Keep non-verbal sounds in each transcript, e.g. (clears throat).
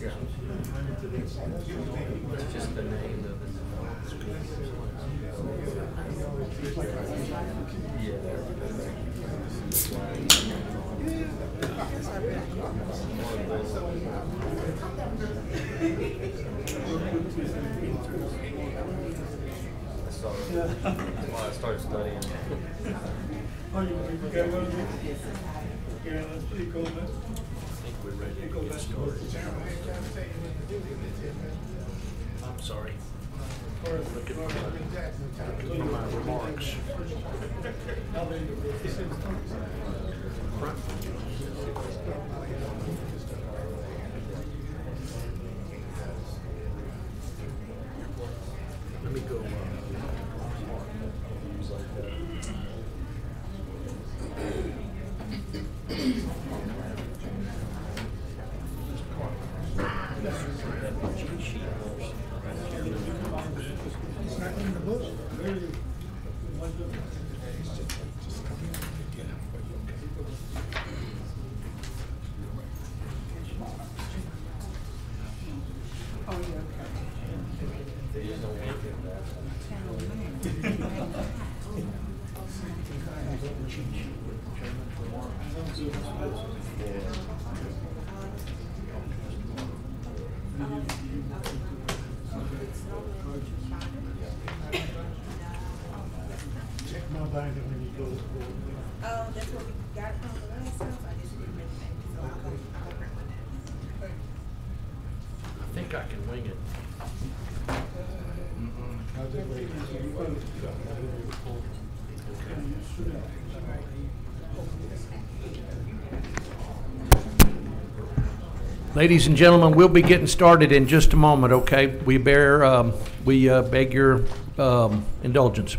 Yeah. It's just the name of it. So, that's why I started studying. Oh, you, you got one of these? Yeah, that's pretty cool, man. I think we're ready to get started. I'm sorry. My, look at my remarks. Let me go. uh, They just don't want to do that. Check my binder when you go to school. Oh, that's what we got from the last house, I just didn't bring it back, so I'll go, I'll go bring one down. I think I can wing it. I'll just wait. Ladies and gentlemen, we'll be getting started in just a moment, okay? We bear, um, we uh, beg your um, indulgence.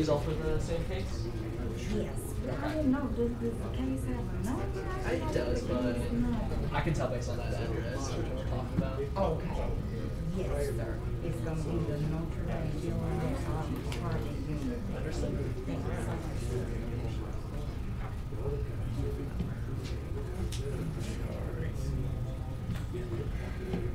these all for the same case? Yes, but I didn't know, does this case have a number? It does, but No. I can tell based on that address which one we're talking about. Okay, yes, sir, it's gonna be the Notre Dame building that's on Unit. Understood. Thank you so much.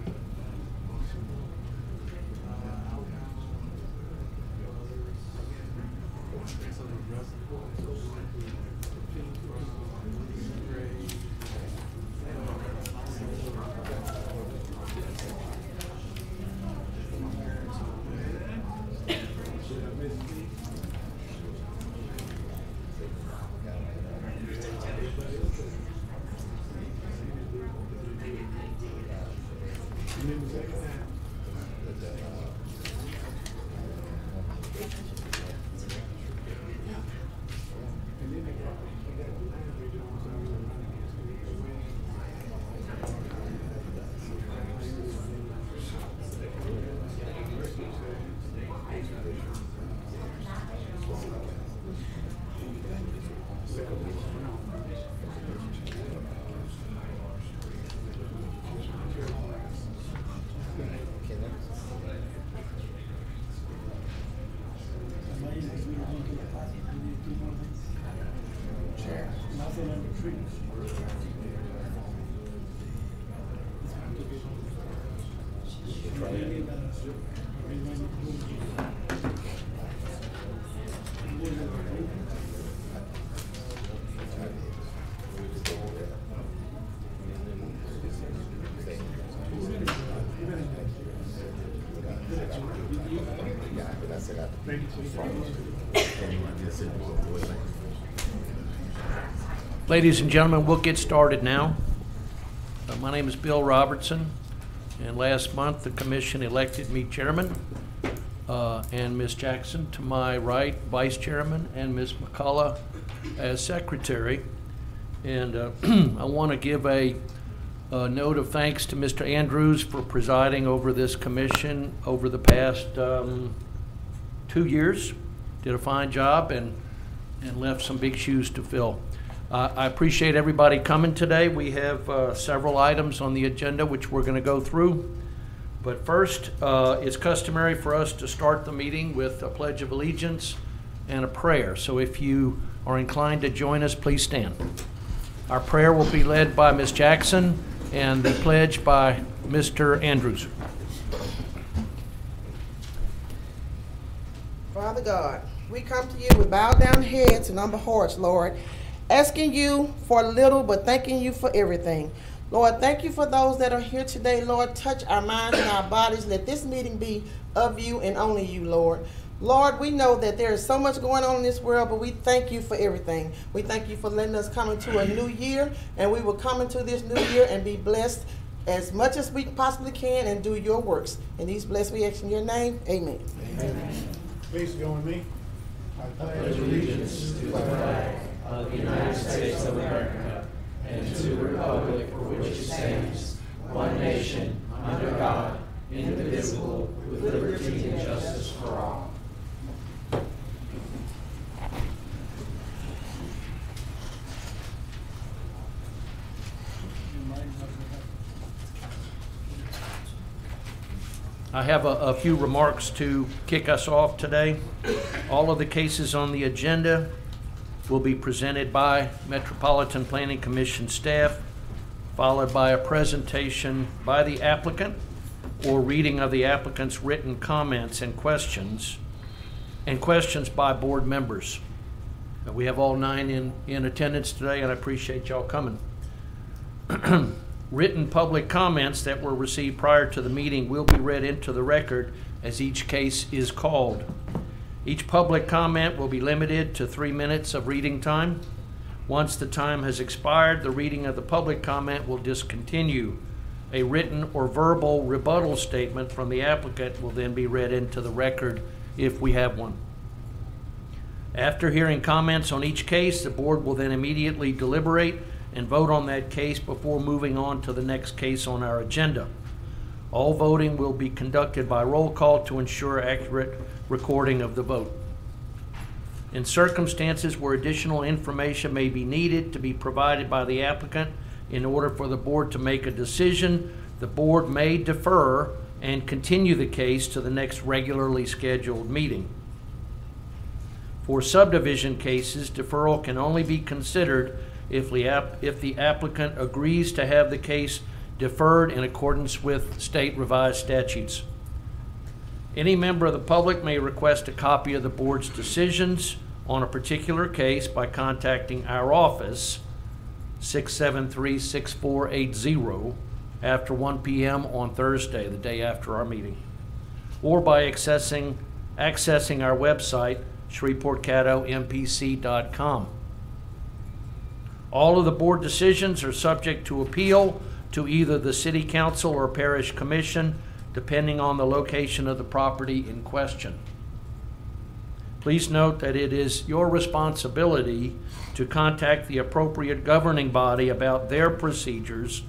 Ladies and gentlemen, we'll get started now. Uh, My name is Bill Robertson, and last month, the commission elected me chairman, uh, and Ms. Jackson to my right, vice chairman, and Ms. McCullough as secretary. And uh, (clears throat) I want to give a a note of thanks to Mr. Andrews for presiding over this commission over the past um, two years. Did a fine job and, and left some big shoes to fill. Uh, I appreciate everybody coming today. We have uh, several items on the agenda which we're going to go through. But first, uh, it's customary for us to start the meeting with a pledge of allegiance and a prayer. So if you are inclined to join us, please stand. Our prayer will be led by Ms. Jackson and the pledge by Mr. Andrews. Father God, we come to you with bowed down heads and humble hearts, Lord, asking you for little but thanking you for everything. Lord, thank you for those that are here today, Lord. Touch our minds and our bodies. Let this meeting be of you and only you, Lord. Lord, we know that there is so much going on in this world, but we thank you for everything. We thank you for letting us come into a new year, and we will come into this new year and be blessed as much as we possibly can and do your works. And these blessed we ask in your name, amen. Please join me. I pledge allegiance to the flag Of the United States of America and to the republic for which it stands, one nation, under God, indivisible, with liberty and justice for all. I have a, a few remarks to kick us off today. All of the cases on the agenda will be presented by Metropolitan Planning Commission staff, followed by a presentation by the applicant or reading of the applicant's written comments and questions, and questions by board members. We have all nine in, in attendance today, and I appreciate y'all coming. (clears throat) Written public comments that were received prior to the meeting will be read into the record as each case is called. Each public comment will be limited to three minutes of reading time. Once the time has expired, the reading of the public comment will discontinue. A written or verbal rebuttal statement from the applicant will then be read into the record if we have one. After hearing comments on each case, the board will then immediately deliberate and vote on that case before moving on to the next case on our agenda. All voting will be conducted by roll call to ensure accurate recording of the vote. In circumstances where additional information may be needed to be provided by the applicant in order for the board to make a decision, the board may defer and continue the case to the next regularly scheduled meeting. For subdivision cases, deferral can only be considered if the applicant agrees to have the case deferred in accordance with state revised statutes. Any member of the public may request a copy of the board's decisions on a particular case by contacting our office, 673-6480, after 1 PM on Thursday, the day after our meeting, or by accessing, accessing our website, shreveportcaddompc.com. All of the board decisions are subject to appeal to either the city council or parish commission, depending on the location of the property in question. Please note that it is your responsibility to contact the appropriate governing body about their procedures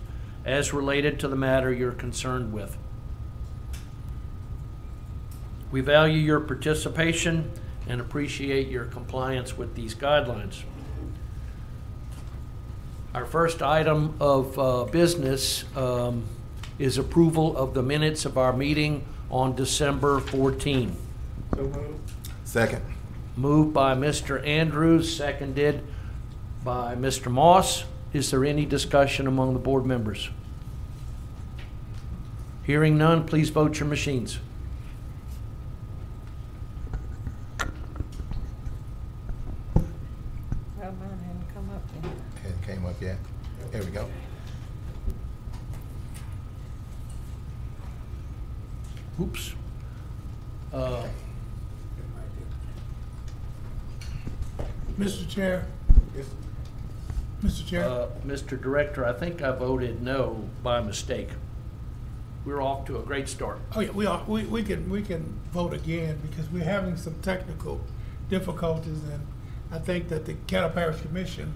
as related to the matter you're concerned with. We value your participation and appreciate your compliance with these guidelines. Our first item of uh, business um, is approval of the minutes of our meeting on December 14. So moved. Second. Moved by Mr. Andrews, seconded by Mr. Moss. Is there any discussion among the board members? Hearing none, please vote your machines. Well, mine hadn't come up yet. Hadn't came up yet. There we go. Oops. Uh, Mr. Chair. Mr. Chair. uh, Mr. Director, I think I voted no by mistake. We're off to a great start. Oh, yeah, we are, we, we can, we can vote again because we're having some technical difficulties and I think that the Caddo Parish Commission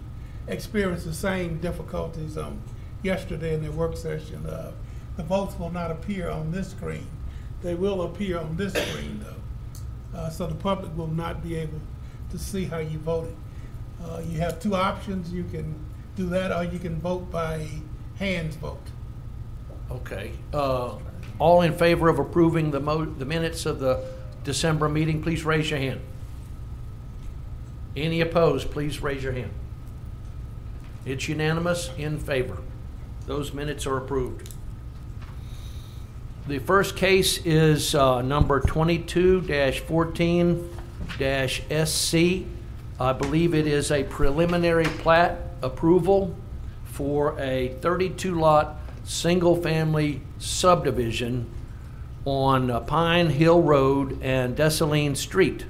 experienced the same difficulties, um, yesterday in their work session. Uh, the votes will not appear on this screen. They will appear on this screen though. Uh, so the public will not be able to see how you voted. Uh, you have two options. You can do that or you can vote by hands vote. Okay. Uh, All in favor of approving the mo, the minutes of the December meeting, please raise your hand. Any opposed, please raise your hand. It's unanimous in favor. Those minutes are approved. The first case is uh, number 22-14-SC. I believe it is a preliminary plat approval for a 32-lot, single-family subdivision on uh, Pine Hill Road and Desaline Street.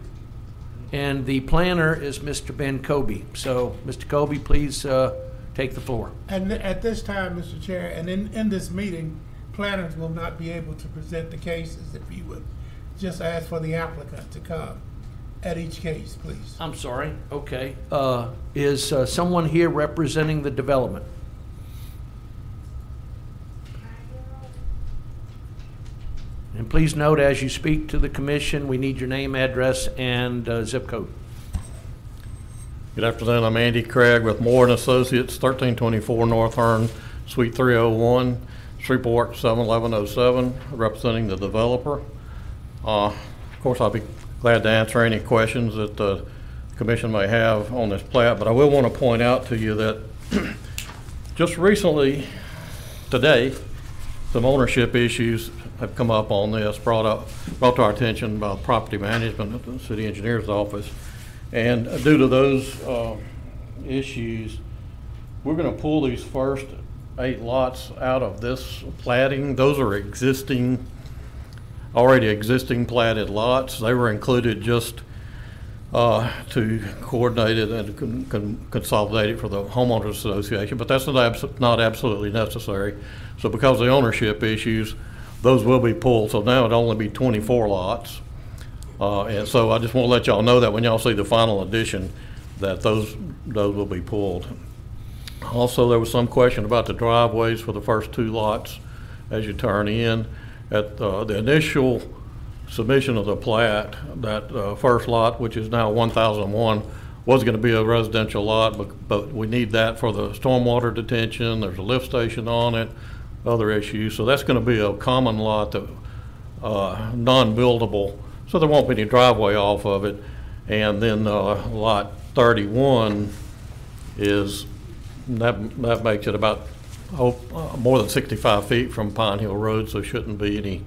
And the planner is Mr. Ben Kobe. So, Mr. Kobe, please uh, take the floor. And at this time, Mr. Chair, and in, in this meeting, planners will not be able to present the cases if you would just ask for the applicant to come at each case, please. I'm sorry, okay. Uh, Is uh, someone here representing the development? And please note, as you speak to the commission, we need your name, address, and uh, zip code. Good afternoon, I'm Andy Craig with Mohr and Associates, 1324 North Hearne, Suite 301, Shreveport 71107, representing the developer. Uh, Of course, I'll be glad to answer any questions that the commission may have on this plat, but I will want to point out to you that (clears throat) just recently, today, some ownership issues have come up on this, brought up, brought to our attention by property management at the city engineer's office. And due to those uh, issues, we're going to pull these first eight lots out of this platting. Those are existing, already existing platted lots. They were included just uh, to coordinate it and con- con- consolidate it for the homeowners association, but that's not, abs- not absolutely necessary. So because of the ownership issues, those will be pulled, so now it'll only be 24 lots. Uh, And so I just want to let y'all know that when y'all see the final edition, that those, those will be pulled. Also, there was some question about the driveways for the first two lots as you turn in. At uh, the initial submission of the plat, that uh, first lot, which is now 1001, was going to be a residential lot, but, but we need that for the stormwater detention, there's a lift station on it, other issues, so that's going to be a common lot that, uh, non-buildable, so there won't be any driveway off of it. And then uh, lot 31 is, that, that makes it about, oh, uh, more than 65 feet from Pine Hill Road, so shouldn't be any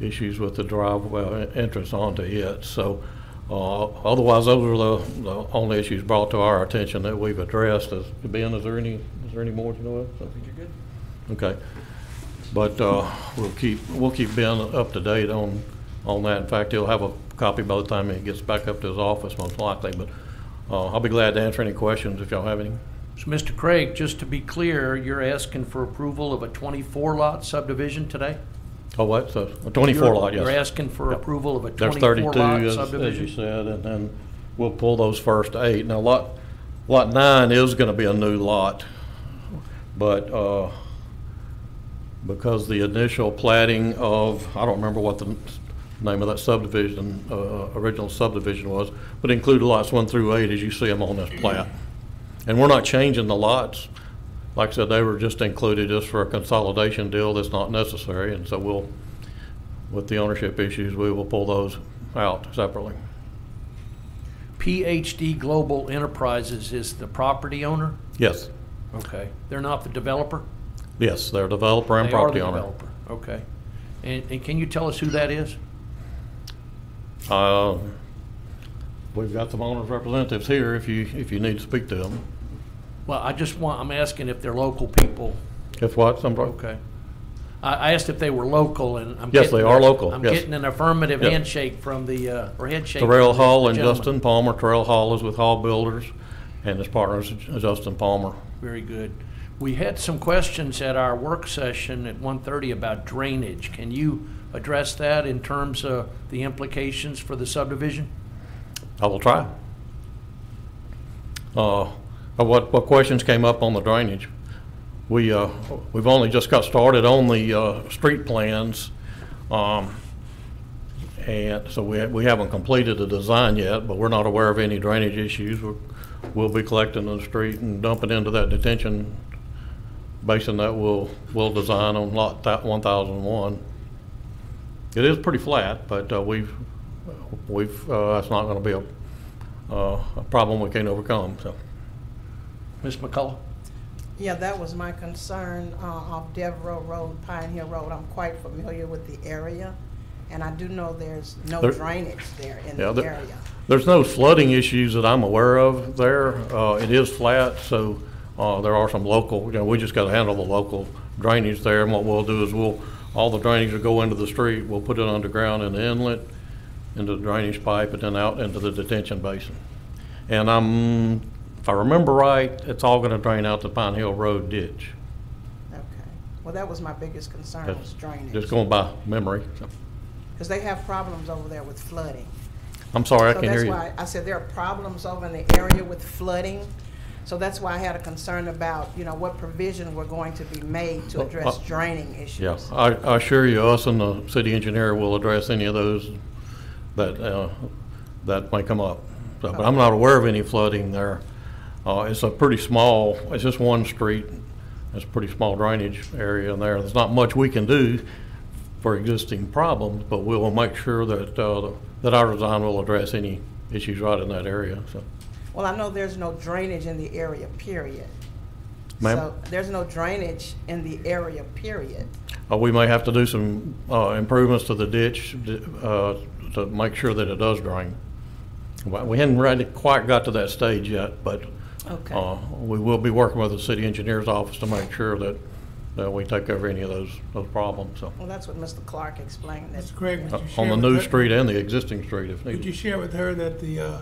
issues with the driveway entrance onto it. So uh, otherwise, those are the, the only issues brought to our attention that we've addressed. Is- Ben, is there any, is there any more to know of? I think you're good. Okay. But uh, we'll keep, we'll keep Ben up to date on, on that. In fact, he'll have a copy by the time he gets back up to his office, most likely. But uh, I'll be glad to answer any questions if y'all have any. So, Mr. Craig, just to be clear, you're asking for approval of a 24-lot subdivision today? Oh, what? So, a 24 You're- lot, yes. You're asking for Yep. approval of a There's 32, 24-lot as, as you subdivision? said, and then we'll pull those first eight. Now, lot, lot nine is gonna be a new lot, but, uh, because the initial platting of, I don't remember what the name of that subdivision, uh, original subdivision was, but included lots one through eight as you see them on this plat. And we're not changing the lots. Like I said, they were just included just for a consolidation deal that's not necessary, and so we'll, with the ownership issues, we will pull those out separately. PhD Global Enterprises is the property owner? Yes, Okay. They're not the developer? yes, they're a developer and They are property the owner. developer. Okay. And, and can you tell us who that is? Uh, We've got some owners' representatives here if you, if you need to speak to them. Well, I just want, I'm asking if they're local people. If what, some, Okay. I, I asked if they were local and I'm Yes, getting. they are local, I'm yes. getting an affirmative Yep. handshake from the, uh, or headshake. Terrell from the Hall and gentleman. Justin Palmer. Terrell Hall is with Hall Builders, and his partner is Justin Palmer. Very good. We had some questions at our work session at 1:30 about drainage. Can you address that in terms of the implications for the subdivision? I will try. Uh, What, what questions came up on the drainage? We, uh, we've only just got started on the uh, street plans. um, And so we, we haven't completed the design yet, but we're not aware of any drainage issues. We're- We'll be collecting the street and dumping into that detention basin that we'll, we'll design on lot that 1001. It is pretty flat, but uh, we've, we've, uh, that's not going to be a, uh, a problem we can't overcome, so. Ms. McCullough? Yeah, that was my concern, uh, off Devereaux Road, Pine Hill Road. I'm quite familiar with the area, and I do know there's no There- drainage there in Yeah, the there- area. There's no flooding issues that I'm aware of there. Uh, It is flat, so uh, there are some local, you know, we just got to handle the local drainage there. And what we'll do is we'll, all the drainage will go into the street, we'll put it underground in the inlet, into the drainage pipe, and then out into the detention basin. And I'm, if I remember right, it's all going to drain out the Pine Hill Road ditch. Okay. Well, that was my biggest concern was Just going by memory. so. Because they have problems over there with flooding. I'm sorry, I So can't hear that's you. why, I said there are problems over in the area with flooding. So that's why I had a concern about, you know, what provision were going to be made to Well, address uh, draining issues. Yeah, I, I assure you, us and the city engineer will address any of those that, uh, that may come up. So, But I'm not aware of any flooding there. Uh, it's a pretty small, it's just one street. It's a pretty small drainage area in there. There's not much we can do for existing problems, but we will make sure that, uh, that our design will address any issues right in that area, so. Well, I know there's no drainage in the area, period. Ma'am? So there's no drainage in the area, period. Uh, we may have to do some, uh, improvements to the ditch, uh, to make sure that it does drain. Well, We hadn't really quite got to that stage yet, but, Okay. uh, we will be working with the city engineer's office to make sure that, that we take over any of those, those problems, so. Well, that's what Mr. Clark explained. that- Mr. Craig, would Uh, you share On the with new her- street and the existing street if Would you needed. share with her that the, uh,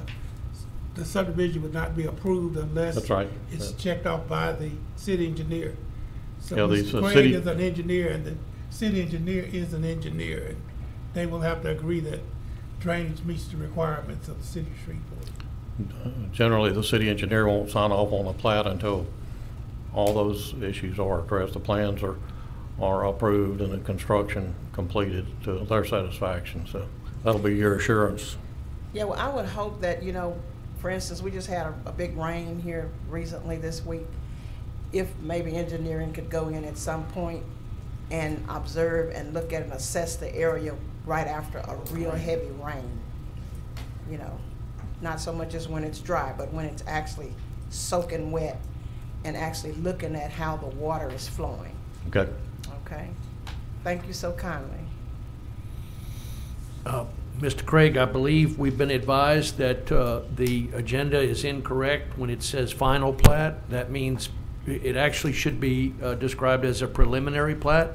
the subdivision would not be approved unless That's right. it's Yeah. checked off by the city engineer? So Yeah, these, Mr. Craig city- is an engineer and the city engineer is an engineer. and They will have to agree that drainage meets the requirements of the city street board. Generally, the city engineer won't sign off on a plat until all those issues are addressed. The plans are, are approved and the construction completed to their satisfaction, so. that'll be your assurance. Yeah, well, I would hope that, you know, for instance, we just had a, a big rain here recently this week. If maybe engineering could go in at some point and observe and look at and assess the area right after a real heavy rain. You know, not so much as when it's dry, but when it's actually soaking wet and actually looking at how the water is flowing, Okay? okay? Thank you so kindly. Uh, Mr. Craig, I believe we've been advised that uh, the agenda is incorrect when it says final plat. That means it actually should be uh, described as a preliminary plat.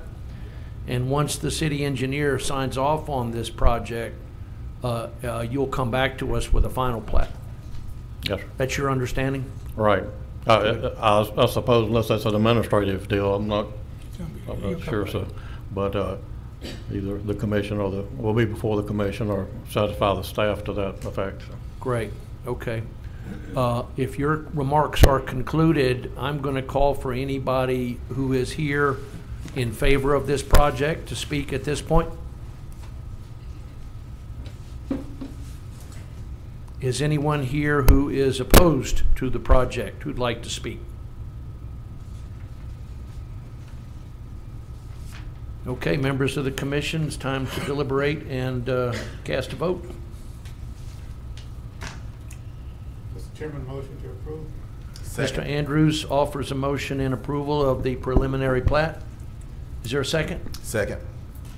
And once the city engineer signs off on this project, uh, uh, you'll come back to us with a final plat. Yes, sir. That's your understanding? Right. Uh, I I suppose unless that's an administrative deal, I'm not, I'm not sure, back. so. But uh, either the commission or the, will be before the commission or satisfy the staff to that effect. so. Great, okay. Uh, If your remarks are concluded, I'm going to call for anybody who is here in favor of this project to speak at this point. Is anyone here who is opposed to the project who'd like to speak? Okay, members of the commission, it's time to deliberate and uh, cast a vote. Mr. Chairman, motion to approve. Mr. Andrews offers a motion in approval of the preliminary plat. Is there a second? Second.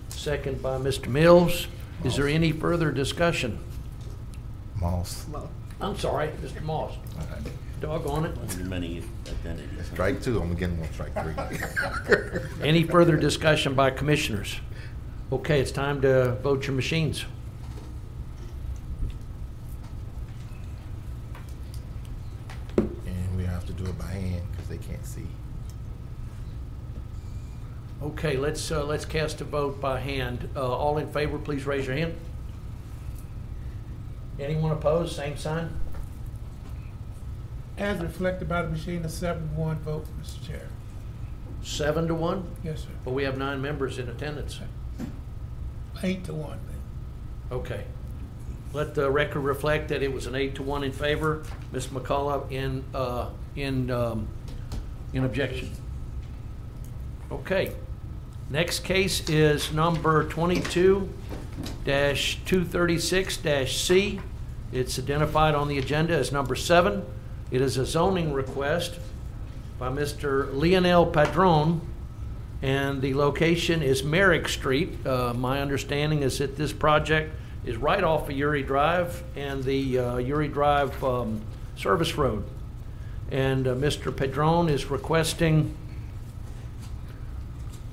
Second by Mr. Mills. Is there any further discussion? Moss. I'm sorry, Mr. Moss. Doggone it. Many identities. Strike two, I'm getting one strike three. (laughs) Any further discussion by commissioners? Okay, it's time to vote your machines. And we have to do it by hand because they can't see. Okay, let's, uh, let's cast a vote by hand. Uh, All in favor, please raise your hand. Anyone opposed, same sign? As reflected by the machine, a seven one vote, Mr. Chair. Seven to one? Yes, sir. But we have nine members in attendance. Eight to one. Okay. Let the record reflect that it was an eight to one in favor. Ms. McCullough in, uh, in, um, in objection. Okay. Next case is number twenty-two two thirty-six C. It's identified on the agenda as number seven. It is a zoning request by Mr. Leonel Padron, and the location is Merrick Street. Uh, My understanding is that this project is right off of Youree Drive and the uh, Youree Drive um, Service Road. And uh, Mr. Padron is requesting,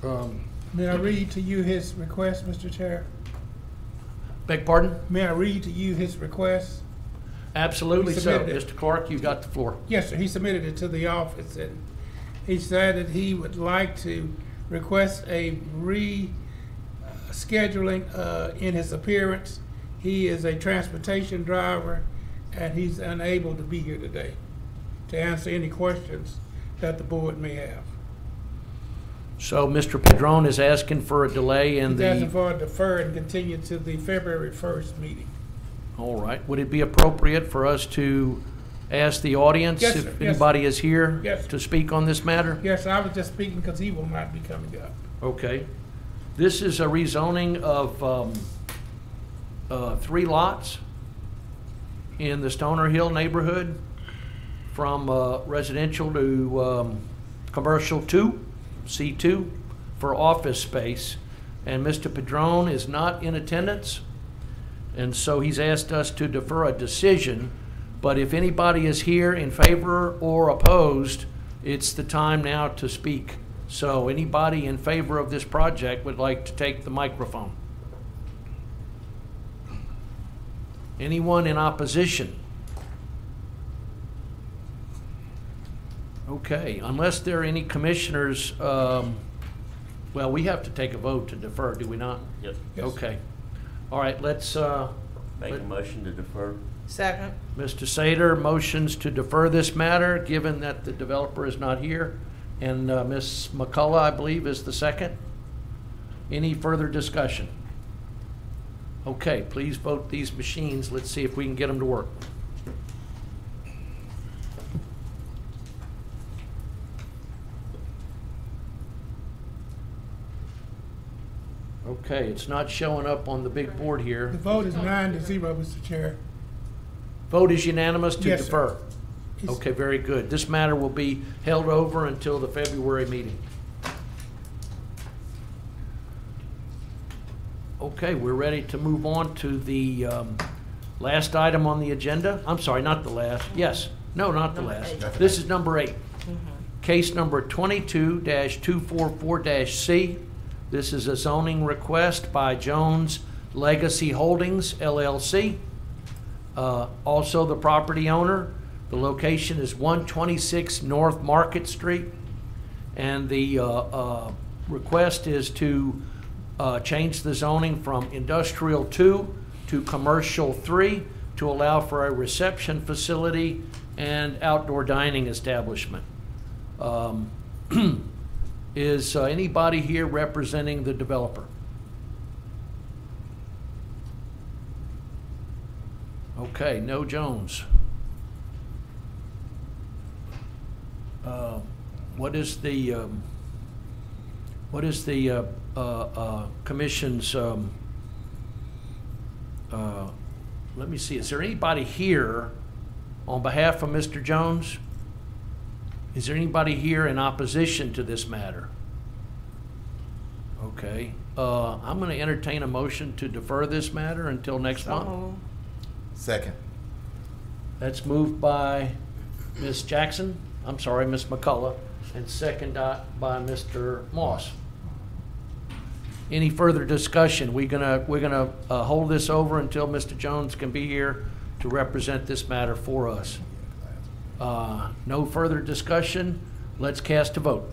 um, May I read to you his request, Mr. Chair? Beg pardon? May I read to you his request? Absolutely so. it. Mr. Clark, you've got the floor. Yes, sir, he submitted it to the office, and he said that he would like to request a rescheduling uh, in his appearance. He is a transportation driver, and he's unable to be here today to answer any questions that the board may have. So Mr. Padron is asking for a delay in He's asking the, for a defer and continue to the February first meeting. all right. Would it be appropriate for us to ask the audience Yes, sir. if Yes, anybody is here Yes. to speak on this matter? Yes, I was just speaking because he will not be coming up. Okay. This is a rezoning of um, uh, three lots in the Stoner Hill neighborhood from uh, residential to um, commercial two, C2, for office space. And Mr. Padron is not in attendance, and so he's asked us to defer a decision. But if anybody is here in favor or opposed, it's the time now to speak. So anybody in favor of this project would like to take the microphone? Anyone in opposition? Okay, unless there are any commissioners, um, well, we have to take a vote to defer, do we not? Yep. Yes. Okay. All right, let's, uh, Make a motion to defer. Second. Mr. Sater motions to defer this matter, given that the developer is not here. And uh, Ms. McCullough, I believe, is the second. Any further discussion? Okay, please vote these machines. Let's see if we can get them to work. Okay, it's not showing up on the big board here. The here. vote is nine to zero, Mr. Chair. Vote is unanimous to Yes, sir. defer. It's- Okay, very good. This matter will be held over until the February meeting. Okay, we're ready to move on to the um, last item on the agenda. I'm sorry, not the last. Yes, no, not the last. This is number eight. Case number 22-244-C. This is a zoning request by Jones Legacy Holdings LLC. Uh, Also, the property owner, the location is 126 North Market Street. And the uh, uh, request is to uh, change the zoning from industrial 2 to commercial 3 to allow for a reception facility and outdoor dining establishment. Um, (clears throat) Is uh, anybody here representing the developer? Okay, no Jones. Uh, What is the, um, what is the uh, uh, uh, commission's, um, uh, let me see, is there anybody here on behalf of Mr. Jones? Is there anybody here in opposition to this matter? Okay, uh, I'm going to entertain a motion to defer this matter until next month. Second. That's moved by Ms. Jackson, I'm sorry, Ms. McCullough, and second dot by Mr. Moss. Any further discussion? We gonna, we're gonna uh, hold this over until Mr. Jones can be here to represent this matter for us. Uh, No further discussion, let's cast a vote.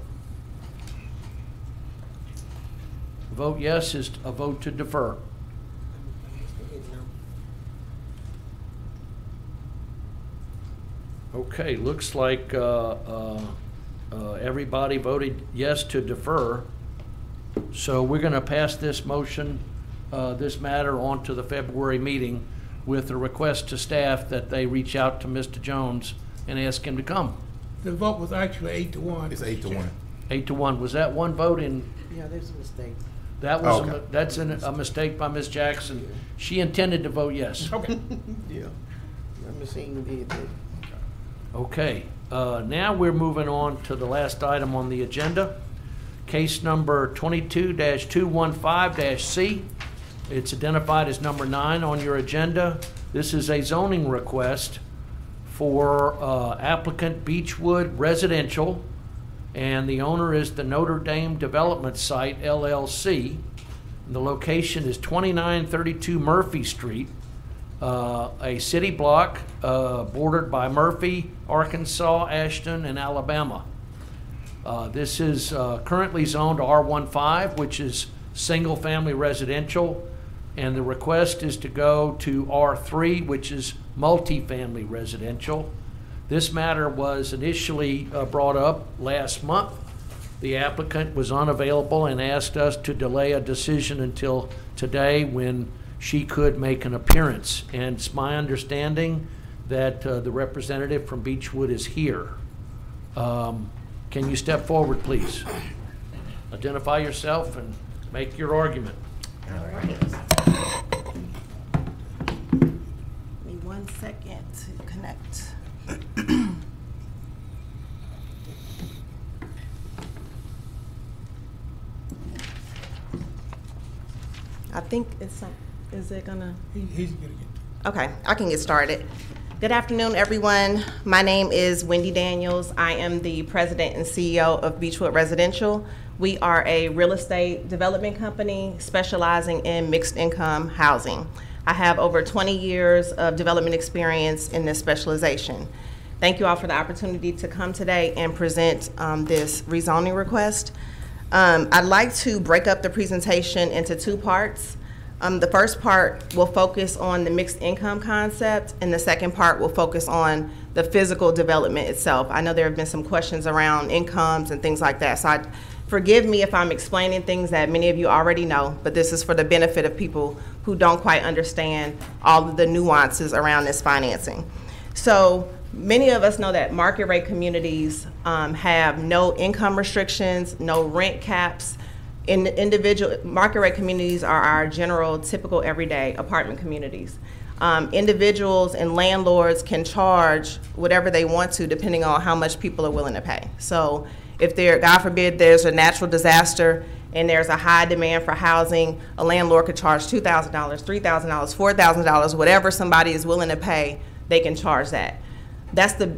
Vote yes is a vote to defer. Okay, looks like uh, uh, uh, everybody voted yes to defer. So we're going to pass this motion, uh, this matter on to the February meeting with a request to staff that they reach out to Mr. Jones and ask him to come. The vote was actually eight to one. It's eight to one. Eight to one. Was that one vote in, Yeah, there's a mistake. that was, a Okay. mi- that's an- a mistake by Ms. Jackson. She intended to vote yes. Okay. (laughs) Yeah. My machine did it. Okay, uh, now we're moving on to the last item on the agenda. Case number twenty-two two one five C. It's identified as number nine on your agenda. This is a zoning request for uh, applicant Beechwood Residential, and the owner is the Notre Dame Development Site LLC. The location is twenty-nine thirty-two Murphy Street, uh, a city block uh, bordered by Murphy, Arkansas, Ashton, and Alabama. Uh, This is uh, currently zoned R15, which is single-family residential, and the request is to go to R3, which is multifamily residential. This matter was initially uh, brought up last month. The applicant was unavailable and asked us to delay a decision until today when she could make an appearance. And it's my understanding that uh, the representative from Beechwood is here. Um, Can you step forward, please? Identify yourself and make your argument. All right. Give me one second to connect. I think it's some, is it gonna? He- He's gonna get. Okay, I can get started. Good afternoon, everyone. My name is Wendy Daniels. I am the president and CEO of Beechwood Residential. We are a real estate development company specializing in mixed income housing. I have over 20 years of development experience in this specialization. Thank you all for the opportunity to come today and present um, this rezoning request. Um, I'd like to break up the presentation into two parts. Um, the first part will focus on the mixed income concept, and the second part will focus on the physical development itself. I know there have been some questions around incomes and things like that, so I Forgive me if I'm explaining things that many of you already know, but this is for the benefit of people who don't quite understand all of the nuances around this financing. So many of us know that market rate communities um, have no income restrictions, no rent caps. In individual market rate communities are our general, typical, everyday apartment communities. Um, individuals and landlords can charge whatever they want to, depending on how much people are willing to pay. So, if there, God forbid, there's a natural disaster and there's a high demand for housing, a landlord could charge two thousand dollars, three thousand dollars, four thousand dollars, whatever somebody is willing to pay, they can charge that. That's the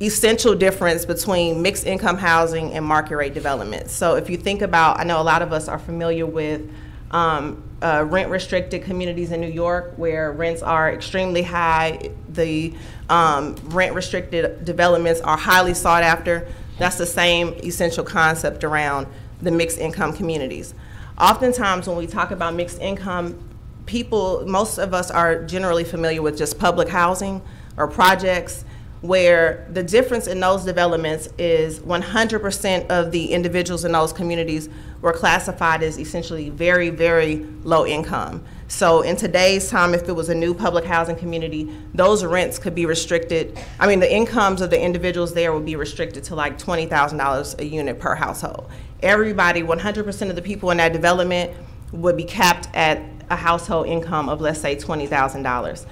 essential difference between mixed income housing and market rate development. So if you think about, I know a lot of us are familiar with um, uh, rent restricted communities in New York where rents are extremely high. The um, rent restricted developments are highly sought after. That's the same essential concept around the mixed income communities. Oftentimes, when we talk about mixed income, people, most of us are generally familiar with just public housing or projects where the difference in those developments is 100% of the individuals in those communities were classified as essentially very, very low income. So in today's time, if it was a new public housing community, those rents could be restricted. I mean, the incomes of the individuals there would be restricted to like $20,000 a unit per household. Everybody, 100% of the people in that development would be capped at a household income of, let's say, $20,000.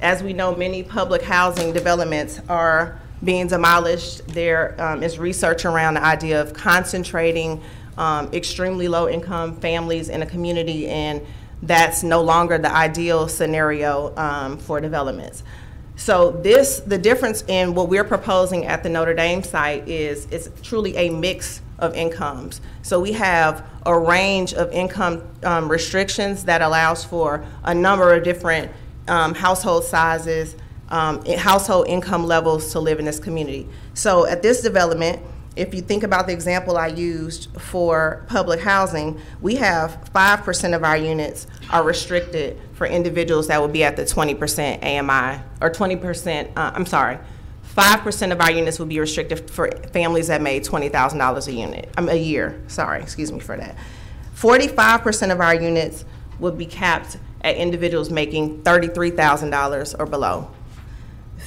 As we know, many public housing developments are being demolished. There um, is research around the idea of concentrating um, extremely low income families in a community, and that's no longer the ideal scenario um, for developments. So this, the difference in what we're proposing at the Notre Dame site is it's truly a mix of incomes. So we have a range of income um, restrictions that allows for a number of different um, household sizes, um, household income levels to live in this community. So at this development, if you think about the example I used for public housing, we have 5% of our units are restricted for individuals that would be at the 20% AMI, or 20%, uh, I'm sorry, 5% of our units would be restricted for families that made $20,000 a unit, um, a year, sorry, excuse me for that. 45% of our units would be capped at individuals making $33,000 or below.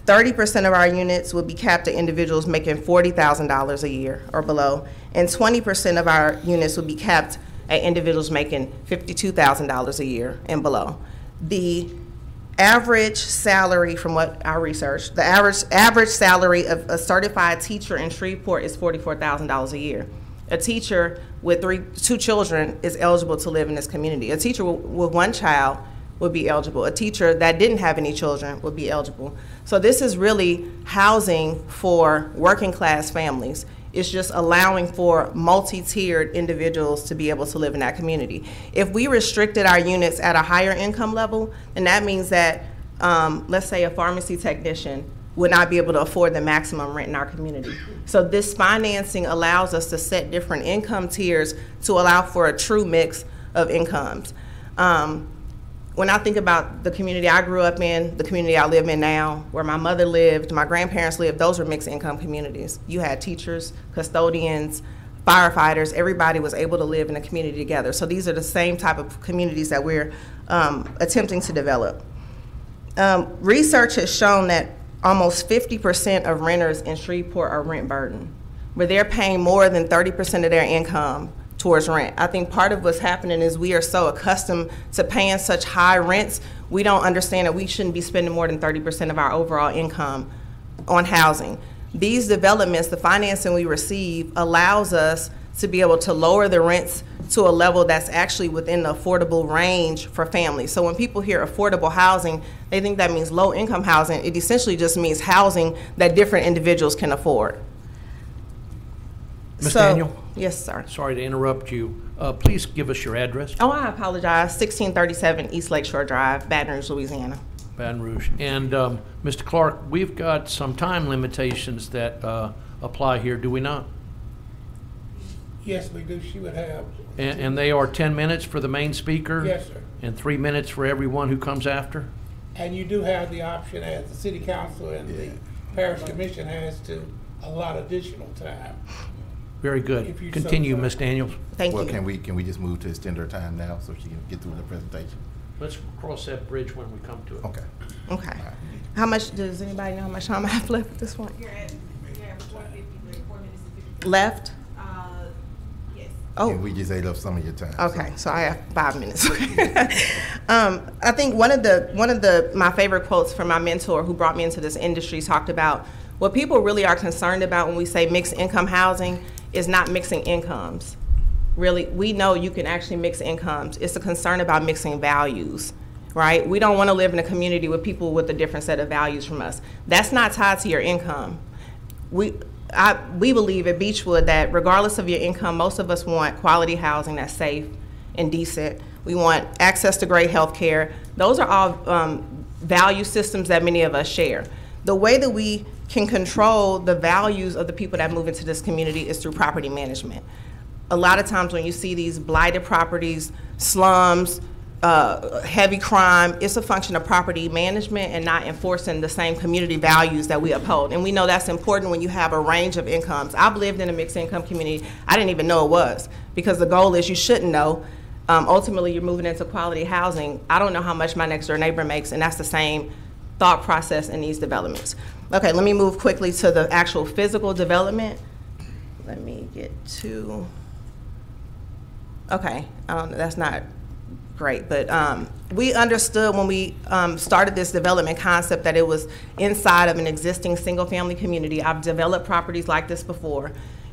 30% of our units will be capped at individuals making $40,000 a year or below, and 20% of our units will be capped at individuals making $52,000 a year and below. The average salary, from what I researched, the average average salary of a certified teacher in Shreveport is $44,000 a year. A teacher with three, two children is eligible to live in this community. A teacher with one child would be eligible. A teacher that didn't have any children would be eligible. So this is really housing for working class families. It's just allowing for multi-tiered individuals to be able to live in that community. If we restricted our units at a higher income level, then that means that, um, let's say a pharmacy technician would not be able to afford the maximum rent in our community. So this financing allows us to set different income tiers to allow for a true mix of incomes. Um, when I think about the community I grew up in, the community I live in now, where my mother lived, my grandparents lived, those were mixed income communities. You had teachers, custodians, firefighters, everybody was able to live in a community together. So these are the same type of communities that we're um, attempting to develop. Um, research has shown that almost 50% of renters in Shreveport are rent burdened, where they're paying more than 30% of their income towards rent. I think part of what's happening is we are so accustomed to paying such high rents, we don't understand that we shouldn't be spending more than 30% of our overall income on housing. These developments, the financing we receive allows us to be able to lower the rents to a level that's actually within the affordable range for families. So when people hear affordable housing, they think that means low income housing. It essentially just means housing that different individuals can afford. Ms. So- Daniel? Yes, sir. Sorry to interrupt you. Uh, Please give us your address, Oh, I apologize. 1637 East Lakeshore Drive, Baton Rouge, Louisiana. Baton Rouge. And um, Mr. Clark, we've got some time limitations that uh, apply here, do we not? Yes, we do. She would have. And and they are 10 minutes for the main speaker? Yes, sir. And three minutes for everyone who comes after? And you do have the option, as the city council and the parish commission has, to allot additional time. Very If good. you so Continue, desire. Ms. Daniels. Thank Well, you. can we, can we just move to extend her time now so she can get through the presentation? Let's cross that bridge when we come to it. Okay. Okay. How much, does anybody know how much time I have left at this point? You're at, you're at four fifty, four minutes and fifty. Left? Oh. And we just ate up some of your time. so- Okay, so I have five minutes. (laughs) um, I think one of the one of the my favorite quotes from my mentor who brought me into this industry talked about what people really are concerned about when we say mixed income housing is not mixing incomes. Really, we know you can actually mix incomes. It's a concern about mixing values, right? We don't want to live in a community with people with a different set of values from us. That's not tied to your income we I, we believe at Beechwood that regardless of your income, most of us want quality housing that's safe and decent. We want access to great health care. Those are all um, value systems that many of us share. The way that we can control the values of the people that move into this community is through property management. A lot of times when you see these blighted properties, slums, uh, heavy crime, it's a function of property management and not enforcing the same community values that we uphold. And we know that's important when you have a range of incomes. I've lived in a mixed income community. I didn't even know it was because the goal is you shouldn't know. Um, ultimately, you're moving into quality housing. I don't know how much my next door neighbor makes, and that's the same thought process in these developments. Okay, let me move quickly to the actual physical development. Let me get to. Okay, um, that's not great, but um, we understood when we um, started this development concept that it was inside of an existing single-family community. I've developed properties like this before.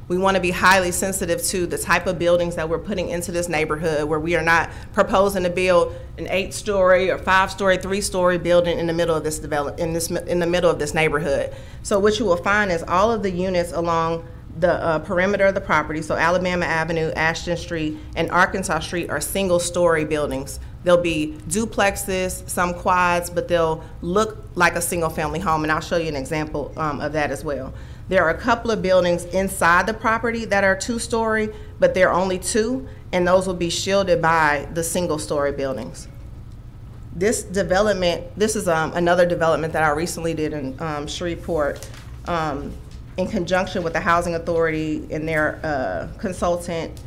We want to be highly sensitive to the type of buildings that we're putting into this neighborhood, where we are not proposing to build an eight-story or five-story, three-story building in the middle of this develop in this in the middle of this neighborhood. So what you will find is all of the units along the uh, perimeter of the property, so Alabama Avenue, Ashton Street, and Arkansas Street are single-story buildings. They'll be duplexes, some quads, but they'll look like a single-family home, and I'll show you an example um, of that as well. There are a couple of buildings inside the property that are two-story, but they're only two, and those will be shielded by the single-story buildings. This development, this is um, another development that I recently did in um, Shreveport um, in conjunction with the Housing Authority and their uh, consultant.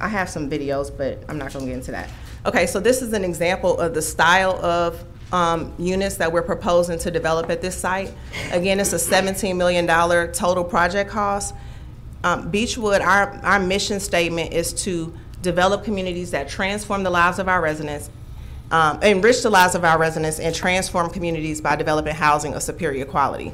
I have some videos, but I'm not going to get into that. Okay, so this is an example of the style of um, units that we're proposing to develop at this site. Again, it's a $17 million total project cost. Um, Beechwood, our, our mission statement is to develop communities that transform the lives of our residents, um, enrich the lives of our residents, and transform communities by developing housing of superior quality.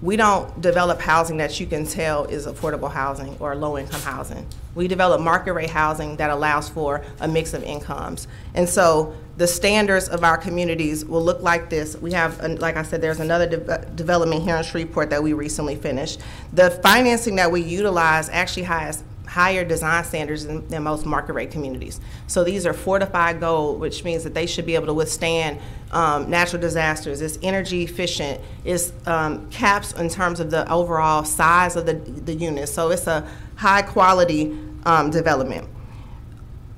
We don't develop housing that you can tell is affordable housing or low-income housing. We develop market rate housing that allows for a mix of incomes. And so the standards of our communities will look like this. We have, like I said, there's another de- development here in Shreveport that we recently finished. The financing that we utilize actually has higher design standards than, than most market rate communities. So these are fortified gold, which means that they should be able to withstand um, natural disasters. It's energy efficient. It's um, caps in terms of the overall size of the, the unit. So it's a high quality um, development.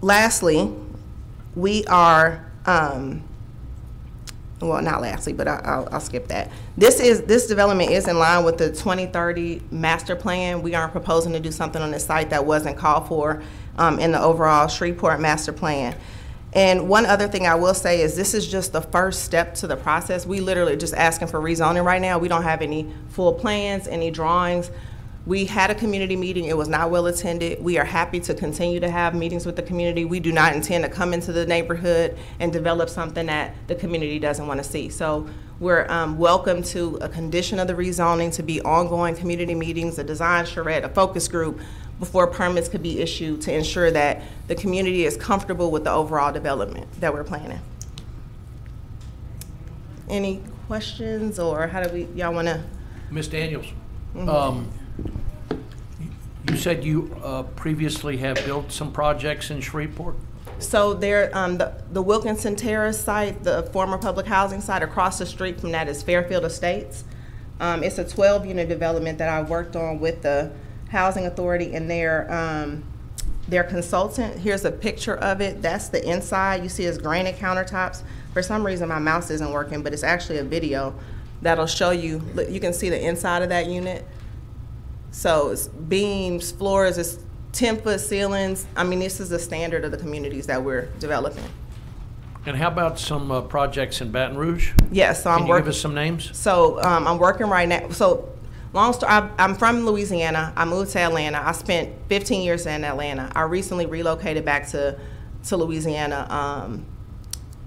Lastly, we are um, well, not lastly, but I, I'll, I'll skip that. This is this development is in line with the 2030 master plan. We aren't proposing to do something on this site that wasn't called for um, in the overall Shreveport master plan. And one other thing I will say is this is just the first step to the process. We literally just asking for rezoning right now. We don't have any full plans, any drawings. We had a community meeting. It was not well attended. We are happy to continue to have meetings with the community. We do not intend to come into the neighborhood and develop something that the community doesn't want to see. So we're um, welcome to a condition of the rezoning to be ongoing community meetings, a design charrette, a focus group before permits could be issued to ensure that the community is comfortable with the overall development that we're planning. Any questions or how do we, y'all want to? Ms. Daniels, um, you said you uh, previously have built some projects in Shreveport? So there, um, the, the Wilkinson Terrace site, the former public housing site across the street from that is Fairfield Estates. Um, it's a 12 unit development that I worked on with the Housing Authority and their, um, their consultant. Here's a picture of it. That's the inside. You see it's granite countertops. For some reason, my mouse isn't working, but it's actually a video that'll show you. You can see the inside of that unit. So it's beams, floors, it's 10-foot ceilings. I mean, this is the standard of the communities that we're developing. And how about some uh, projects in Baton Rouge? Yes, so I'm Can you working. give us some names? So um, I'm working right now. So long story, I'm, I'm from Louisiana. I moved to Atlanta. I spent 15 years in Atlanta. I recently relocated back to to Louisiana um,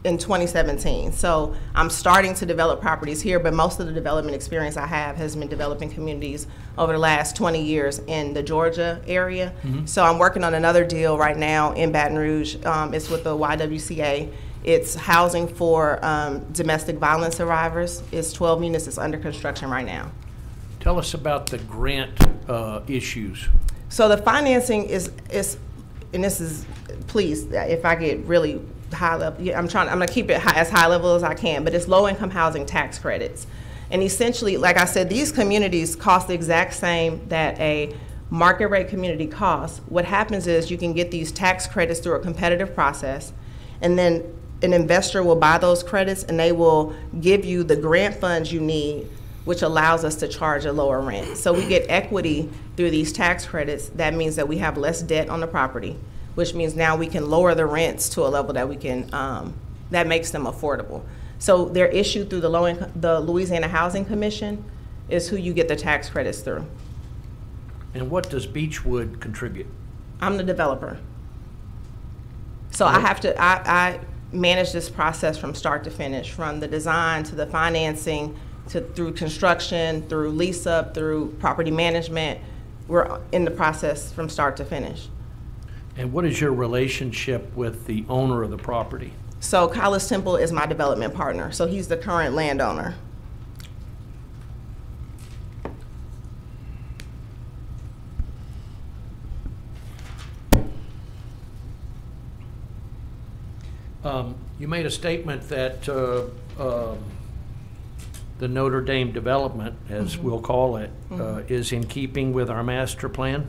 in 2017. So I'm starting to develop properties here, but most of the development experience I have has been developing communities over the last 20 years in the Georgia area. So I'm working on another deal right now in Baton Rouge. Um, it's with the YWCA. It's housing for um, domestic violence survivors. It's 12 units. It's under construction right now. Tell us about the grant uh, issues. So the financing is is, and this is, please, if I get really high level, I'm trying. I'm gonna keep it high, as high level as I can. But it's low income housing tax credits, and essentially, like I said, these communities cost the exact same that a market rate community costs. What happens is you can get these tax credits through a competitive process, and then an investor will buy those credits and they will give you the grant funds you need which allows us to charge a lower rent. So we get equity through these tax credits. That means that we have less debt on the property, which means now we can lower the rents to a level that we can, um, that makes them affordable. So they're issued through the low income, the Louisiana Housing Commission is who you get the tax credits through. And what does Beechwood contribute? I'm the developer. So I have to, I, I manage this process from start to finish, from the design to the financing, to through construction, through lease up, through property management. We're in the process from start to finish. And what is your relationship with the owner of the property? So Collis Temple is my development partner, so he's the current landowner. Um, You made a statement that uh, um, the Notre Dame development, as we'll call it, uh, is in keeping with our master plan.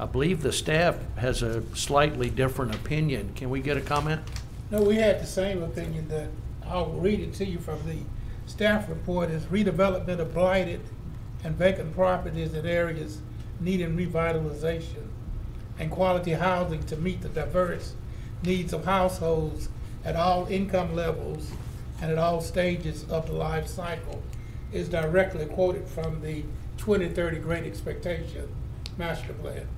I believe the staff has a slightly different opinion. Can we get a comment? No, we had the same opinion that, I'll read it to you from the staff report, is redevelopment of blighted and vacant properties in areas needing revitalization and quality housing to meet the diverse needs of households at all income levels and at all stages of the life cycle is directly quoted from the 2030 Great Expectation Master Plan.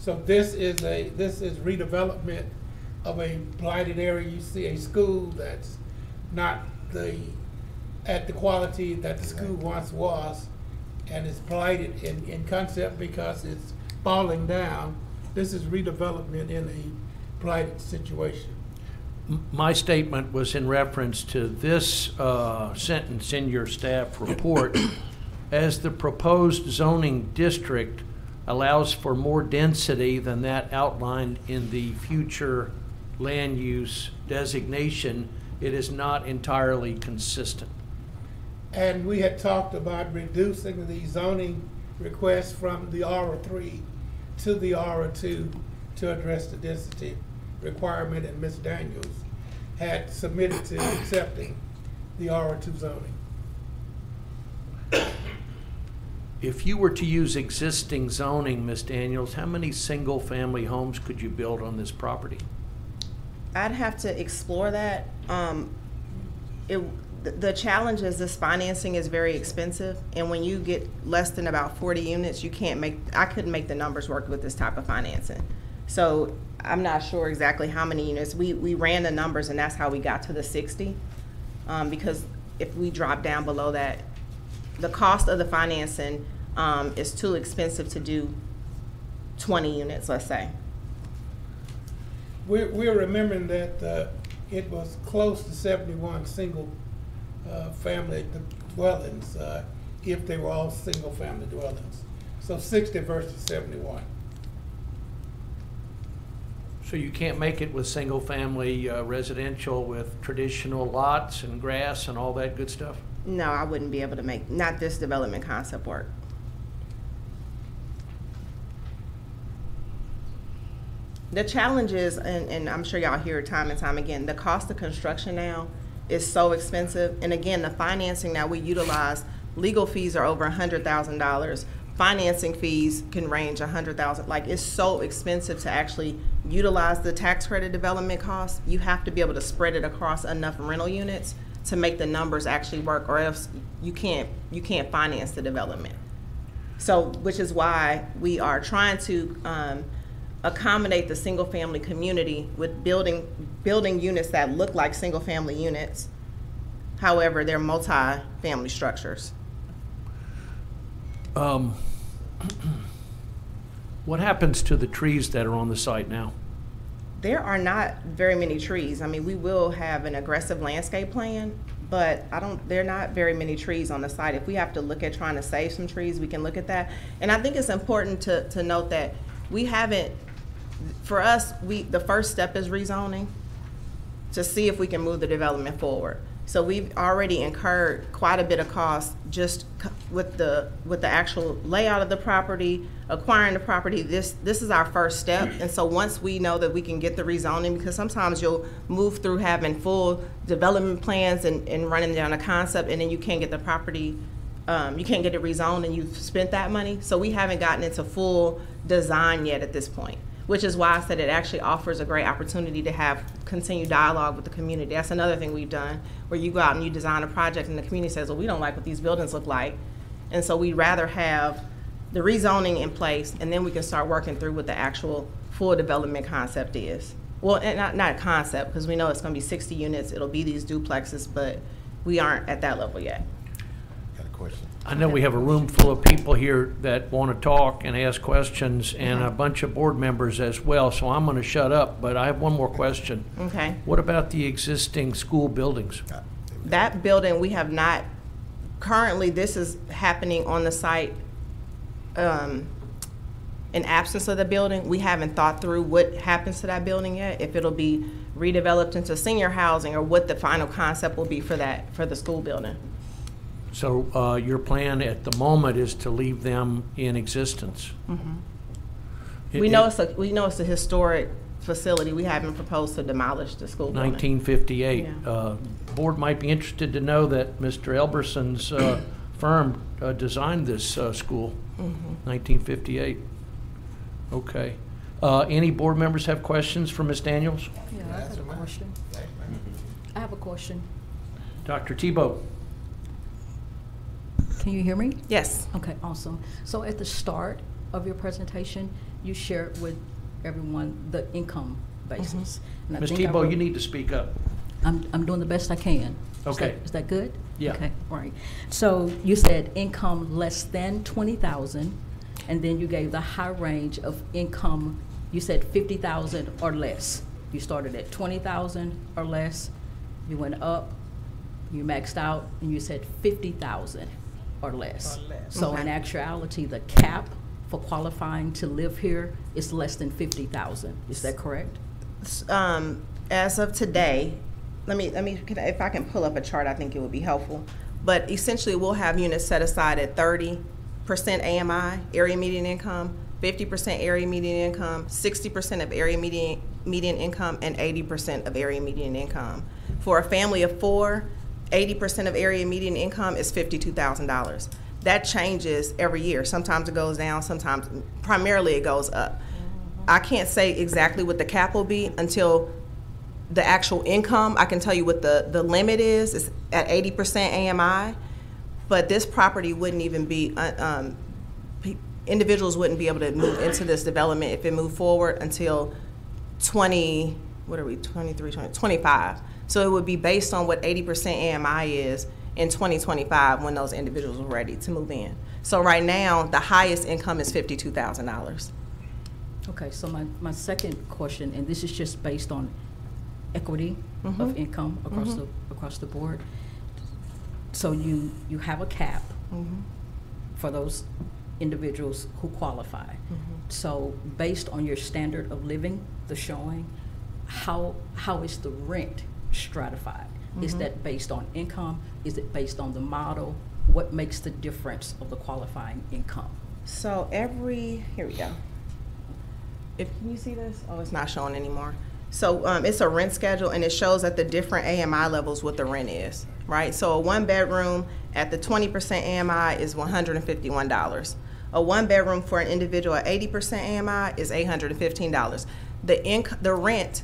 So this is a, this is redevelopment of a blighted area. You see a school that's not the, at the quality that the school once was, and it's blighted in, in concept because it's falling down. This is redevelopment in a blighted situation. My statement was in reference to this uh, sentence in your staff report. (coughs) As the proposed zoning district allows for more density than that outlined in the future land use designation, it is not entirely consistent. And we had talked about reducing the zoning request from the R three to the R two to address the density requirement, and Ms. Daniels had submitted to accepting the R two zoning. If you were to use existing zoning, Ms. Daniels, how many single-family homes could you build on this property? I'd have to explore that. Um, it, the- challenge is this financing is very expensive, and when you get less than about forty units, you can't make, I couldn't make the numbers work with this type of financing. So I'm not sure exactly how many units. We, we ran the numbers and that's how we got to the sixty. Um, because if we drop down below that, the cost of the financing, um, is too expensive to do twenty units, let's say. We're, we're remembering that, uh, it was close to seventy-one single, uh, family dwellings, uh, if they were all single-family dwellings. So sixty versus seventy-one. So you can't make it with single-family uh, residential with traditional lots and grass and all that good stuff? No, I wouldn't be able to make, not this development concept work. The challenge is, and, and I'm sure y'all hear it time and time again, the cost of construction now is so expensive. And again, the financing that we utilize, legal fees are over a hundred thousand dollars. financing fees can range a hundred thousand. Like it's so expensive to actually utilize the tax credit development costs. You have to be able to spread it across enough rental units to make the numbers actually work, or else you can't you can't finance the development. So, which is why we are trying to um, accommodate the single-family community with building, building units that look like single-family units. However, they're multi-family structures. Um, (clears throat) What happens to the trees that are on the site now? There are not very many trees. I mean, we will have an aggressive landscape plan, but I don't, there are not very many trees on the site. If we have to look at trying to save some trees, we can look at that. And I think it's important to, to note that we haven't, for us, we, the first step is rezoning to see if we can move the development forward. So we've already incurred quite a bit of cost just with the, with the actual layout of the property, acquiring the property. This, this is our first step. And so once we know that we can get the rezoning, because sometimes you'll move through having full development plans and, and running down a concept, and then you can't get the property, um, you can't get it rezoned and you've spent that money. So we haven't gotten into full design yet at this point which is why I said it actually offers a great opportunity to have continued dialogue with the community. That's another thing we've done, where you go out and you design a project and the community says, well, we don't like what these buildings look like. And so we'd rather have the rezoning in place and then we can start working through what the actual full development concept is. Well, and not, not concept, because we know it's gonna be sixty units, it'll be these duplexes, but we aren't at that level yet. Got a question? I know we have a room full of people here that want to talk and ask questions, and a bunch of board members as well, so I'm going to shut up, but I have one more question. Okay? What about the existing school buildings? That building, we have not, currently, this is happening on the site um, in absence of the building. We haven't thought through what happens to that building yet, if it'll be redeveloped into senior housing, or what the final concept will be for that, for the school building. So uh, your plan at the moment is to leave them in existence? We know it's a, we know it's a historic facility. We haven't proposed to demolish the school building. 1958. Yeah. Uh, Board might be interested to know that Mr. Elberson's uh, (coughs) firm uh, designed this uh, school, Mm-hmm. 1958. Okay. Uh, Any board members have questions for Ms. Daniels? Yeah, I have a question. I have a question. Dr. Tebow? Can you hear me? Yes. Okay, awesome. So at the start of your presentation, you shared with everyone the income mm-hmm. basis. And I Ms. Tebow, you need to speak up. I'm, I'm doing the best I can. Is Okay. that- Is that good? Yeah. Okay, all right. So you said income less than twenty thousand, and then you gave the high range of income, you said fifty thousand or less. You started at twenty thousand or less, you went up, you maxed out, and you said fifty thousand or less. So in actuality, the cap for qualifying to live here is less than fifty thousand. Is that correct? um, as of today, let me, let me, can if I can pull up a chart, I think it would be helpful. But essentially, we'll have units set aside at thirty percent AMI, area median income, fifty percent area median income, sixty percent of area median, median income, and eighty percent of area median income. For a family of four, eighty percent of area median income is fifty-two thousand dollars. That changes every year. Sometimes it goes down, sometimes, primarily it goes up. I can't say exactly what the cap will be until the actual income. I can tell you what the, the limit is. It's at eighty percent AMI. But this property wouldn't even be, uh, um, individuals wouldn't be able to move into this development if it moved forward until twenty, what are we, 23, 20, 25. So it would be based on what eighty percent AMI is in twenty twenty-five when those individuals are ready to move in. So right now, the highest income is fifty-two thousand dollars. Okay, so my, my second question, and this is just based on equity of mm-hmm. income across the, mm-hmm. across the board. So you, you have a cap mm-hmm. for those individuals who qualify. So based on your standard of living, the showing, how, how is the rent stratified? Is that based on income? Is it based on the model? What makes the difference of the qualifying income? So every, here we go. If, can you see this? Oh, it's not showing anymore. So, um, it's a rent schedule and it shows at the different AMI levels what the rent is, right? So a one bedroom at the twenty percent AMI is one hundred and fifty-one dollars. A one-bedroom for an individual at eighty percent AMI is eight hundred and fifteen dollars. The inc, the rent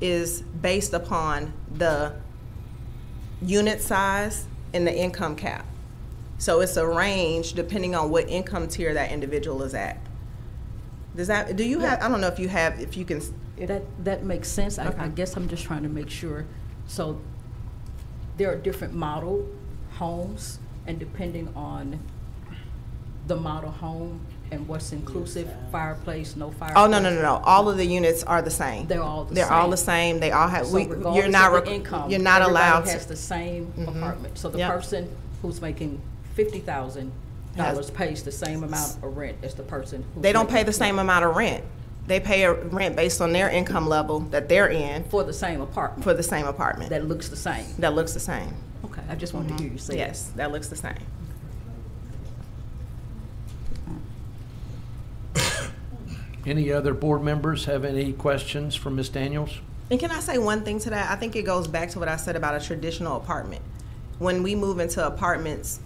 is based upon the unit size and the income cap. So it's a range depending on what income tier that individual is at. Does that, do you have, I don't know if you have, if you can, That, that makes sense. I, I guess I'm just trying to make sure. So there are different model homes, and depending on the model home and what's inclusive, fireplace, no fireplace. oh, no, no, no, no, all of the units are the same. They're all the They're all the same, they all have, So we, you're regardless not, of the requ- income, you're not everybody allowed has to. the same Mhm. apartment. So the Yep. person who's making fifty thousand dollars Has- pays the same amount of rent as the person who's They don't pay making the same amount of rent. They pay a rent based on their income level that they're in For the same apartment. for the same apartment. That looks the same. That looks the same. Okay, I just wanted to hear you say that. Yes, that looks the same. Any other board members have any questions for Ms. Daniels? And can I say one thing to that? I think it goes back to what I said about a traditional apartment. When we move into apartments,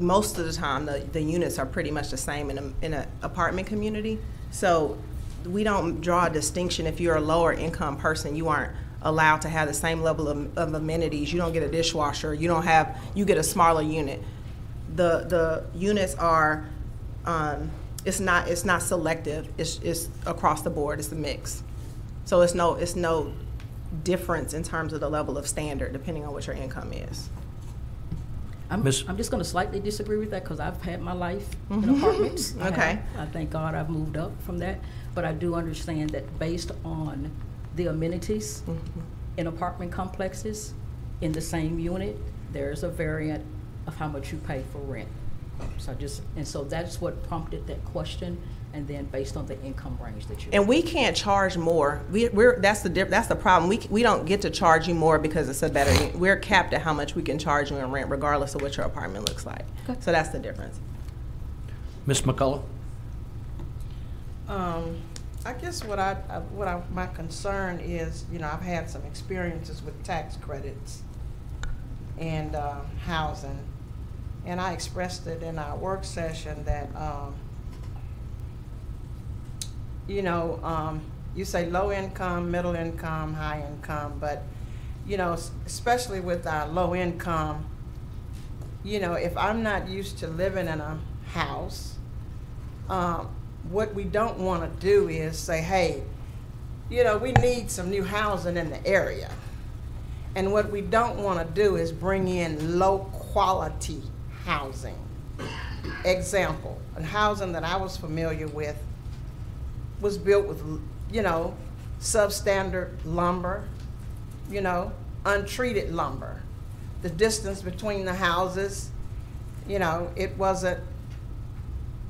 most of the time, the, the units are pretty much the same in a, in an apartment community. So we don't draw a distinction if you're a lower income person, you aren't allowed to have the same level of, of amenities. You don't get a dishwasher, you don't have, you get a smaller unit. The, the units are, um, it's not, it's not selective, it's, it's across the board, it's a mix. So it's no, it's no difference in terms of the level of standard, depending on what your income is. I'm, Miss- I'm just gonna slightly disagree with that, because I've had my life in Mhm. apartments. (laughs) I Okay. have. I thank God I've moved up from that, but I do understand that based on the amenities Mm-hmm. in apartment complexes, in the same unit, there's a variant of how much you pay for rent. So I just, and so that's what prompted that question, and then based on the income range that you. And we can't charge more. We, we're, that's the, diff- that's the problem. We, c- we don't get to charge you more because it's a better, u- we're capped at how much we can charge you in rent regardless of what your apartment looks like. Okay. So that's the difference. Ms. McCullough? Um, I guess what I, I- what I, my concern is, you know, I've had some experiences with tax credits and, uh, housing. And I expressed it in our work session that, um, you know, um, you say low income, middle income, high income, but, you know, especially with our low income, you know, if I'm not used to living in a house, um, what we don't want to do is say, hey, you know, we need some new housing in the area. And what we don't want to do is bring in low quality housing. Example, a housing that I was familiar with was built with, you know, substandard lumber, you know, untreated lumber. The distance between the houses, you know, it wasn't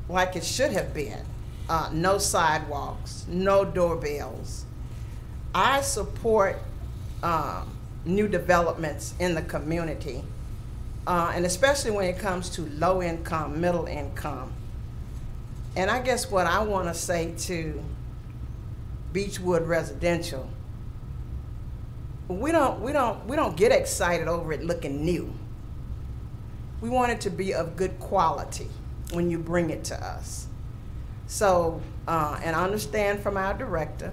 like it should have been. Uh, no sidewalks, no doorbells. I support um, new developments in the community, uh, and especially when it comes to low income, middle income. And I guess what I want to say to Beechwood Residential, we don't, we don't, we don't get excited over it looking new. We want it to be of good quality when you bring it to us. So, uh, and I understand from our director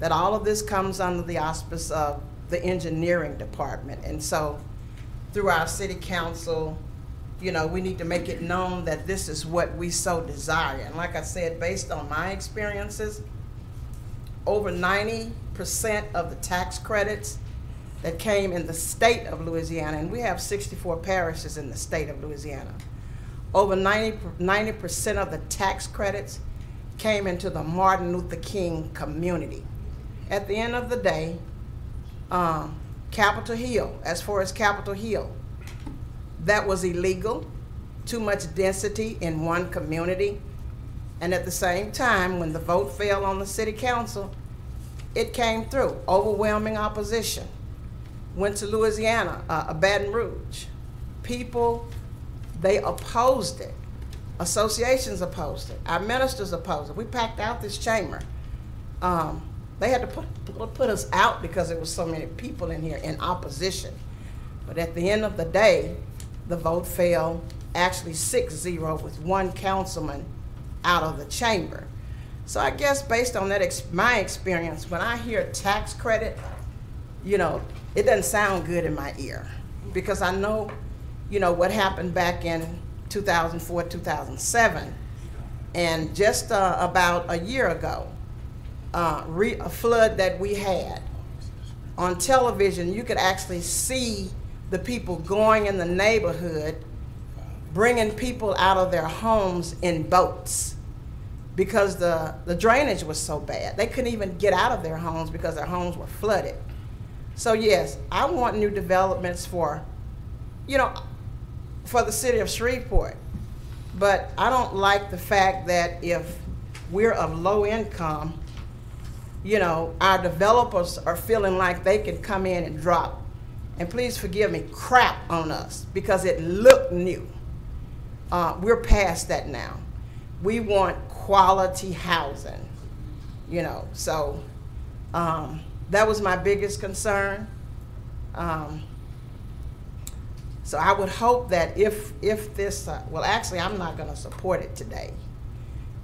that all of this comes under the auspice of the engineering department. And so, through our city council, you know, we need to make it known that this is what we so desire. And like I said, based on my experiences, over ninety percent of the tax credits that came in the state of Louisiana, and we have sixty-four parishes in the state of Louisiana. Over 90 percent of the tax credits came into the Martin Luther King community. At the end of the day, um, Capitol Hill, as far as Capitol Hill, that was illegal, too much density in one community. And at the same time, when the vote fell on the city council, it came through, overwhelming opposition. Went to Louisiana, uh, Baton Rouge. People, they opposed it. Associations opposed it. Our ministers opposed it. We packed out this chamber. Um, they had to put, put us out because there was so many people in here in opposition. But at the end of the day, the vote fell actually six zero with one councilman out of the chamber. So I guess based on that, ex- my experience, when I hear tax credit, you know, it doesn't sound good in my ear because I know, you know, what happened back in 2004, 2007. And just uh, about a year ago, uh, re- a flood that we had on television, you could actually see the people going in the neighborhood, bringing people out of their homes in boats because the, the drainage was so bad. They couldn't even get out of their homes because their homes were flooded. So yes, I want new developments for, you know, for the city of Shreveport. But I don't like the fact that if we're of low income, you know, our developers are feeling like they can come in and drop, and please forgive me, crap on us because it looked new. Uh, we're past that now. We want quality housing, you know, so um, that was my biggest concern. Um, so I would hope that if, if this, uh, well, actually, I'm not gonna support it today.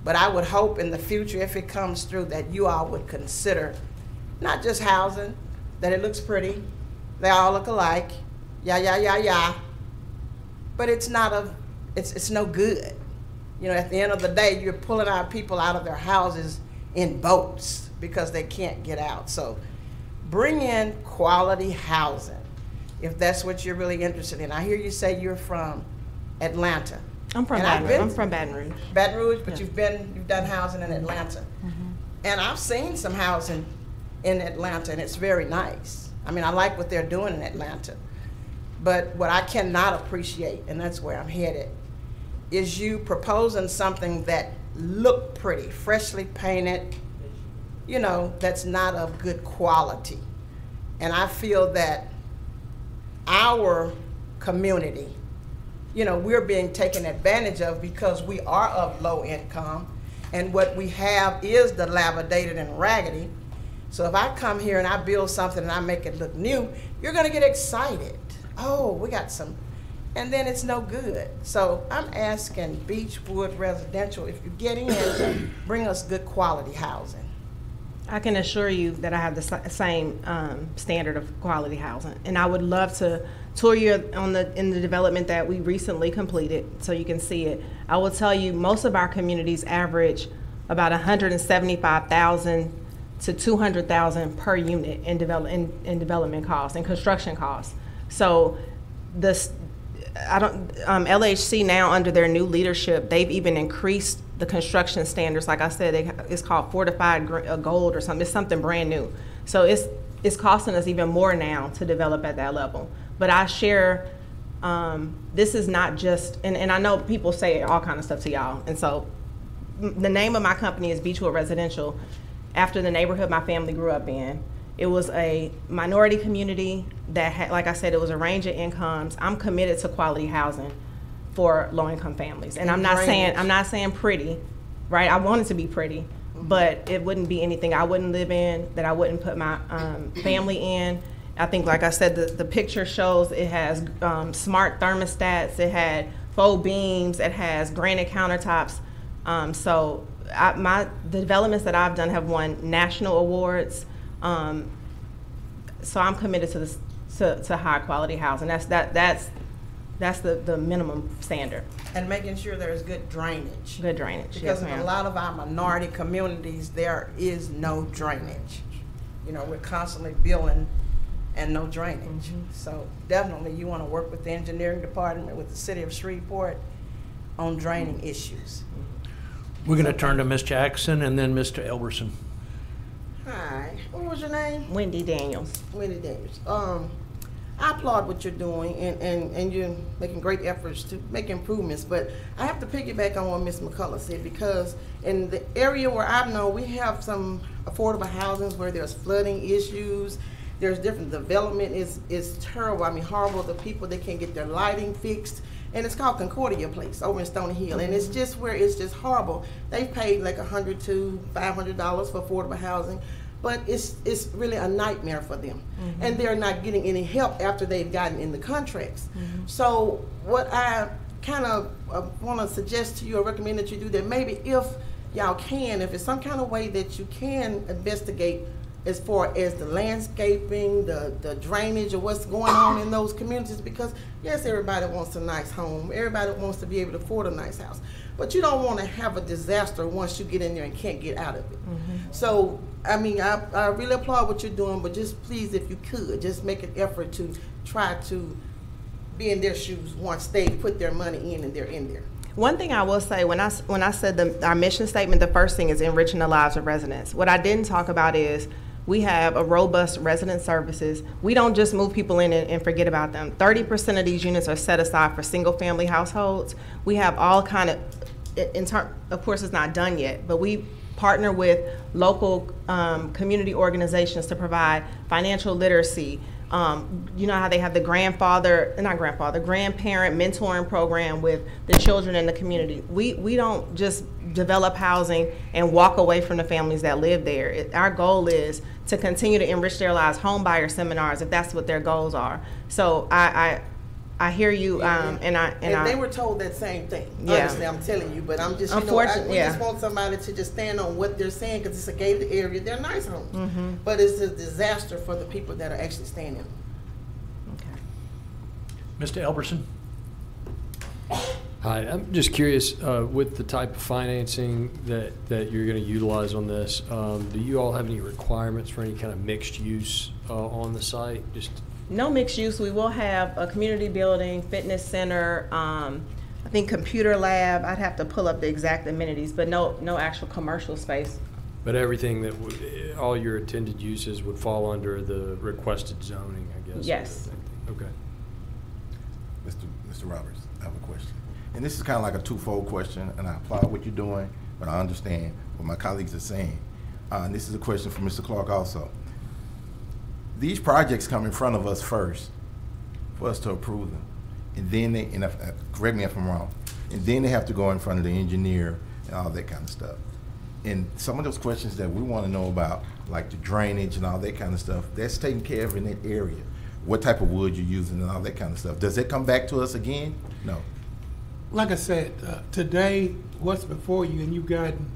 But I would hope in the future, if it comes through, that you all would consider not just housing, that it looks pretty, they all look alike, yeah, yeah, yeah, yeah. But it's not a, it's, it's no good. You know, at the end of the day, you're pulling our people out of their houses in boats because they can't get out. So bring in quality housing if that's what you're really interested in. I hear you say you're from Atlanta. I'm from And Baton Rouge. I'm from Baton Rouge. Baton Rouge, but Yeah. you've been, you've done housing in Atlanta. Mm-hmm. And I've seen some housing in Atlanta, and it's very nice. I mean, I like what they're doing in Atlanta. But what I cannot appreciate, and that's where I'm headed, is you proposing something that looked pretty, freshly painted, you know, that's not of good quality. And I feel that our community, you know, we're being taken advantage of because we are of low income. And what we have is the dilapidated and raggedy. So if I come here and I build something and I make it look new, you're gonna get excited. Oh, we got some, and then it's no good. So I'm asking Beechwood Residential, if you get in, (coughs) bring us good quality housing. I can assure you that I have the same um, standard of quality housing, and I would love to tour you on the in the development that we recently completed, so you can see it. I will tell you, most of our communities average about 175,000 to 200,000 per unit in develop in, in development costs and construction costs. So this, I don't, um, LHC now under their new leadership, they've even increased the construction standards. Like I said, they, it's called fortified uh, gold or something. It's something brand new. So it's it's costing us even more now to develop at that level. But I share. Um, this is not just, and, and I know people say all kind of stuff to y'all, and so the name of my company is Beechwood Residential, after the neighborhood my family grew up in. It was a minority community that had, like I said, it was a range of incomes. I'm committed to quality housing for low-income families, and I'm not saying I'm not saying pretty, right? I want it to be pretty, but it wouldn't be anything I wouldn't live in that I wouldn't put my um, family in. I think, like I said, the, the picture shows it has um, smart thermostats, it had faux beams, it has granite countertops. Um, so I, my the developments that I've done have won national awards. Um, so I'm committed to this to, to high quality housing. That's that that's that's the, the minimum standard. And making sure there's good drainage. Good drainage. Because yes, in a lot of our minority communities, there is no drainage. You know, we're constantly building and no drainage. Mm-hmm. So definitely you want to work with the engineering department, with the city of Shreveport on draining issues. We're going to turn to Ms. Jackson and then Mr. Elberson. Hi, what was your name? Wendy Daniels. Wendy Daniels. Um, I applaud what you're doing and, and, and you're making great efforts to make improvements, but I have to piggyback on what Ms. McCullough said because in the area where I know we have some affordable housings where there's flooding issues, there's different development is is terrible. I mean horrible. The people they can't get their lighting fixed. And it's called Concordia Place over in Stony Hill. And it's just where it's just horrible. They've paid like a hundred to five hundred dollars for affordable housing but it's it's really a nightmare for them and they're not getting any help after they've gotten in the contracts so what i kind of uh, want to suggest to you or recommend that you do that maybe if y'all can, if it's some kind of way that you can investigate as far as the landscaping, the, the drainage, or what's going on in those communities, because yes, everybody wants a nice home, everybody wants to be able to afford a nice house, but you don't want to have a disaster once you get in there and can't get out of it. Mm-hmm. So, I mean, I, I really applaud what you're doing, but just please, if you could, just make an effort to try to be in their shoes once they put their money in and they're in there. One thing I will say, when I, when I said the, our mission statement, the first thing is enriching the lives of residents. What I didn't talk about is, we have a robust resident services. We don't just move people in and, and forget about them. Thirty percent of these units are set aside for single-family households. We have all kind of, in term, of course, it's not done yet, but we partner with local, um, community organizations to provide financial literacy, um, you know how they have the grandfather, not grandfather, grandparent mentoring program with the children in the community. We, we don't just develop housing and walk away from the families that live there. It, our goal is to continue to enrich their lives, home buyer seminars, if that's what their goals are. So I, I, I hear you, um, and I, and, And I. they were told that same thing. Yeah. Honestly, I'm telling you, but I'm just, you know, I, Unfortunate- we just want somebody to just stand on what they're saying because it's a gated area. They're nice homes, Mhm. but it's a disaster for the people that are actually staying in. them. Mr. Elberson? (coughs) Hi, I'm just curious, uh, with the type of financing that, that you're going to utilize on this, um, do you all have any requirements for any kind of mixed use uh, on the site? Just No mixed use. We will have a community building, fitness center, um, I think computer lab. I'd have to pull up the exact amenities, but no, no actual commercial space. But everything that would, all your intended uses would fall under the requested zoning, I guess? Yes. Okay. Mr. Mr. Roberts, I have a question. And this is kind of like a twofold question, and I applaud what you're doing, but I understand what my colleagues are saying. Uh, and this is a question for Mr. Clark also. These projects come in front of us first for us to approve them. And then they, and if, uh, correct me if I'm wrong, and then they have to go in front of the engineer and all that kind of stuff. And some of those questions that we want to know about, like the drainage and all that kind of stuff, that's taken care of in that area. What type of wood you're using and all that kind of stuff. Does it come back to us again? No. Like I said, uh, today, what's before you, and you've gotten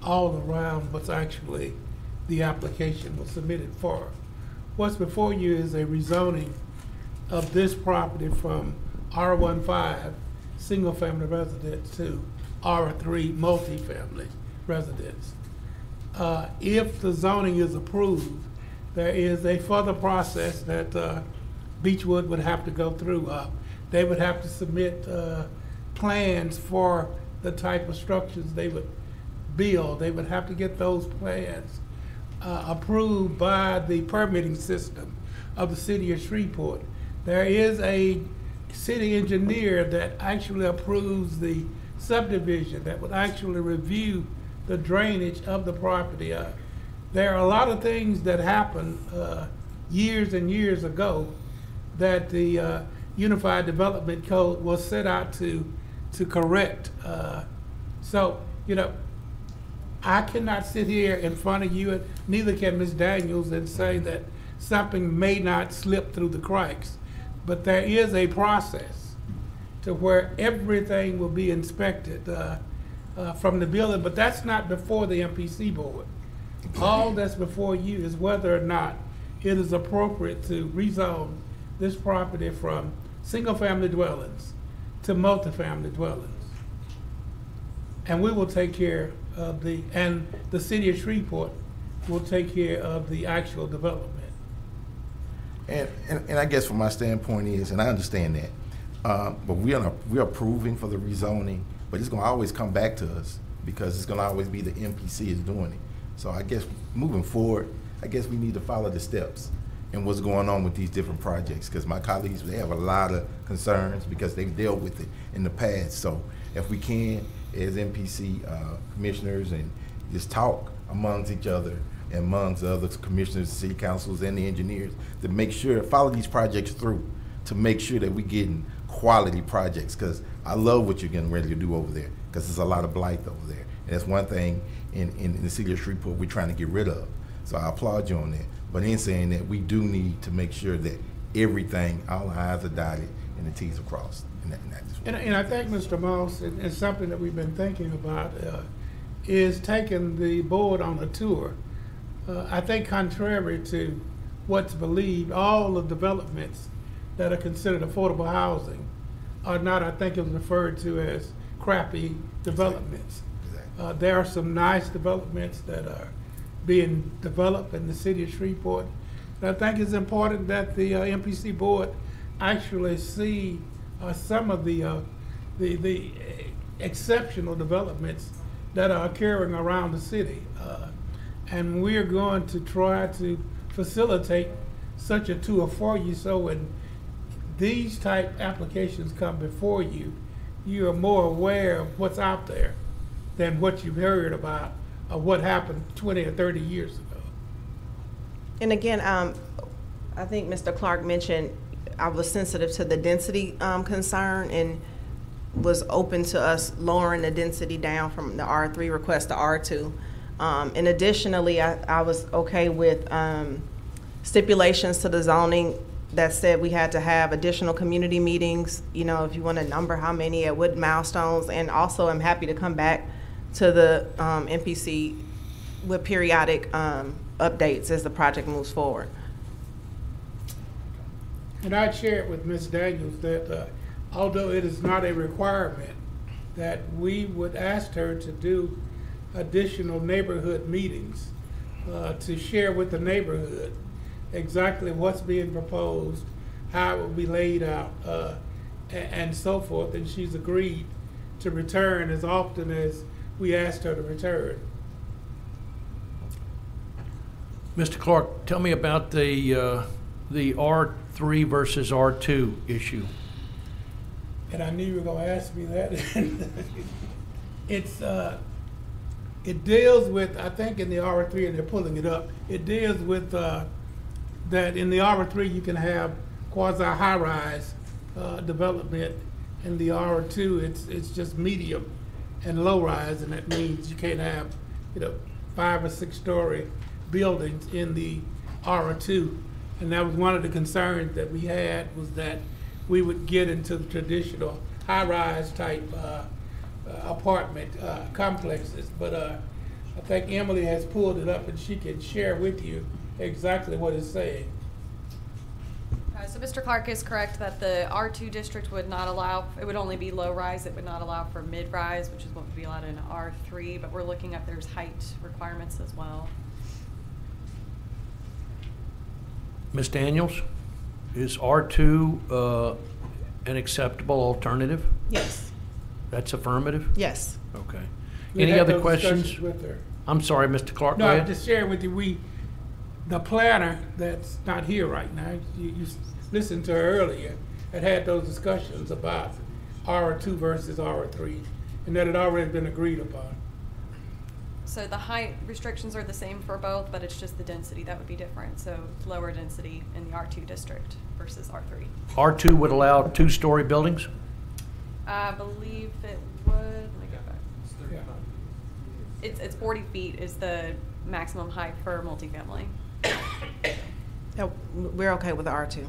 all around what's actually the application was submitted for. What's before you is a rezoning of this property from R15, single-family residence, to R3, multifamily residence. Uh, If the zoning is approved, there is a further process that uh, Beechwood would have to go through. Uh, They would have to submit uh, plans for the type of structures they would build. They would have to get those plans uh, approved by the permitting system of the city of Shreveport. There is a city engineer that actually approves the subdivision, that would actually review the drainage of the property. Uh, There are a lot of things that happened uh, years and years ago that the uh, Unified Development Code was set out to, to correct. Uh, So, you know, I cannot sit here in front of you, and neither can Ms. Daniels, and say that something may not slip through the cracks. But there is a process to where everything will be inspected uh, uh, from the building, but that's not before the MPC board. All that's before you is whether or not it is appropriate to rezone this property from single-family dwellings to multifamily dwellings. And we will take care of the, and the city of Shreveport will take care of the actual development. And, and, and I guess from my standpoint is, and I understand that, uh, but we are, we are approving for the rezoning, but it's gonna always come back to us because it's gonna always be the MPC is doing it. So I guess moving forward, I guess we need to follow the steps and what's going on with these different projects. Because my colleagues, they have a lot of concerns because they've dealt with it in the past. So if we can, as MPC uh, commissioners and just talk amongst each other and amongst the other commissioners, city councils, and the engineers to make sure, follow these projects through to make sure that we're getting quality projects. Because I love what you're getting ready to do over there because there's a lot of blight over there. And that's one thing in, in, in the city of Shreveport we're trying to get rid of. So I applaud you on that. But in saying that, we do need to make sure that everything, all the I's are dotted and the T's are crossed. And that- and And, and I think, Mr. Moss, and it's something that we've been thinking about, uh, is taking the board on a tour. Uh, I think contrary to what's believed, all the developments that are considered affordable housing are not, I think, is referred to as crappy developments. Exactly. Uh, there are some nice developments that are being developed in the city of Shreveport. And I think it's important that the uh, MPC board actually see uh, some of the, uh, the, the exceptional developments that are occurring around the city. Uh, and we're going to try to facilitate such a tour for you so when these type applications come before you, you are more aware of what's out there than what you've heard about or what happened 20 or 30 years ago. And again, um, I think Mr. Clark mentioned I was sensitive to the density um, concern and was open to us lowering the density down from the R3 request to R2. Um, and additionally, I, I was okay with um, stipulations to the zoning that said we had to have additional community meetings, you know, if you want to number how many at what milestones. And also, I'm happy to come back to the um, MPC with periodic um, updates as the project moves forward. And I'd share it with Ms. Daniels that uh, although it is not a requirement, that we would ask her to do additional neighborhood meetings uh, to share with the neighborhood exactly what's being proposed, how it will be laid out, uh, and so forth. And she's agreed to return as often as we asked her to return. Mr. Clark, tell me about the, uh, the R3 versus R2 issue. and I knew you were gonna ask me that. (laughs) It's, uh, it deals with, I think in the R three, and they're pulling it up, it deals with, uh, that in the R three, you can have quasi high-rise, uh, development. In the R two, it's, it's just medium and low-rise, and that means you can't have, you know, five or six-story buildings in the R two. And that was one of the concerns that we had, was that we would get into the traditional high-rise type uh, uh, apartment uh, complexes. But uh, I think Emily has pulled it up and she can share with you exactly what it's saying. Uh, So Mr. Clark is correct that the R2 district would not allow, it would only be low-rise, it would not allow for mid-rise, which is what would be allowed in R3, but we're looking at there's height requirements as well. Ms. Daniels, is R2 uh, an acceptable alternative? Yes. That's affirmative? Yes. Okay. We Any other questions? With her. I'm sorry, Mr. Clark, No, I'm just sharing with you, we, the planner that's not here right now, you, you s- listened to her earlier, had had those discussions about R two versus R three, and that had already been agreed upon. So the height restrictions are the same for both, but it's just the density that would be different. So lower density in the R2 district versus R3. R2 would allow two-story buildings? I believe it would, let me go back. Yeah. It's, it's 40 feet is the maximum height for multifamily. (coughs) Yeah, We're okay with the R2.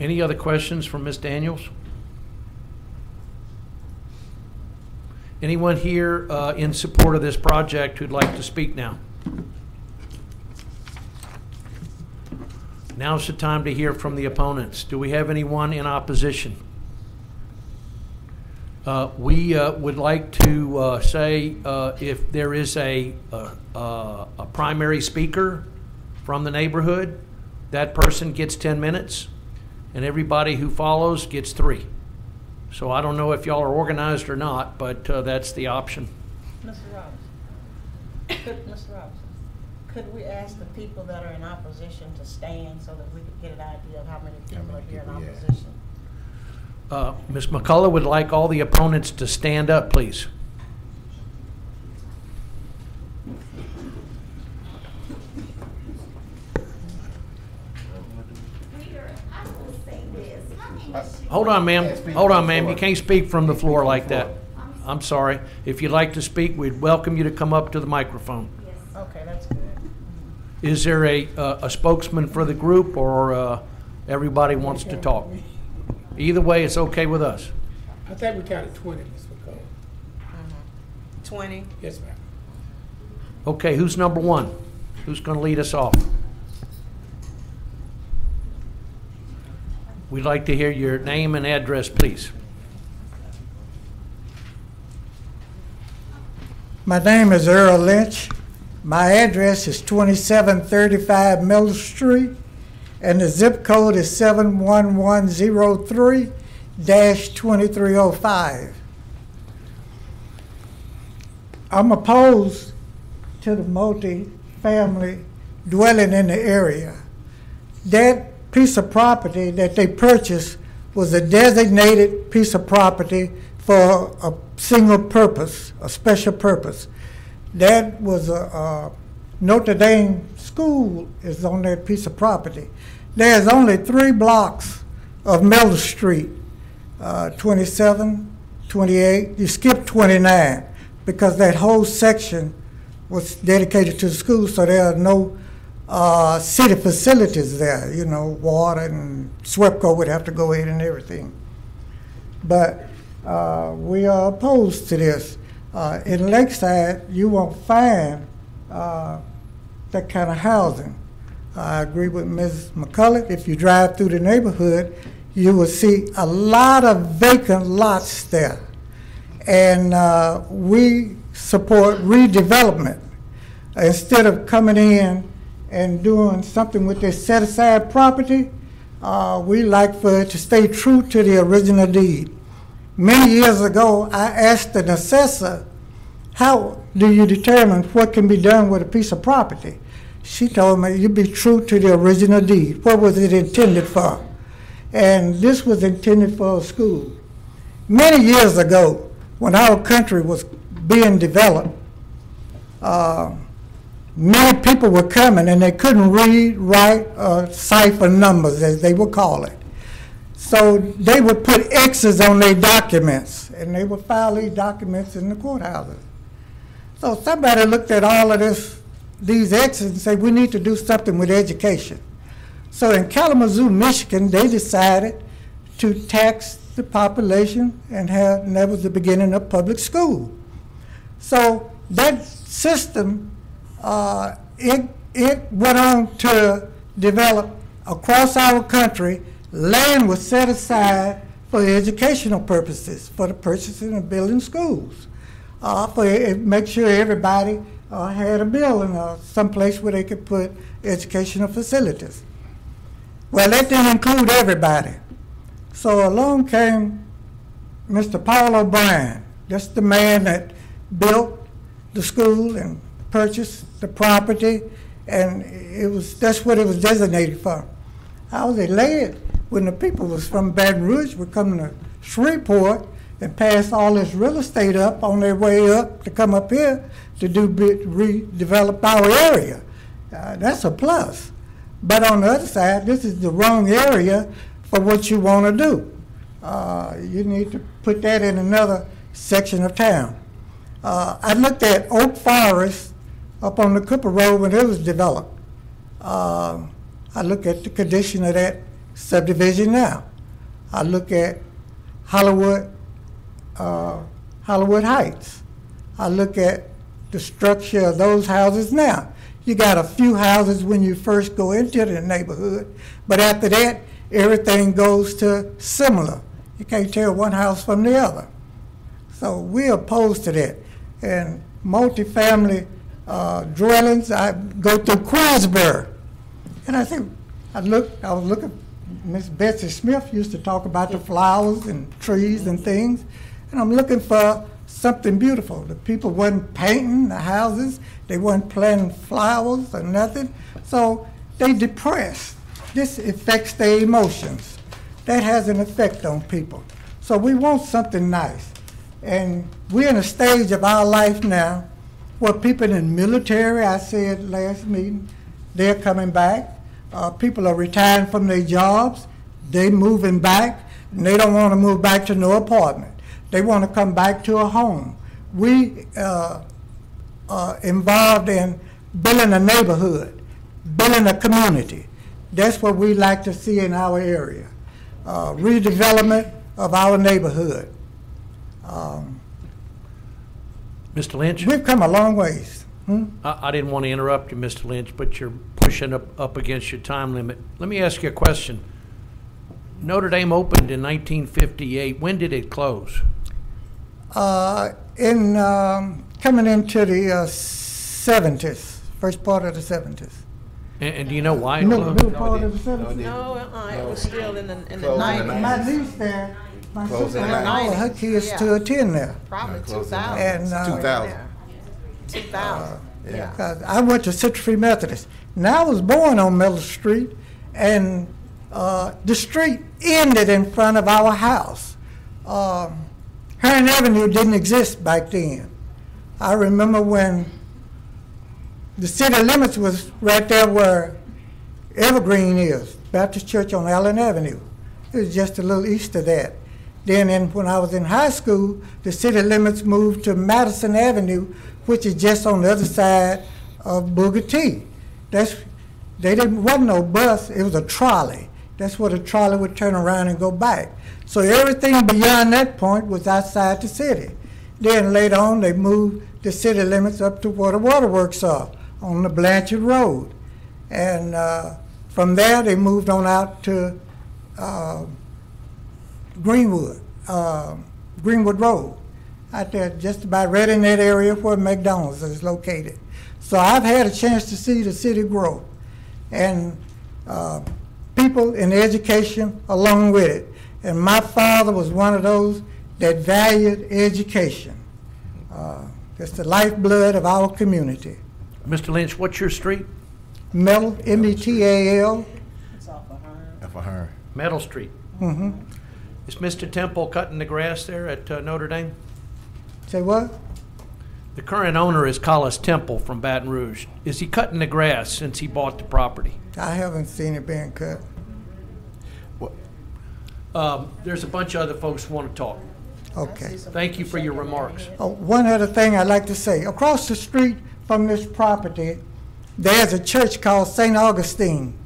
Any other questions from Ms. Daniels? Anyone here uh, in support of this project who'd like to speak now? Now's the time to hear from the opponents. Do we have anyone in opposition? Uh, We uh, would like to uh, say uh, if there is a, a a primary speaker from the neighborhood, that person gets 10 minutes, and everybody who follows gets three. So I don't know if y'all are organized or not, but uh, that's the option. Mr. Robinson, could, Mr. Robinson, could we ask the people that are in opposition to stand so that we could get an idea of how many people are here in people, yeah. opposition? Uh, Ms. McCullough would like all the opponents to stand up, please. Peter, I will say this. My name is Hold on, ma'am. Hold on, ma'am. You can't speak from the floor like that. I'm sorry. If you'd like to speak, we'd welcome you to come up to the microphone. Okay, that's good. Is there a, uh, a spokesman for the group, or uh, everybody wants to talk? Either way, it's okay with us. I think we counted twenty, Ms. McCullough. Twenty. Yes, ma'am. Okay, who's number one? Who's going to lead us off? We'd like to hear your name and address, please. My name is Earl Lynch. My address is 2735 Middle Street, and the zip code is 71103-2305. I'm opposed to the multi-family dwelling in the area. That piece of property that they purchased was a designated piece of property for a single purpose, a special purpose. That was a, a Notre Dame school is on that piece of property. There's only three blocks of Middle Street, uh, 27, 28. You skip 29 because that whole section was dedicated to the school, so there are no uh, city facilities there. You know, water and SWEPCO would have to go in and everything. But uh, we are opposed to this. Uh, in Lakeside, you won't find uh, that kind of housing. I agree with Ms. McCullough. If you drive through the neighborhood, you will see a lot of vacant lots there. And uh, we support redevelopment. Instead of coming in and doing something with this set aside property, uh, we like for it to stay true to the original deed. Many years ago, I asked an assessor, how do you determine what can be done with a piece of property? She told me, you be true to the original deed. What was it intended for? And this was intended for a school. Many years ago, when our country was being developed, uh, many people were coming and they couldn't read, write, or cipher numbers, as they would call it. So they would put X's on their documents, and they would file these documents in the courthouses. So somebody looked at all of this, these X's and said, we need to do something with education. So in Kalamazoo, Michigan, they decided to tax the population and have, and that was the beginning of public school. So that system, uh, it, it went on to develop across our country. Land was set aside for educational purposes, for the purchasing and building schools, uh, for it, make sure everybody uh, had a building or someplace where they could put educational facilities. Well, that didn't include everybody. So along came Mr. Paul O'Brien. That's the man that built the school and purchased the property, and it was that's what it was designated for. I was elated when the people was from Baton Rouge were coming to Shreveport and pass all this real estate up on their way up to come up here to do bit, redevelop our area. Uh, that's a plus. But on the other side, this is the wrong area for what you want to do. Uh, you need to put that in another section of town. Uh, I looked at Oak Forest up on the Cooper Road when it was developed. Uh, I look at the condition of that subdivision now. I look at Hollywood, uh, Hollywood Heights. I look at the structure of those houses now. You got a few houses when you first go into the neighborhood, but after that, everything goes to similar. You can't tell one house from the other. So we're opposed to that. And multifamily uh, dwellings, I go through Queensborough. And I think, I look, I was looking, Miss Betsy Smith used to talk about the flowers and trees and things. And I'm looking for something beautiful. The people wasn't painting the houses, they weren't planting flowers or nothing. So they depressed. This affects their emotions. That has an effect on people. So we want something nice. And we're in a stage of our life now where people in military, I said last meeting, they're coming back. Uh, people are retiring from their jobs. they're moving back, and they don't want to move back to no apartment. They want to come back to a home. We uh, are involved in building a neighborhood, building a community. That's what we like to see in our area. Uh, redevelopment of our neighborhood. Um, Mr. Lynch? We've come a long ways. Hmm? I, I didn't want to interrupt you, Mr. Lynch, but you're pushing up, up against your time limit. Let me ask you a question. Notre Dame opened in 1958. When did it close? Uh, in um, coming into the uh, 70s, first part of the 70s. And, and do you know why it Middle, closed? middle part of the 70s. No, uh-uh, it was still in the, in the Closed in the nineties. My niece there, my Closed sister in the had all her 90s. kids to Yeah. attend there. Probably No, two close in the thousand. And, uh, 2000. Two thousand, yeah. 'Cause I went to Citrus Free Methodist. Now I was born on Middle Street, and uh, the street ended in front of our house. Um, Hearne Avenue didn't exist back then. I remember when the city limits was right there where Evergreen is, Baptist Church on Allen Avenue. It was just a little east of that. Then, in, when I was in high school, the city limits moved to Madison Avenue, which is just on the other side of Booker T. That's they didn't wasn't no bus; it was a trolley. That's where the trolley would turn around and go back. So everything beyond that point was outside the city. Then later on, they moved the city limits up to where the waterworks are on the Blanchard Road, and uh, from there they moved on out to uh, Greenwood, uh, Greenwood Road, out there just about right in that area where McDonald's is located. So I've had a chance to see the city grow, and uh, people in education along with it. And my father was one of those that valued education. Uh, it's the lifeblood of our community. Mr. Lynch, what's your street? Metal, M-E-T-A-L. It's off of her. And for her. Meadow Street. Mm-hmm. Is Mr. Temple cutting the grass there at uh, Notre Dame? Say what? The current owner is Collis Temple from Baton Rouge. Is he cutting the grass since he bought the property? I haven't seen it being cut. Um, there's a bunch of other folks who want to talk. Okay. Thank you for your remarks. Oh, one other thing I'd like to say. Across the street from this property, there's a church called St. Augustine.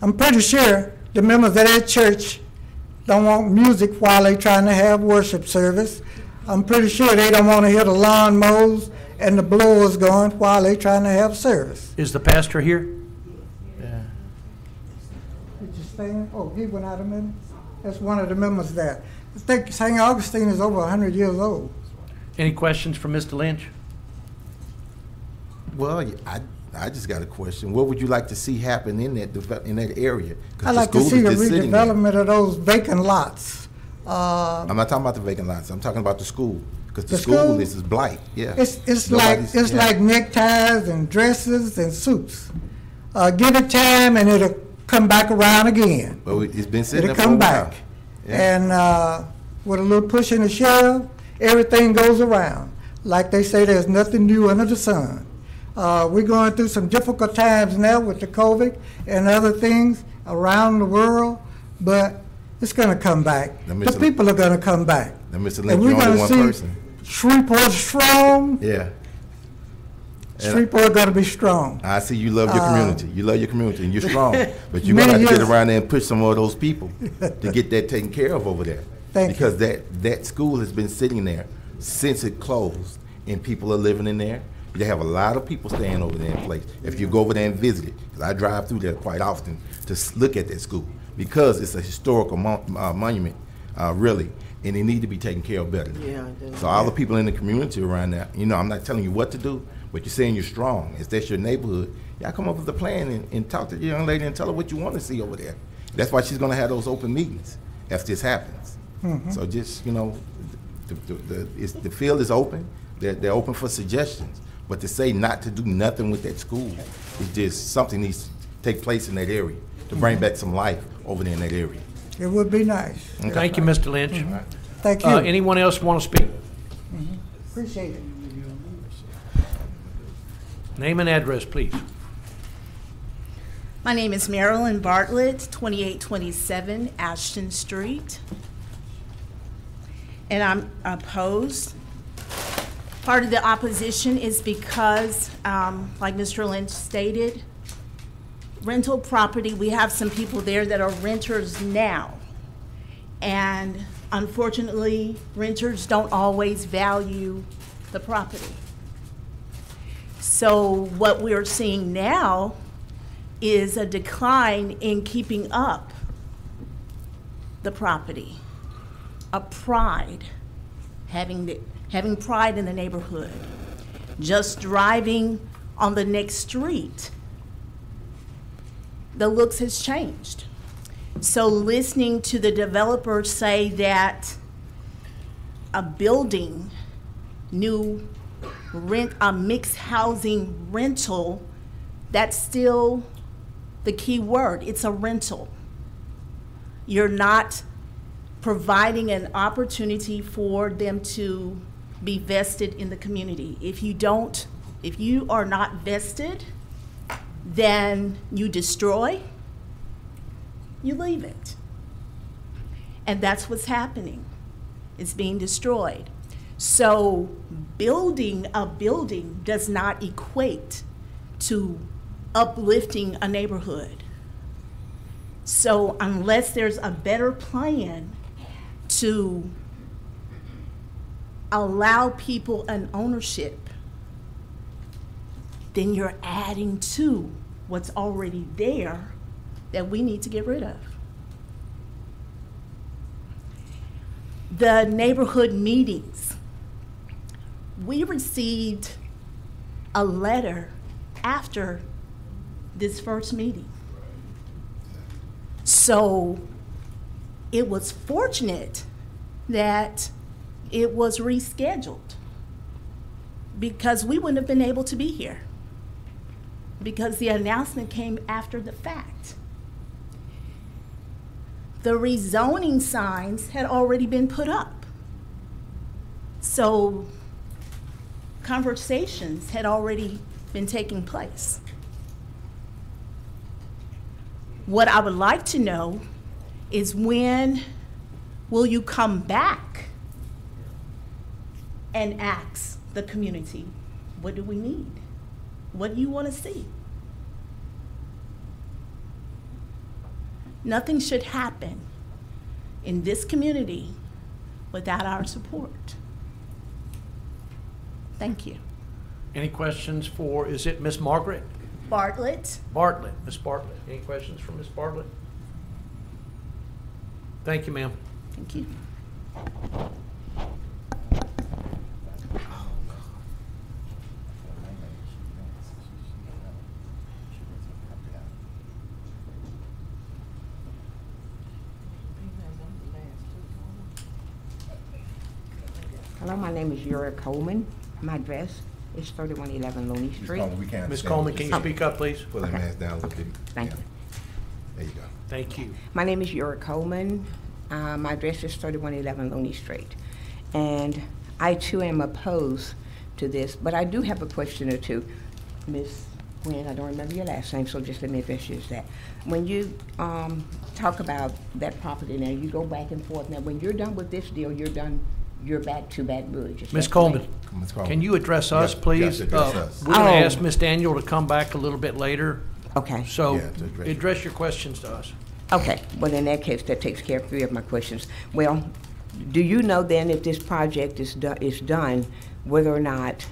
I'm pretty sure the members of that church don't want music while they're trying to have worship service. I'm pretty sure they don't want to hear the lawn mows and the blowers going while they're trying to have service. Is the pastor here? Yeah. Did you stand? Oh, he went out a minute. That's one of the members there. I think St. Augustine is over 100 years old. Any questions for Mr. Lynch? Well, I, I just got a question. What would you like to see happen in that in that area? I'd like to see the just sitting there. redevelopment of those vacant lots. Uh, I'm not talking about the vacant lots. I'm talking about the school because the, The school, school? is is blight. Yeah. It's, it's like, it's yeah. like neckties and dresses and suits. Uh, give it time and it'll come back around again. But we- it's been sitting It'll there for a come back. Yeah. And, uh, with a little push and a shove, everything goes around. Like they say, there's nothing new under the sun. Uh, we're going through some difficult times now with the COVID and other things around the world, but it's gonna come back. The people are gonna come back. Now, Mr. And we're gonna one see person. Shreveport strong. Yeah. Shreveport got to be strong. I see you love your Uh, community. You love your community, and you're strong. (laughs) But you're gonna have to get around there and push some more of those people to get that taken care of over there. (laughs) Thank you. because that that school has been sitting there since it closed, and people are living in there. You have a lot of people staying over there in place. If you go over there and visit it, because I drive through there quite often to look at that school, because it's a historical mon- uh, monument, uh, really, and it need to be taken care of better. Yeah, it does. So all the people in the community around there, you know, I'm not telling you what to do, but you're saying you're strong. If that's your neighborhood, y'all come up with a plan and, and talk to the young lady and tell her what you want to see over there. That's why she's gonna have those open meetings if this happens. Mhm. So just, you know, the, the, the, it's, the field is open. They're, they're open for suggestions. But to say not to do nothing with that school is just something needs to take place in that area to bring back some life over there in that area. It would be nice. Thank you, Mr. Lynch. Thank you. Uh, anyone else want to speak? Appreciate it. Name and address, please. My name is Marilyn Bartlett, 2827 Ashton Street. And I'm opposed. Part of the opposition is because, um, like Mr. Lynch stated, rental property, we have some people there that are renters now. And unfortunately, renters don't always value the property. So what we're seeing now is a decline in keeping up the property, a pride, having, the, having pride in the neighborhood, just driving on the next street. The looks has changed. So listening to the developer say that a building, new rent, a mixed housing rental, that's still the key word. It's a rental. You're not providing an opportunity for them to be vested in the community. If you don't, if you are not vested, then you destroy, you leave it. And that's what's happening. It's being destroyed. So building a building does not equate to uplifting a neighborhood. So unless there's a better plan to allow people an ownership, then you're adding to what's already there that we need to get rid of. The neighborhood meetings. We received a letter after this first meeting. So it was fortunate that it was rescheduled because we wouldn't have been able to be here because the announcement came after the fact. The rezoning signs had already been put up. So conversations had already been taking place. What I would like to know is when will you come back and ask the community, what do we need? What do you want to see? Nothing should happen in this community without our support. Thank you. Any questions for, is it Miss Margaret? Bartlett? Bartlett, Miss Bartlett. Any questions for Miss Bartlett? Thank you, ma'am. Thank you. My name is Yura Coleman. My address is 3111 Looney Ms. Street. Coleman, we can't Ms. understand Coleman, can you're speak up, please? Pull that Okay. mask down a little bit. Thank Yeah. you. There you go. Thank you. My name is Yura Coleman. Uh, my address is 3111 Looney Street. And I too am opposed to this, but I do have a question or two. Ms. Gwen, I don't remember your last name, so just let me address you as that. When you um, talk about that property now, you go back and forth. Now, when you're done with this deal, you're done, you're back to Baton Rouge. is Ms. that Coleman, correct? Ms. Coleman. can you address us, have- you have please? to address Uh, us. We're going to Oh. ask Ms. Daniel to come back a little bit later. Okay. So Yeah, to address your- address your questions to us. Okay, well, in that case, that takes care of three of my questions. Well, do you know then if this project is done, is done, whether or not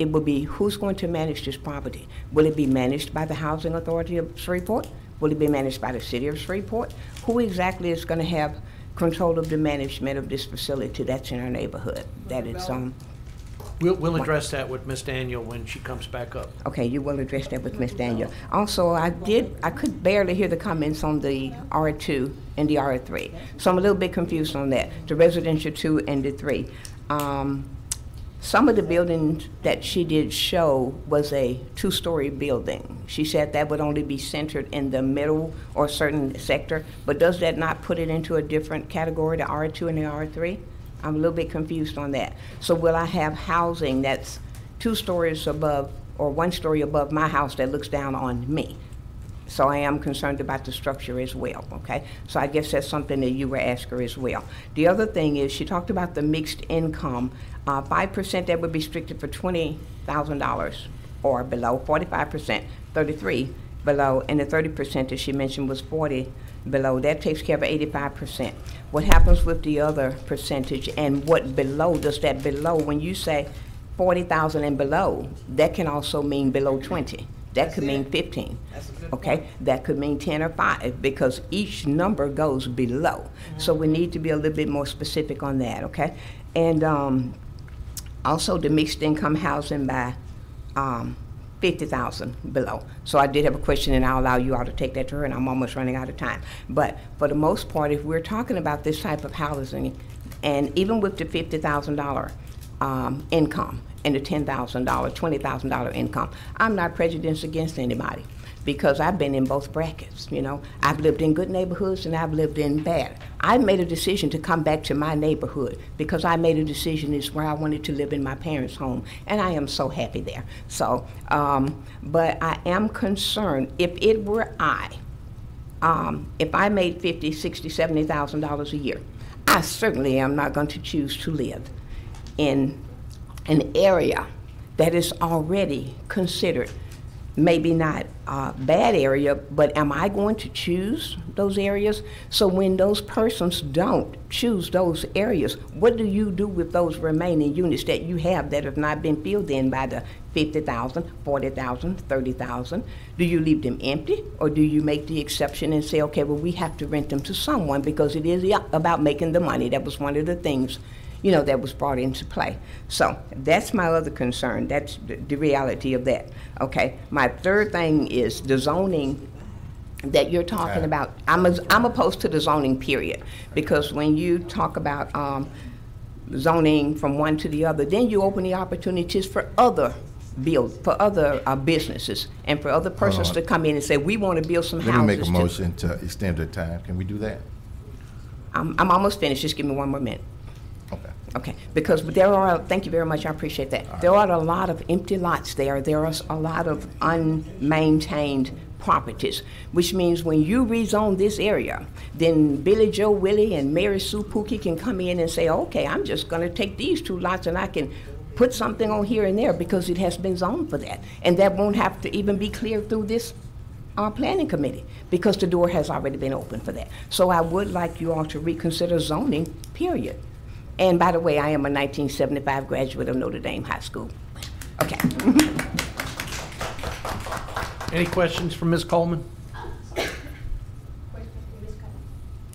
it will be, who's going to manage this property? Will it be managed by the Housing Authority of Shreveport? Will it be managed by the City of Shreveport? Who exactly is gonna have control of the management of this facility that's in our neighborhood? That it's, um, We'll, we'll address that with Miss Daniel when she comes back up. Okay, you will address that with Ms. Daniel. Also, I did, I could barely hear the comments on the R2 and the R3. So I'm a little bit confused on that, the residential two and the three. Um, some of the buildings that she did show was a two-story building. She said that would only be centered in the middle or certain sector, but does that not put it into a different category, the R2 and the R3? I'm a little bit confused on that. So will I have housing that's two stories above, or one story above my house that looks down on me? So I am concerned about the structure as well, okay? So I guess that's something that you were asking as well. The other thing is, she talked about the mixed income. Uh, Five percent that would be restricted for twenty thousand dollars or below, forty-five percent, thirty-three below, and the thirty percent that she mentioned was forty below. That takes care of eighty-five percent. What happens with the other percentage and what below, does that below, when you say forty thousand and below, that can also mean below twenty. That could mean fifteen. Okay, that could mean ten or five, because each number goes below. So we need to be a little bit more specific on that, okay? And, um, also the mixed income housing by, um, fifty thousand below. So I did have a question, and I'll allow you all to take that to her, and I'm almost running out of time. But for the most part, if we're talking about this type of housing, and even with the fifty thousand dollar um, income and the ten thousand dollar, twenty thousand dollar income, I'm not prejudiced against anybody because I've been in both brackets. You know, I've lived in good neighborhoods and I've lived in bad. I made a decision to come back to my neighborhood because I made a decision is where I wanted to live in my parents' home, and I am so happy there. So, um, but I am concerned if it were I, um, if I made fifty, sixty, seventy thousand dollars a year, I certainly am not going to choose to live in an area that is already considered maybe not a bad area, but am I going to choose those areas? So when those persons don't choose those areas, what do you do with those remaining units that you have that have not been filled in by the 50,000, 40,000, 30,000? Do you leave them empty or do you make the exception and say, okay, well, we have to rent them to someone because it is about making the money? That was one of the things you know, that was brought into play. So that's my other concern. That's the, the reality of that. Okay. My third thing is the zoning that you're talking about. I'm, a, I'm opposed to the zoning period because when you talk about um, zoning from one to the other, then you open the opportunities for other build for other uh, businesses and for other persons to come in and say we want to build some Let me houses. make a to-" motion to extend the time. Can we do that? I'm, I'm almost finished. Just give me one more minute. Okay. Because there are, thank you very much, I appreciate that. There are a lot of empty lots there. There are a lot of unmaintained properties, which means when you rezone this area, then Billy Joe Willie and Mary Sue Pookie can come in and say, okay, I'm just gonna take these two lots and I can put something on here and there because it has been zoned for that. And that won't have to even be cleared through this our planning committee because the door has already been open for that. So I would like you all to reconsider zoning, period. And by the way, I am a 1975 graduate of Notre Dame High School. Okay. Any questions from Ms. Coleman?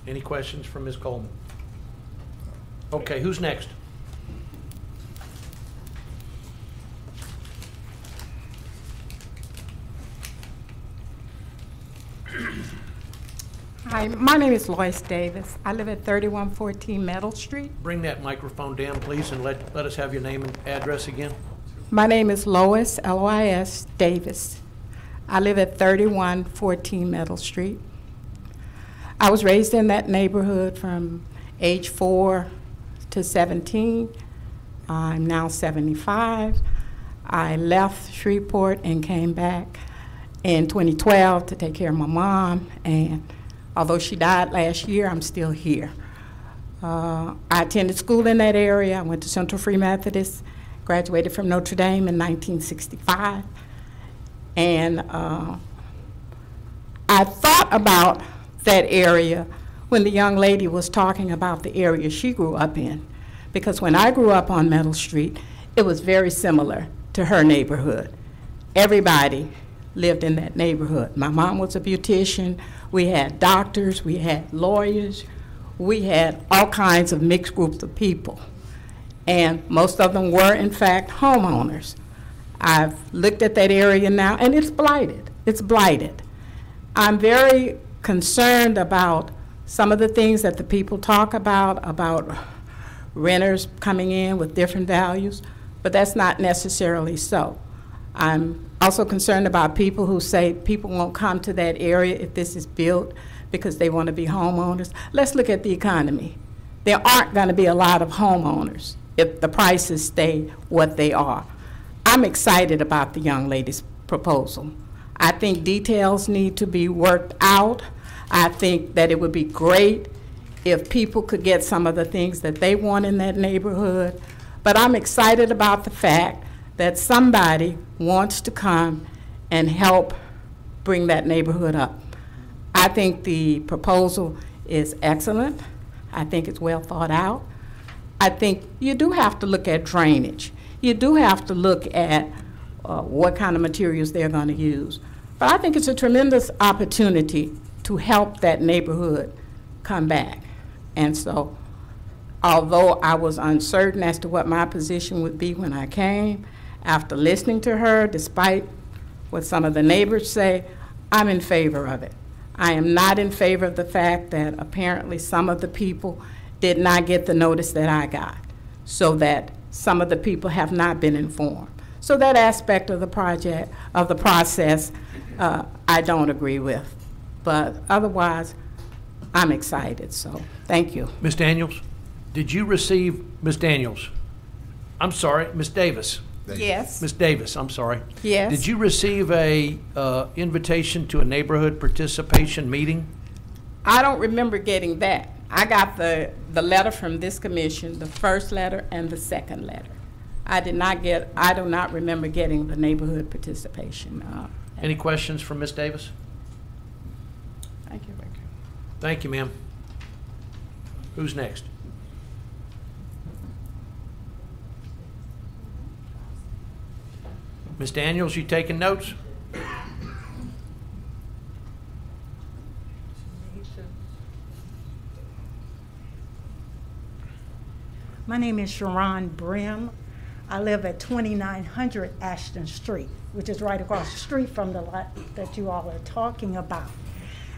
Any questions from Ms. Coleman? Okay, who's next? Hi, my name is Lois Davis. I live at 3114 Metal Street. Bring that microphone down, please, and let, let us have your name and address again. My name is Lois, L-O-I-S, Davis. I live at 3114 Metal Street. I was raised in that neighborhood from age four to 17. I'm now 75. I left Shreveport and came back in 2012 to take care of my mom, and although she died last year, I'm still here. Uh, I attended school in that area. I went to Central Free Methodist, graduated from Notre Dame in 1965, and uh, I thought about that area when the young lady was talking about the area she grew up in. Because when I grew up on Meadow Street, it was very similar to her neighborhood. Everybody lived in that neighborhood. My mom was a beautician. We had doctors, we had lawyers, we had all kinds of mixed groups of people. And most of them were, in fact, homeowners. I've looked at that area now, and it's blighted. It's blighted. I'm very concerned about some of the things that the people talk about, about renters coming in with different values, but that's not necessarily so. I'm also concerned about people who say people won't come to that area if this is built because they want to be homeowners. Let's look at the economy. There aren't going to be a lot of homeowners if the prices stay what they are. I'm excited about the young lady's proposal. I think details need to be worked out. I think that it would be great if people could get some of the things that they want in that neighborhood. But I'm excited about the fact that somebody wants to come and help bring that neighborhood up. I think the proposal is excellent. I think it's well thought out. I think you do have to look at drainage. You do have to look at uh, what kind of materials they're going to use. But I think it's a tremendous opportunity to help that neighborhood come back. And so, although I was uncertain as to what my position would be when I came, after listening to her, despite what some of the neighbors say, I'm in favor of it. I am not in favor of the fact that apparently some of the people did not get the notice that I got, so that some of the people have not been informed. So that aspect of the project, of the process, uh, I don't agree with. But otherwise, I'm excited, so thank you. Ms. Daniels, did you receive, Ms. Daniels? I'm sorry, Ms. Davis. Yes. Ms. Davis, I'm sorry. Yes. Did you receive a uh, invitation to a neighborhood participation meeting? I don't remember getting that. I got the, the letter from this commission, the first letter and the second letter. I did not get, I do not remember getting the neighborhood participation. uh, Any questions from Ms. Davis? Thank you. Thank you, ma'am. Who's next? Ms. Daniels, you taking notes? My name is Sharon Brim. I live at 2900 Ashton Street, which is right across the street from the lot that you all are talking about.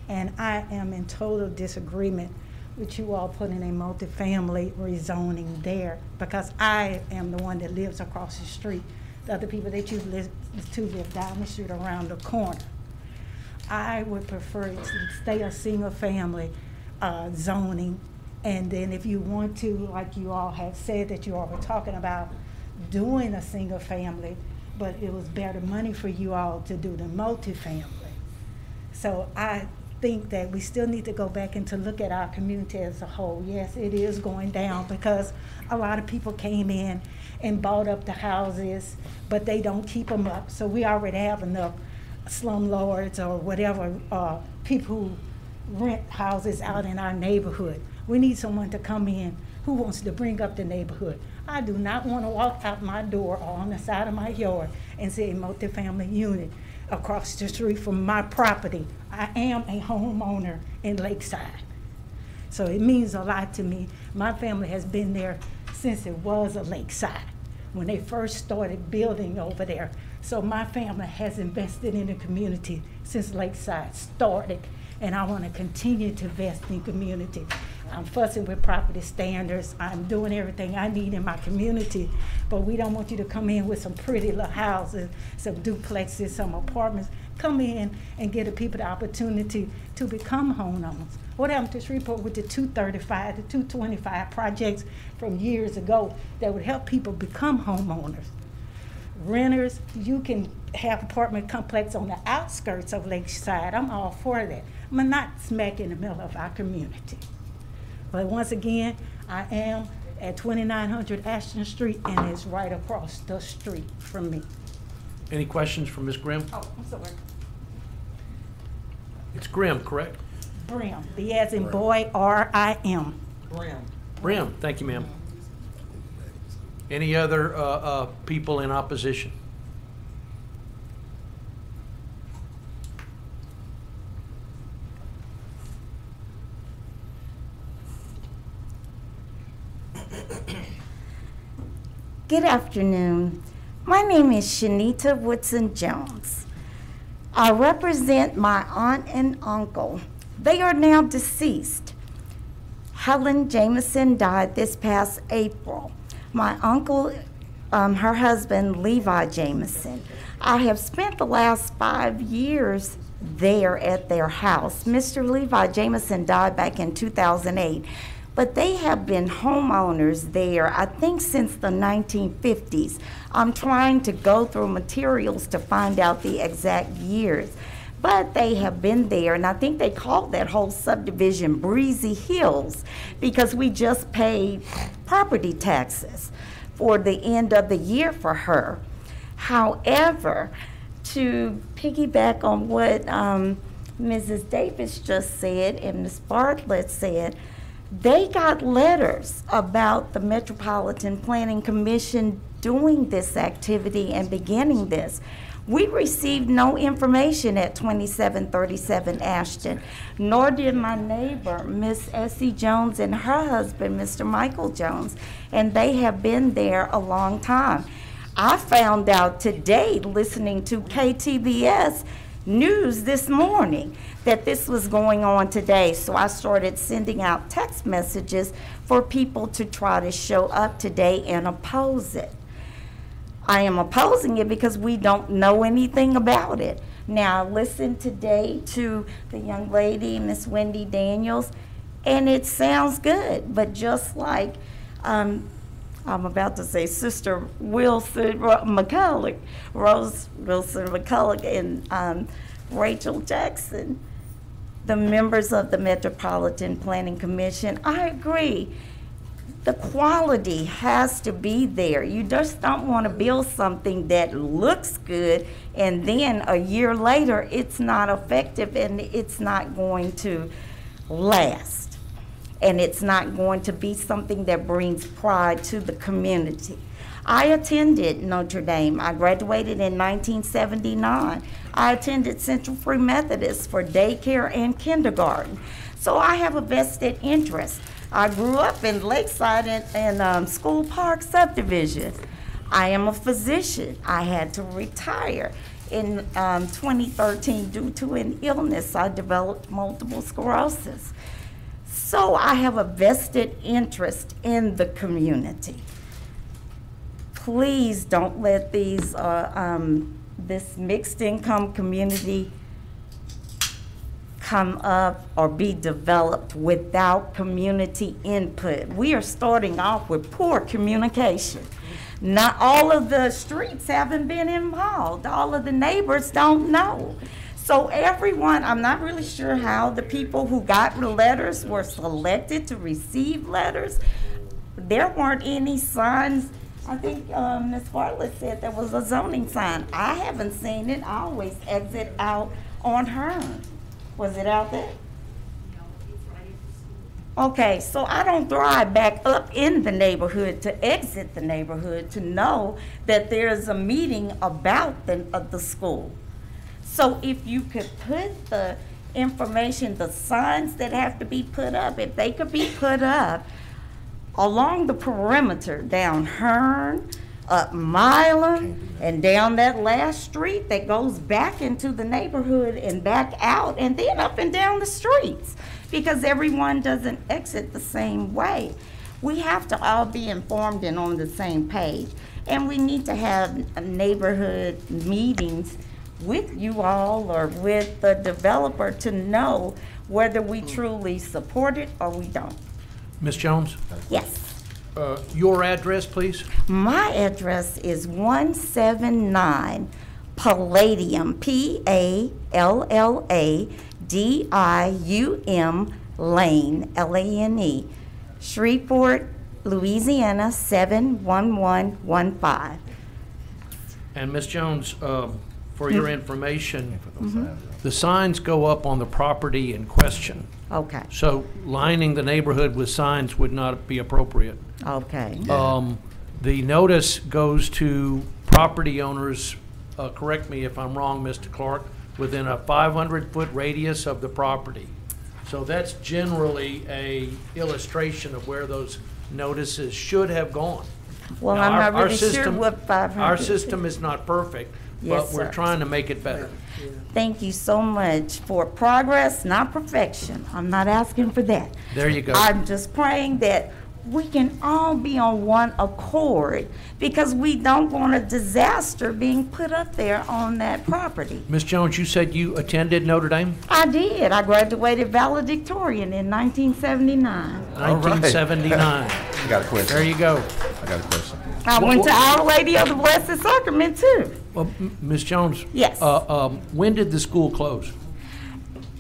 And I am in total disagreement with you all putting a multifamily rezoning there because I am the one that lives across the street. The other people that you live to live down the street around the corner. I would prefer to stay a single family uh, zoning. And then if you want to, like you all have said that you all were talking about doing a single family, but it was better money for you all to do the multifamily. So I think that we still need to go back and to look at our community as a whole. Yes, it is going down because a lot of people came in and bought up the houses, but they don't keep them up. So we already have enough slumlords or whatever uh, people who rent houses out in our neighborhood. We need someone to come in who wants to bring up the neighborhood. I do not want to walk out my door or on the side of my yard and see a multifamily unit across the street from my property. I am a homeowner in Lakeside. So it means a lot to me. My family has been there since it was a lakeside, when they first started building over there. So my family has invested in the community since Lakeside started, and I want to continue to invest in community. I'm fussing with property standards. I'm doing everything I need in my community, but we don't want you to come in with some pretty little houses, some duplexes, some apartments. Come in and give the people the opportunity to become homeowners. What happened to Shreveport with the 235, the 225 projects from years ago that would help people become homeowners? Renters, you can have apartment complex on the outskirts of Lakeside. I'm all for that. I'm not smack in the middle of our community. But once again, I am at 2900 Ashton Street, and it's right across the street from me. Any questions from Ms. Grimm? Oh, I'm sorry. It's Grimm, correct? Brim, B as in boy, R I M. Brim. Brim, thank you, ma'am. Any other uh, uh, people in opposition? Good afternoon. My name is Shanita Woodson Jones. I represent my aunt and uncle. They are now deceased. Helen Jameson died this past April. My uncle, um, her husband, Levi Jameson. I have spent the last five years there at their house. Mr. Levi Jameson died back in 2008 but they have been homeowners there, I think, since the 1950s. I'm trying to go through materials to find out the exact years. But they have been there, and I think they called that whole subdivision Breezy Hills because we just paid property taxes for the end of the year for her. However, to piggyback on what um, Mrs. Davis just said and Ms. Bartlett said, they got letters about the Metropolitan Planning Commission doing this activity and beginning this. We received no information at 2737 Ashton, nor did my neighbor, Miss Essie Jones, and her husband, Mr. Michael Jones, and they have been there a long time. I found out today, listening to KTBS News this morning, that this was going on today. So I started sending out text messages for people to try to show up today and oppose it. I am opposing it because we don't know anything about it. Now, I listened today to the young lady, Miss Wendy Daniels, and it sounds good, but just like um, I'm about to say Sister Wilson McCulloch, Rose Wilson McCulloch, and um, Rachel Jackson, the members of the Metropolitan Planning Commission, I agree the quality has to be there. You just don't want to build something that looks good and then a year later it's not effective and it's not going to last. And it's not going to be something that brings pride to the community. I attended Notre Dame. I graduated in 1979. I attended Central Free Methodist for daycare and kindergarten. So I have a vested interest. I grew up in Lakeside and, in um, School Park subdivision. I am a physician. I had to retire. In um, 2013, due to an illness, I developed multiple sclerosis. So I have a vested interest in the community. Please don't let these, uh, um, this mixed income community come up or be developed without community input. We are starting off with poor communication. Not all of the streets haven't been involved. All of the neighbors don't know. So everyone, I'm not really sure how the people who got the letters were selected to receive letters. There weren't any signs. I think um, Ms. Bartlett said there was a zoning sign. I haven't seen it. I always exit out on Hearne. Was it out there? Okay, so I don't drive back up in the neighborhood to exit the neighborhood to know that there's a meeting about the, uh, the school. So if you could put the information, the signs that have to be put up, if they could be put up along the perimeter down Hearne, up Milam, and down that last street that goes back into the neighborhood and back out, and then up and down the streets, because everyone doesn't exit the same way. We have to all be informed and on the same page, and we need to have neighborhood meetings with you all or with the developer to know whether we truly support it or we don't. Ms. Jones? Yes. Uh, Your address, please? My address is 179 Palladium, P A L L A D I U M Lane, L A N E, Shreveport, Louisiana 71115. And Ms. Jones, um, for your Mm. information, Mhm. the signs go up on the property in question. Okay. So lining the neighborhood with signs would not be appropriate. Okay. Um, The notice goes to property owners, uh, correct me if I'm wrong, Mr. Clark, within a 500-foot radius of the property. So that's generally a illustration of where those notices should have gone. Well, Now, I'm our- not our really sure system- what 500 Our is. system is not perfect, Yes, but we're sir. trying to make it better. Thank you so much for progress, not perfection. I'm not asking for that. There you go. I'm just praying that we can all be on one accord because we don't want a disaster being put up there on that property. Ms. Jones, you said you attended Notre Dame? I did. I graduated valedictorian in 1979. All right. 1979. (laughs) I got a question. There you go. I got a question. I went to Our Lady of the Blessed Sacrament too. Well, M- Ms. Jones? Yes. uh, um, When did the school close?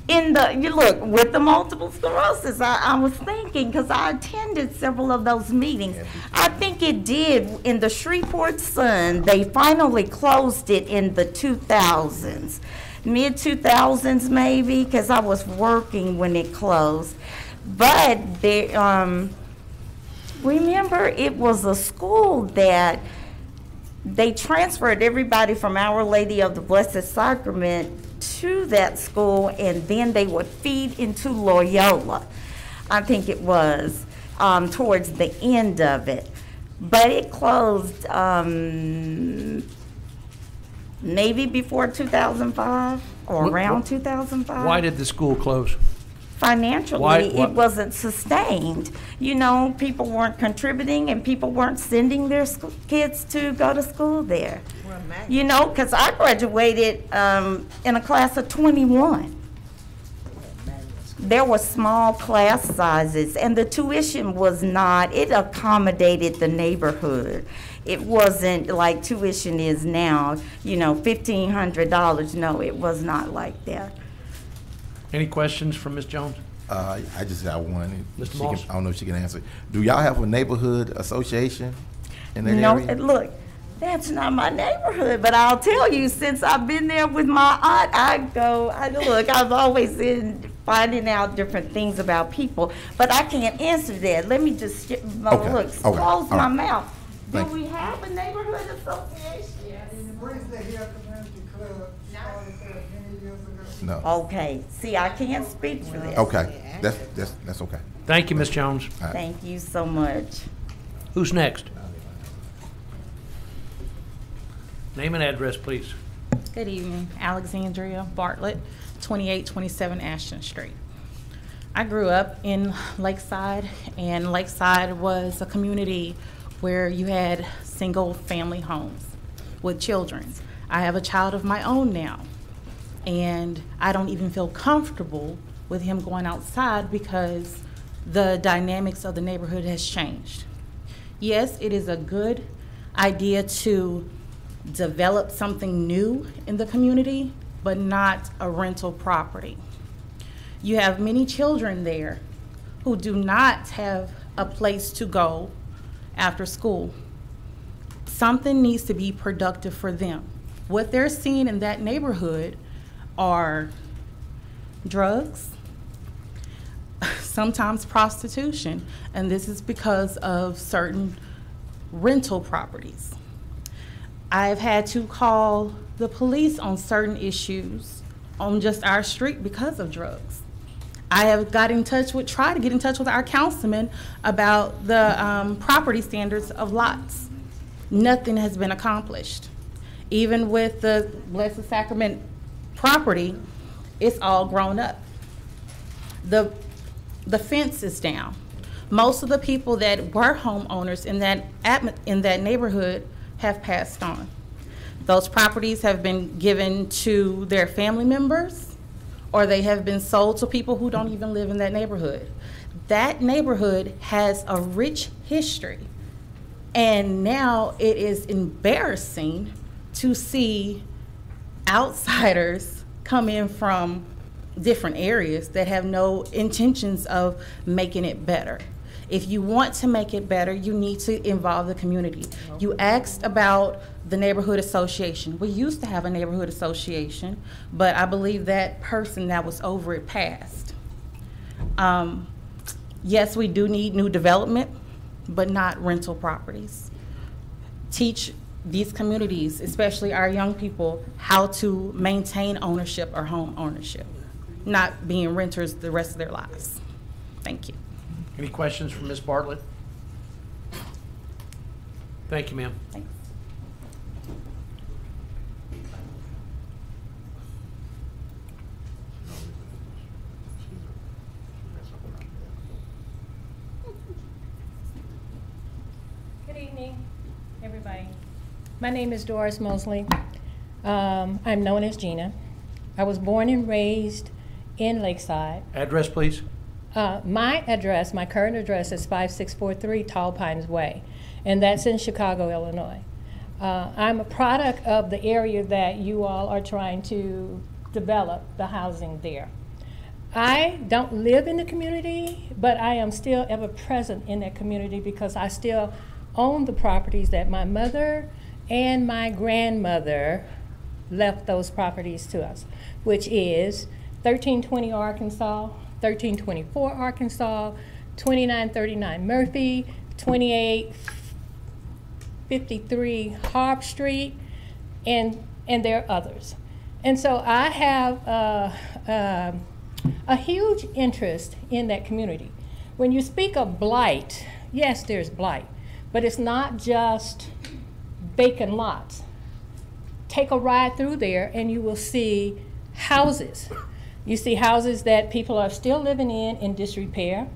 in the you look with the multiple sclerosis I, I was thinking because i attended several of those meetings i think it did in the shreveport sun they finally closed it in the 2000s mid 2000s maybe, because I was working when it closed. But there, um, remember, it was a school that they transferred everybody from Our Lady of the Blessed Sacrament to that school, and then they would feed into Loyola. I think it was um, towards the end of it. But it closed um, maybe before 2005 or What- around 2005 Why did the school close? Financially Why- it wasn't sustained. You know people weren't contributing and people weren't sending their sc- kids to go to school there. You know because i graduated um, in a class of 21 there were small class sizes and the tuition was not it accommodated the neighborhood. It wasn't like tuition is now you know $1500 no it was not like that Any questions from Ms. Jones? Uh, I just got one. Mr. She Moss? can- I don't know if she can answer. Do y'all have a neighborhood association in that no, area? and look, that's not my neighborhood, but I'll tell you, since I've been there with my aunt, I go, I look, I've always been finding out different things about people, but I can't answer that. Let me just, sh- no, Okay, look, okay, close all my right. mouth. Do Thank you. we have a neighborhood association? No. Okay, see, I can't speak for that. Okay, that's, that's, that's okay. Thank you, Ms. Jones. Thank you so much. Who's next? Name and address, please. Good evening, Alexandria Bartlett, 2827 Ashton Street. I grew up in Lakeside, and Lakeside was a community where you had single family homes with children. I have a child of my own now, and I don't even feel comfortable with him going outside because the dynamics of the neighborhood has changed. Yes, it is a good idea to develop something new in the community, but not a rental property. You have many children there who do not have a place to go after school. Something needs to be productive for them. What they're seeing in that neighborhood are drugs, sometimes prostitution, and this is because of certain rental properties. I've had to call the police on certain issues on just our street because of drugs. I have got in touch with, tried to get in touch with our councilman about the um, property standards of lots. Nothing has been accomplished. Even with the Blessed Sacrament property, it's all grown up. The, the fence is down. Most of the people that were homeowners in that, in that neighborhood have passed on. Those properties have been given to their family members, or they have been sold to people who don't even live in that neighborhood. That neighborhood has a rich history, and now it is embarrassing to see outsiders come in from different areas that have no intentions of making it better. If you want to make it better, you need to involve the community. You asked about the neighborhood association. We used to have a neighborhood association, but I believe that person that was over it passed. Um, yes, we do need new development, but not rental properties. Teach these communities, especially our young people, how to maintain ownership or home ownership, not being renters the rest of their lives. Thank you. Any questions from Ms. Bartlett? Thank you, ma'am. Thanks. Good evening, everybody. My name is Doris Mosley. Um, I'm known as Gina. I was born and raised in Lakeside. Address, please. Uh, my address, my current address is 5643 Tall Pines Way, and that's in Chicago, Illinois. Uh, I'm a product of the area that you all are trying to develop, the housing there. I don't live in the community, but I am still ever present in that community because I still own the properties that my mother and my grandmother left those properties to us, which is 1320 Arkansas, 1324 Arkansas, 2939 Murphy, 2853 Harp Street, and, and there are others. And so I have uh, um a huge interest in that community. When you speak of blight, yes, there's blight, but it's not just vacant lots. Take a ride through there and you will see houses. You see houses that people are still living in in disrepair.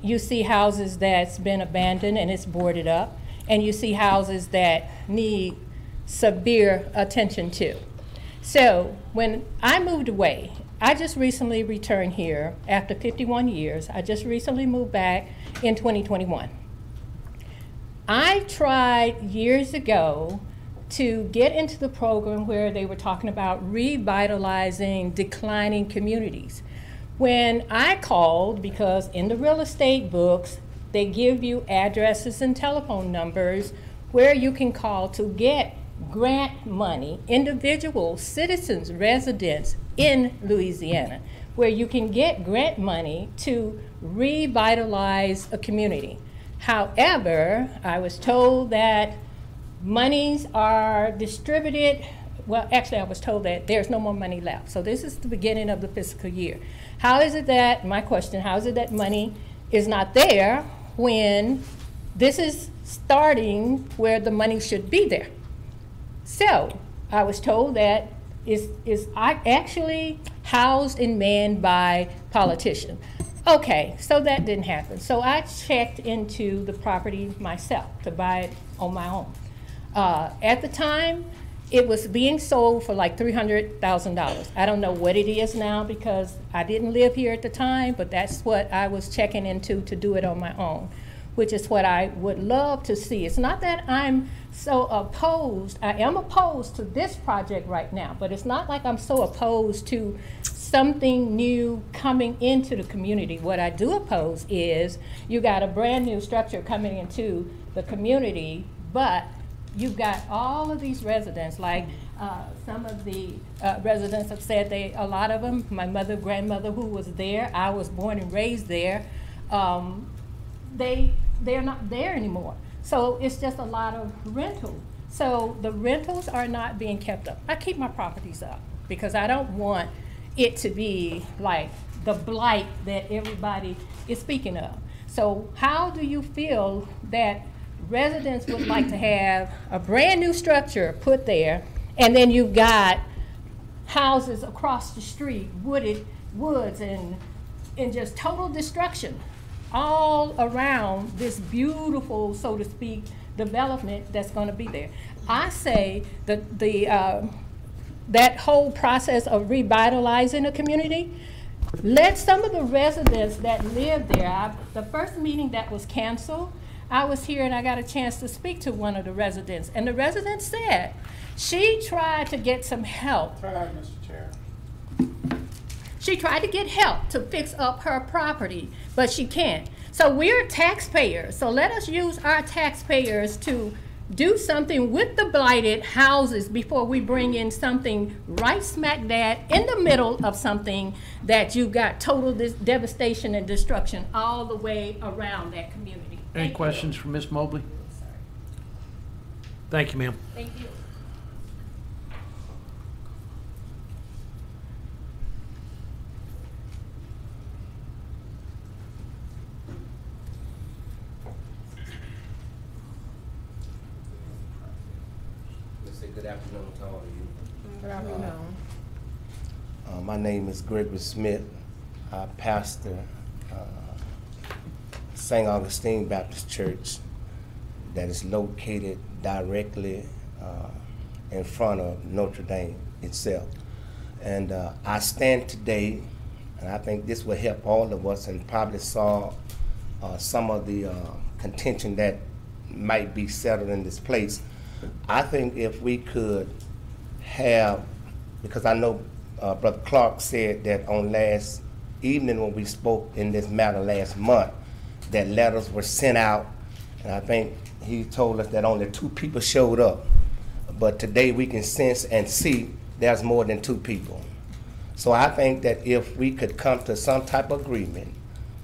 You see houses that's been abandoned and it's boarded up. And you see houses that need severe attention to. So when I moved away, I just recently returned here after 51 years. I just recently moved back in 2021. I tried years ago to get into the program where they were talking about revitalizing declining communities. When I called, because in the real estate books, they give you addresses and telephone numbers where you can call to get grant money, individual citizens, residents in Louisiana, where you can get grant money to revitalize a community. However, I was told that monies are distributed. Well, actually, I was told that there's no more money left. So this is the beginning of the fiscal year. How is it that, my question, how is it that money is not there when this is starting where the money should be there? So I was told that is is actually housed and manned by politicians. Okay, so that didn't happen. So I checked into the property myself to buy it on my own. Uh, at the time, it was being sold for like $300,000. I don't know what it is now because I didn't live here at the time, but that's what I was checking into to do it on my own, which is what I would love to see. It's not that I'm so opposed, I am opposed to this project right now, but it's not like I'm so opposed to something new coming into the community. What I do oppose is you got a brand new structure coming into the community, but you've got all of these residents, like uh, some of the uh, residents have said they, a lot of them, my mother, grandmother who was there, I was born and raised there, um, they, they're not there anymore. So it's just a lot of rental. So the rentals are not being kept up. I keep my properties up because I don't want it to be like the blight that everybody is speaking of. So how do you feel that residents would like to have a brand new structure put there and then you've got houses across the street, wooded woods and, and just total destruction all around this beautiful, so to speak, development that's going to be there. I say that the uh, that whole process of revitalizing a community, let some of the residents that live there. I, the first meeting that was canceled, I was here and I got a chance to speak to one of the residents, and the resident said she tried to get some help. Mr. Chair. She tried to get help to fix up her property, but she can't. So we're taxpayers. So let us use our taxpayers to do something with the blighted houses before we bring in something right smack dab in the middle of something that you've got total devastation and destruction all the way around that community. Any questions for Ms. Mobley? Thank you, ma'am. Thank you. Good afternoon to all of Good afternoon. Uh, my name is Gregory Smith. I pastor uh, St. Augustine Baptist Church that is located directly uh, in front of Notre Dame itself. And uh, I stand today, and I think this will help all of us and probably solve uh, some of the uh, contention that might be settled in this place I think if we could have, because I know uh, Brother Clark said that on last evening when we spoke in this matter last month, that letters were sent out, and I think he told us that only two people showed up. But today we can sense and see there's more than two people. So I think that if we could come to some type of agreement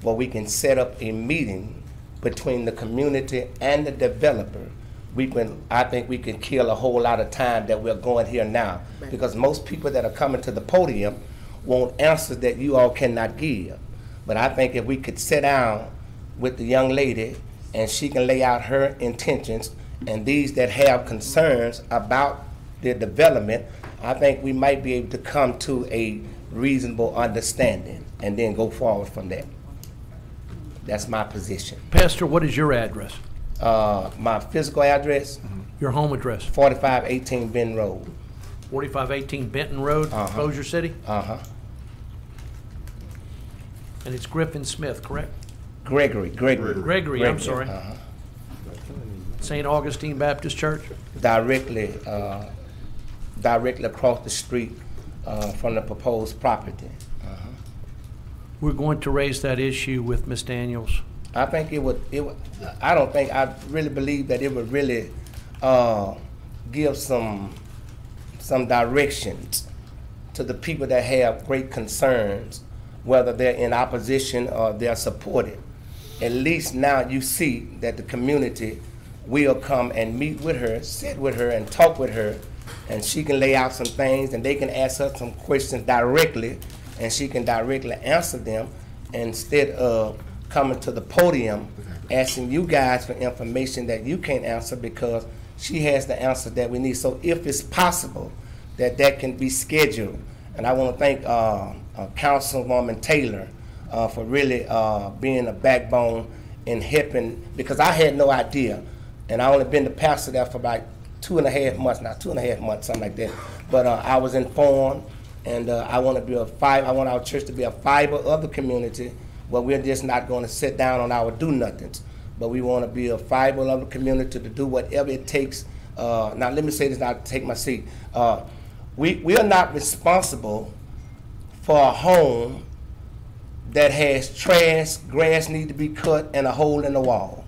where we can set up a meeting between the community and the developer, we can, I think we can kill a whole lot of time that we're going here now. Because most people that are coming to the podium want answers that you all cannot give. But I think if we could sit down with the young lady and she can lay out her intentions and these that have concerns about the development, I think we might be able to come to a reasonable understanding and then go forward from there. That's my position. Pastor, what is your address? Uh, my physical address, Your home address? forty-five eighteen Bend Road. 4518 Benton Road, Uh-huh. Bossier City? Uh-huh. And it's Griffin Smith, correct? Gregory, Gregory. Gregory, I'm sorry. uh-huh. St. Augustine Baptist Church? Directly, uh, directly across the street, uh, from the proposed property. Uh-huh. We're going to raise that issue with Ms. Daniels. I think it would, it would, I don't think, I really believe that it would really, uh, give some, some directions to the people that have great concerns, whether they're in opposition or they're supported. At least now you see that the community will come and meet with her, sit with her and talk with her, and she can lay out some things and they can ask her some questions directly, and she can directly answer them instead of coming to the podium asking you guys for information that you can't answer because she has the answer that we need. So if it's possible that that can be scheduled, and I want to thank uh, uh, Councilwoman Taylor uh, for really uh, being a backbone and helping because I had no idea, and I only been the pastor there for about two and a half months now, two and a half months, something like that. But uh, I was informed, and uh, I want to be a fiber. I want our church to be a fiber of the community, where we're just not going to sit down on our do nothings, but we want to be a fiber of the community to do whatever it takes. Uh, now, let me say this. Now, take my seat. Uh, we we are not responsible for a home that has trash, grass need to be cut, and a hole in the wall.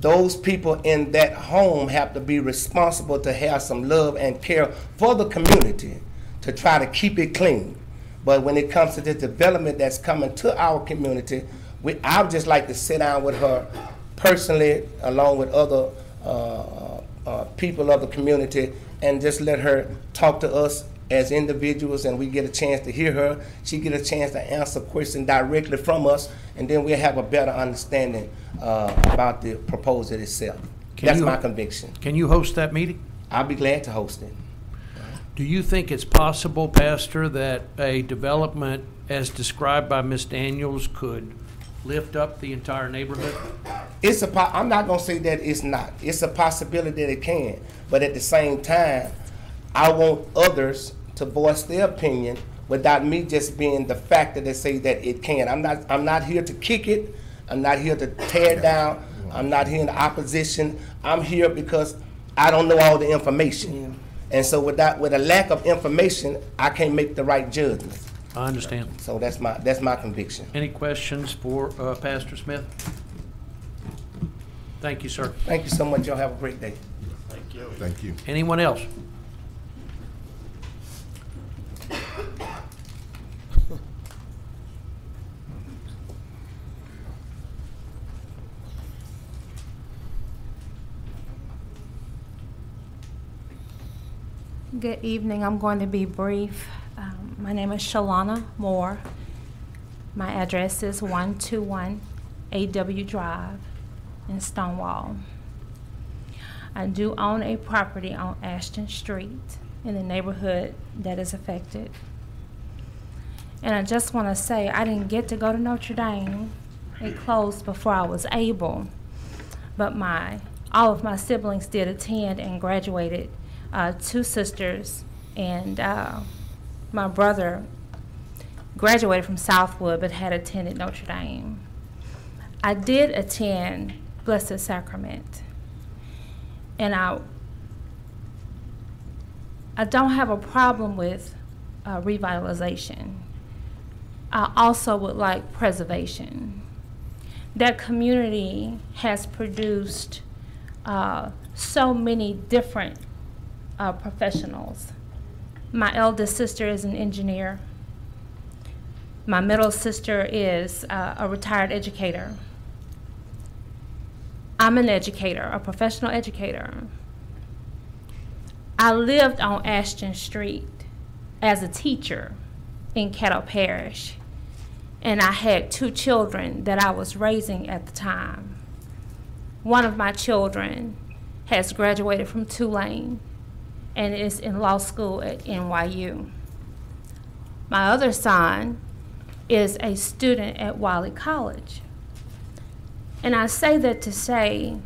Those people in that home have to be responsible to have some love and care for the community to try to keep it clean. But when it comes to the development that's coming to our community, we, I would just like to sit down with her personally, along with other uh, uh, people of the community, and just let her talk to us as individuals, and we get a chance to hear her. She get a chance to answer questions directly from us, and then we'll have a better understanding uh, about the proposal itself. Can That's you- my conviction. Can you host that meeting? I'll be glad to host it. Do you think it's possible, Pastor, that a development as described by Ms. Daniels could lift up the entire neighborhood? It's a. Po- I'm not gonna say that it's not. It's a possibility that it can, but at the same time, I want others to voice their opinion without me just being the factor that they say that it can. I'm not. I'm not here to kick it. I'm not here to tear it down. I'm not here in opposition. I'm here because I don't know all the information, and so with that, with a lack of information, I can't make the right judgment. I understand. So that's my that's my conviction. Any questions for uh, Pastor Smith? Thank you, sir. Thank you so much. Y'all have a great day. Thank you. Thank you. Anyone else? Good evening. I'm going to be brief. Um, my name is Shalana Moore. My address is 121 AW Drive in Stonewall. I do own a property on Ashton Street in the neighborhood that is affected. And I just want to say I didn't get to go to Notre Dame. It closed before I was able. But my all of my siblings did attend and graduated. Uh, two sisters and uh, my brother graduated from Southwood but had attended Notre Dame. I did attend Blessed Sacrament, and I I don't have a problem with uh, revitalization. I also would like preservation. That community has produced uh, so many different uh, professionals My eldest sister is an engineer. My middle sister is uh, a retired educator. I'm an educator, a professional educator. I lived on Ashton Street as a teacher in Caddo Parish, and I had two children that I was raising at the time. One of my children has graduated from Tulane and is in law school at NYU. My other son is a student at Wiley College. And I say that to say,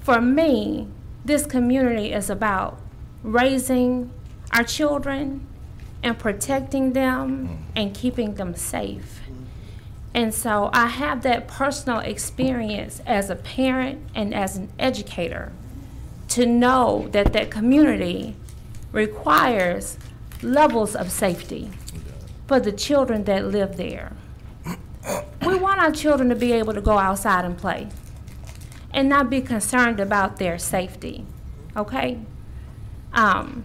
for me, this community is about raising our children and protecting them mm. and keeping them safe. And so I have that personal experience as a parent and as an educator to know that that community requires levels of safety for the children that live there. We want our children to be able to go outside and play and not be concerned about their safety, okay? Um,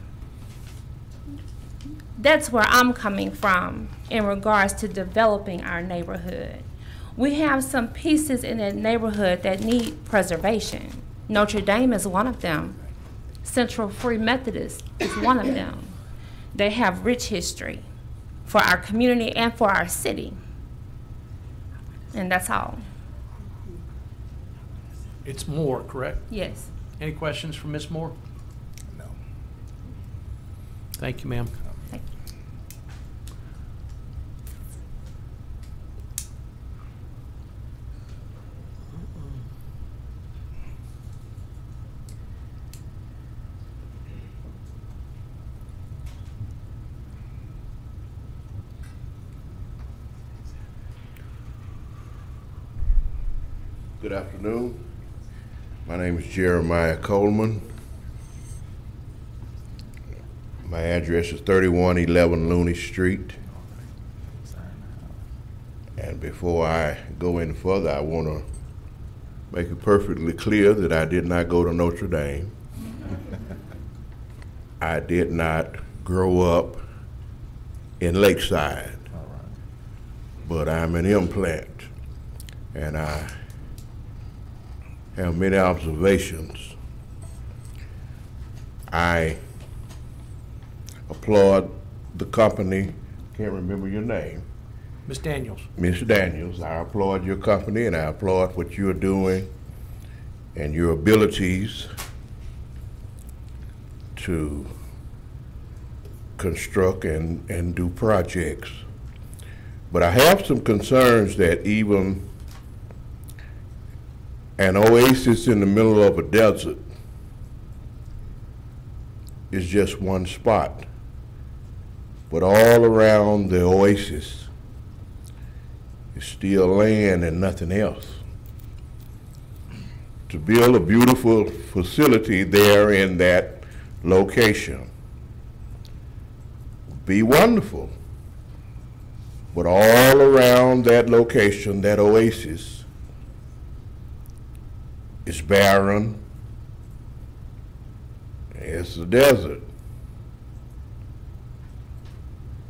that's where I'm coming from in regards to developing our neighborhood. We have some pieces in that neighborhood that need preservation. Notre Dame is one of them. Central Free Methodist is one of them. They have rich history for our community and for our city. And that's all. It's Moore, correct? Yes. Any questions for Ms. Moore? No. Thank you, ma'am. Thank Good afternoon. My name is Jeremiah Coleman. My address is 3111 Looney Street. And before I go any further, I want to make it perfectly clear that I did not go to Notre Dame. (laughs) I did not grow up in Lakeside. But I'm an implant. And I have many observations. I applaud the company, can't remember your name, Ms. Daniels? Ms. Daniels. I applaud your company and I applaud what you're doing and your abilities to construct and, and do projects. But I have some concerns that even an oasis in the middle of a desert is just one spot. But all around the oasis is still land and nothing else. To build a beautiful facility there in that location would be wonderful. But all around that location, that oasis, it's barren. It's a desert.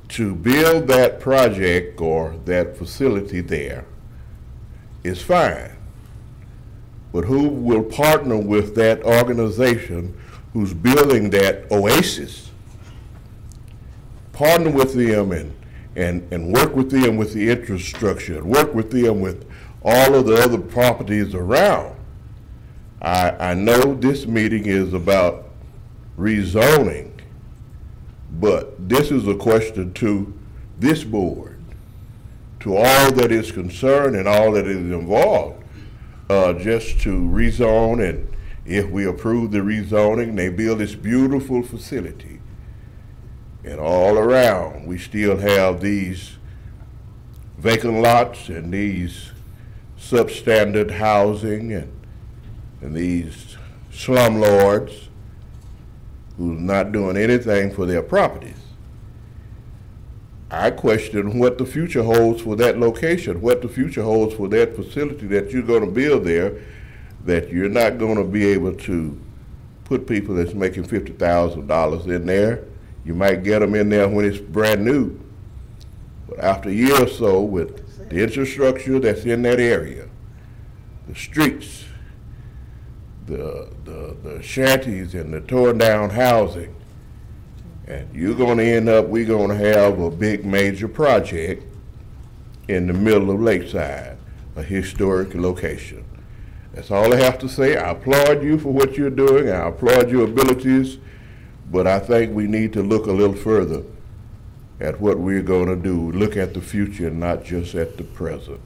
To build that project or that facility there is fine. But who will partner with that organization who's building that oasis? Partner with them and, and, and work with them with the infrastructure, work with them with all of the other properties around. I, I know this meeting is about rezoning, but this is a question to this board, to all that is concerned and all that is involved, uh, just to rezone and if we approve the rezoning, they build this beautiful facility. And all around, we still have these vacant lots and these substandard housing and and these slumlords who's not doing anything for their properties. I question what the future holds for that location, what the future holds for that facility that you're going to build there, that you're not going to be able to put people that's making $50,000 in there. You might get them in there when it's brand new. But after a year or so, with the infrastructure that's in that area, the streets, the, the, the shanties and the torn down housing, and you're gonna end up, we're gonna have a big major project in the middle of Lakeside, a historic location. That's all I have to say. I applaud you for what you're doing. I applaud your abilities, but I think we need to look a little further at what we're gonna do. Look at the future not just at the present.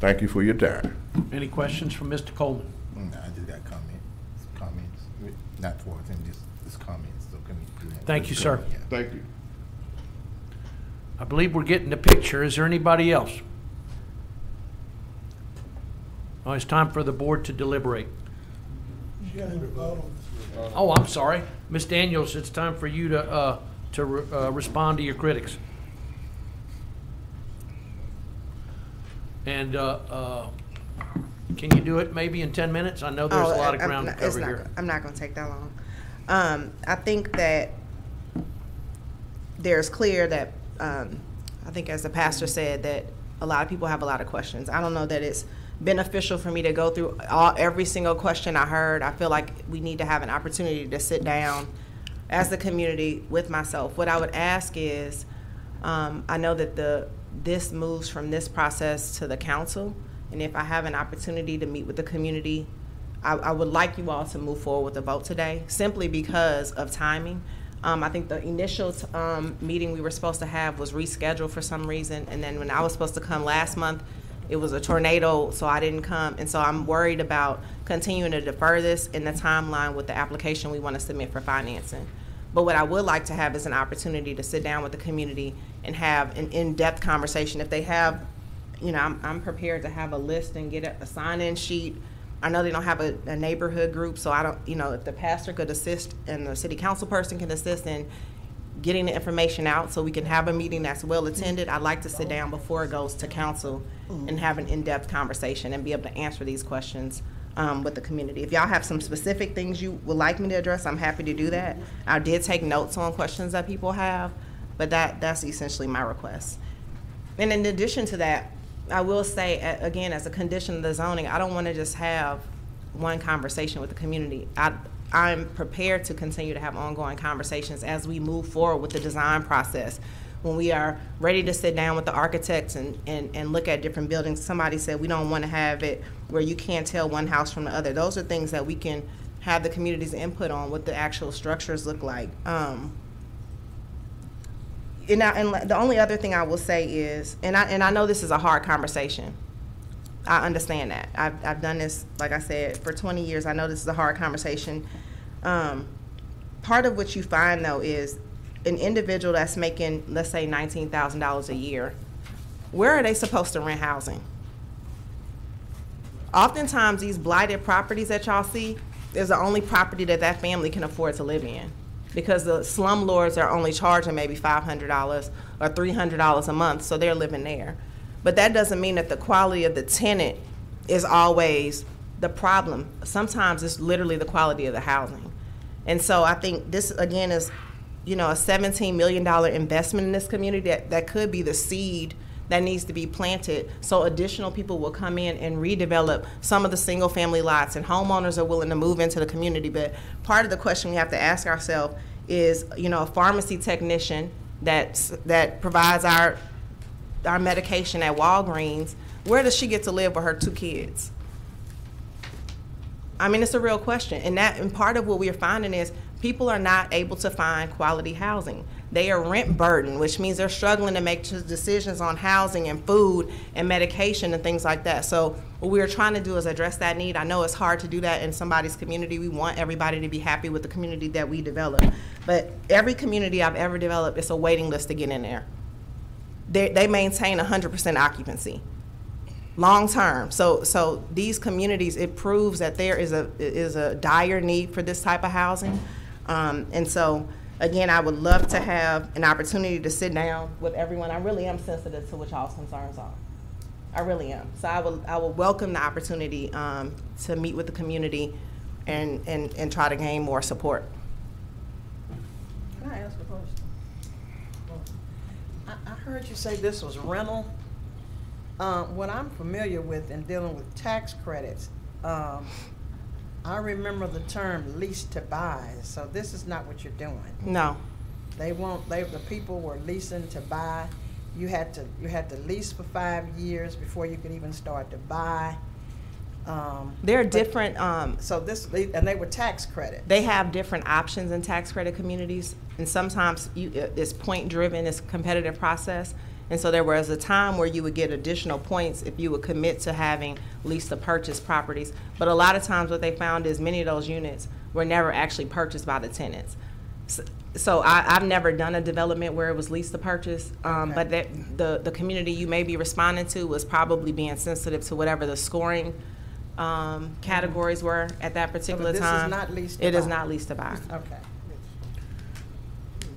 Thank you for your time. Any questions from Mr. Coleman? Mm, I just got comments, comments, not towards him, just, just comments, so can we do that? Thank you, sir. Yeah. Thank you. I believe we're getting the picture. Is there anybody else? Oh, it's time for the board to deliberate. Oh, I'm sorry. Ms. Daniels, it's time for you to, uh, to, re- uh, respond to your critics. And, uh, uh, can you do it maybe in ten minutes? I know there's a Oh, lot of ground to not- it's cover not here. I'm not gonna take that long. Um, I think that there's clear that, um, I think as the pastor said, that a lot of people have a lot of questions. I don't know that it's beneficial for me to go through all, every single question I heard. I feel like we need to have an opportunity to sit down as the community with myself. What I would ask is, um, I know that the, this moves from this process to the council. And if I have an opportunity to meet with the community, I, I would like you all to move forward with the vote today, simply because of timing. Um, I think the initial, um, meeting we were supposed to have was rescheduled for some reason, and then when I was supposed to come last month, it was a tornado, so I didn't come, and so I'm worried about continuing to defer this in the timeline with the application we want to submit for financing. But what I would like to have is an opportunity to sit down with the community and have an in-depth conversation. If they have, you know, I'm, I'm prepared to have a list and get a, a sign-in sheet. I know they don't have a, a neighborhood group, so I don't, you know, if the pastor could assist and the city council person can assist in getting the information out so we can have a meeting that's well attended, I'd like to sit down before it goes to council and have an in-depth conversation and be able to answer these questions um, with the community. If y'all have some specific things you would like me to address, I'm happy to do that. I did take notes on questions that people have, but that, that's essentially my request. And in addition to that, I will say, again, as a condition of the zoning, I don't want to just have one conversation with the community. I, I'm prepared to continue to have ongoing conversations as we move forward with the design process. When we are ready to sit down with the architects and, and, and look at different buildings, somebody said we don't want to have it where you can't tell one house from the other. Those are things that we can have the community's input on, what the actual structures look like. Um, and, I, and the only other thing I will say is, and I, and I know this is a hard conversation. I understand that. I've, I've done this, like I said, for 20 years. I know this is a hard conversation. Um, part of what you find, though, is an individual that's making, let's say, $19,000 a year, where are they supposed to rent housing? Oftentimes, these blighted properties that y'all see is the only property that that family can afford to live in because the slumlords are only charging maybe $500 or $300 a month, so they're living there. But that doesn't mean that the quality of the tenant is always the problem. Sometimes it's literally the quality of the housing. And so I think this, again, is, you know, a $17 million investment in this community that, that could be the seed that needs to be planted so additional people will come in and redevelop some of the single family lots and homeowners are willing to move into the community. But part of the question we have to ask ourselves is, you know, a pharmacy technician that's, that provides our our medication at Walgreens, where does she get to live with her two kids? I mean, it's a real question. And that and part of what we're finding is people are not able to find quality housing. They are rent burdened, which means they're struggling to make decisions on housing and food and medication and things like that. So what we're trying to do is address that need. I know it's hard to do that in somebody's community. We want everybody to be happy with the community that we develop. But every community I've ever developed, it's a waiting list to get in there they, they maintain 100% occupancy long term so so these communities it proves that there is a is a dire need for this type of housing um, and so again i would love to have an opportunity to sit down with everyone i really am sensitive to what y'all's concerns are i really am so i will i will welcome the opportunity um, to meet with the community and, and and try to gain more support Can I ask a question? I heard you say this was rental. Um, what I'm familiar with in dealing with tax credits, um, I remember the term lease to buy, so this is not what you're doing. No. They won't, they, the people were leasing to buy. You had to, you had to lease for five years before you could even start to buy. Um, There are but- different, um, So this, and they were tax credit. they have different options in tax credit communities, and sometimes you, it's point-driven, it's a competitive process. And so there was a time where you would get additional points if you would commit to having lease to purchase properties. But a lot of times what they found is many of those units were never actually purchased by the tenants. S- So I, I've never done a development where it was lease to purchase, um, but that, the, the community you may be responding to was probably being sensitive to whatever the scoring, um, categories were at that particular this is time. not lease to It is buy. not lease to buy. Okay.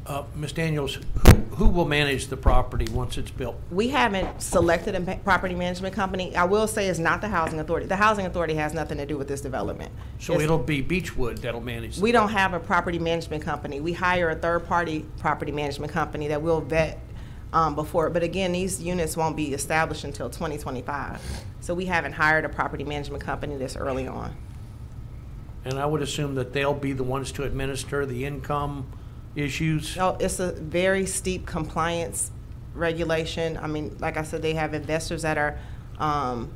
Uh, Ms. Daniels, who, who will manage the property once it's built? We haven't selected a ma- property management company. I will say it's not the housing authority. The housing authority has nothing to do with this development. So It's- it'll be Beechwood that'll manage. We don't have a property management company. We hire a third-party property management company that will vet um, before. But again, these units won't be established until 2025. So we haven't hired a property management company this early on. And I would assume that they'll be the ones to administer the income issues? No, it's a very steep compliance regulation. I mean, like I said, they have investors that are, um,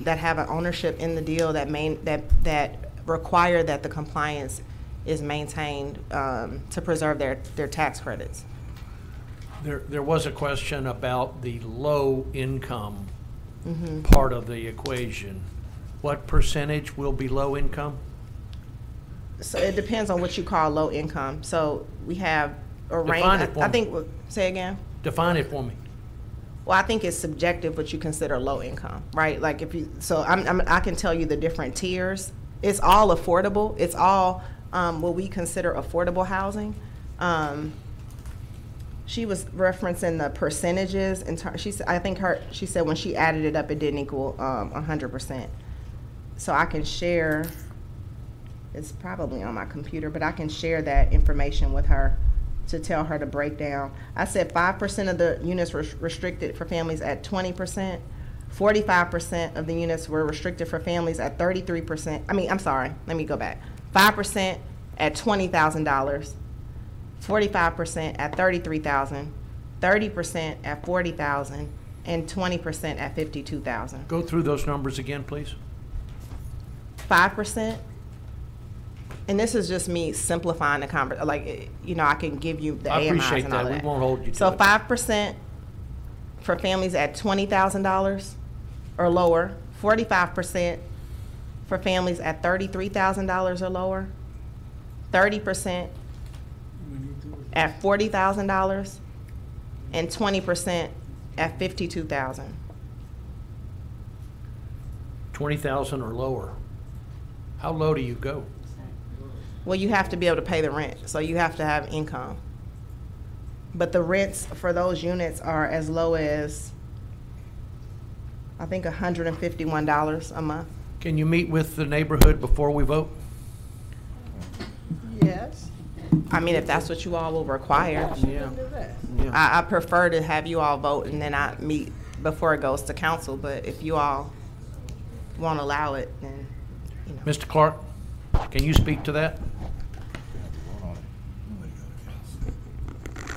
that have an ownership in the deal that main, that, that require that the compliance is maintained, um, to preserve their, their tax credits. There, there was a question about the low income Mhm. part of the equation. What percentage will be low income? So it depends on what you call low income. So we have a range. Define it for I me. think, say again? Define it for me. Well, I think it's subjective what you consider low income, right? Like if you, so I'm, I'm, I can tell you the different tiers. It's all affordable. It's all um, what we consider affordable housing. Um, she was referencing the percentages and she said, I think her, she said when she added it up, it didn't equal um, 100%. So I can share, it's probably on my computer, but I can share that information with her to tell her to break down. I said five percent of the units were restricted for families at twenty percent. Forty-five percent of the units were restricted for families at thirty-three percent. I mean, I'm sorry, let me go back. Five percent at twenty thousand dollars. Forty-five percent at thirty-three thousand. Thirty percent at forty thousand. And twenty percent at fifty-two thousand. Go through those numbers again, please. Five percent and this is just me simplifying the conversation. like, eh, you know, I can give you the I AMIs appreciate and all that. that. We won't hold you to So five percent for families at twenty thousand dollars or lower, forty-five percent for families at thirty-three thousand dollars or lower, thirty percent at forty thousand dollars, and twenty percent at fifty-two thousand. Twenty thousand or lower. How low do you go? Well, you have to be able to pay the rent, so you have to have income. But the rents for those units are as low as, I think, hundred and fifty-one dollars a month. Can you meet with the neighborhood before we vote? Yes. I mean, if that's what you all will require. Yeah. Do that. I, I prefer to have you all vote and then I meet before it goes to council, but if you all won't allow it, then, Mr. Clark, can you speak to that?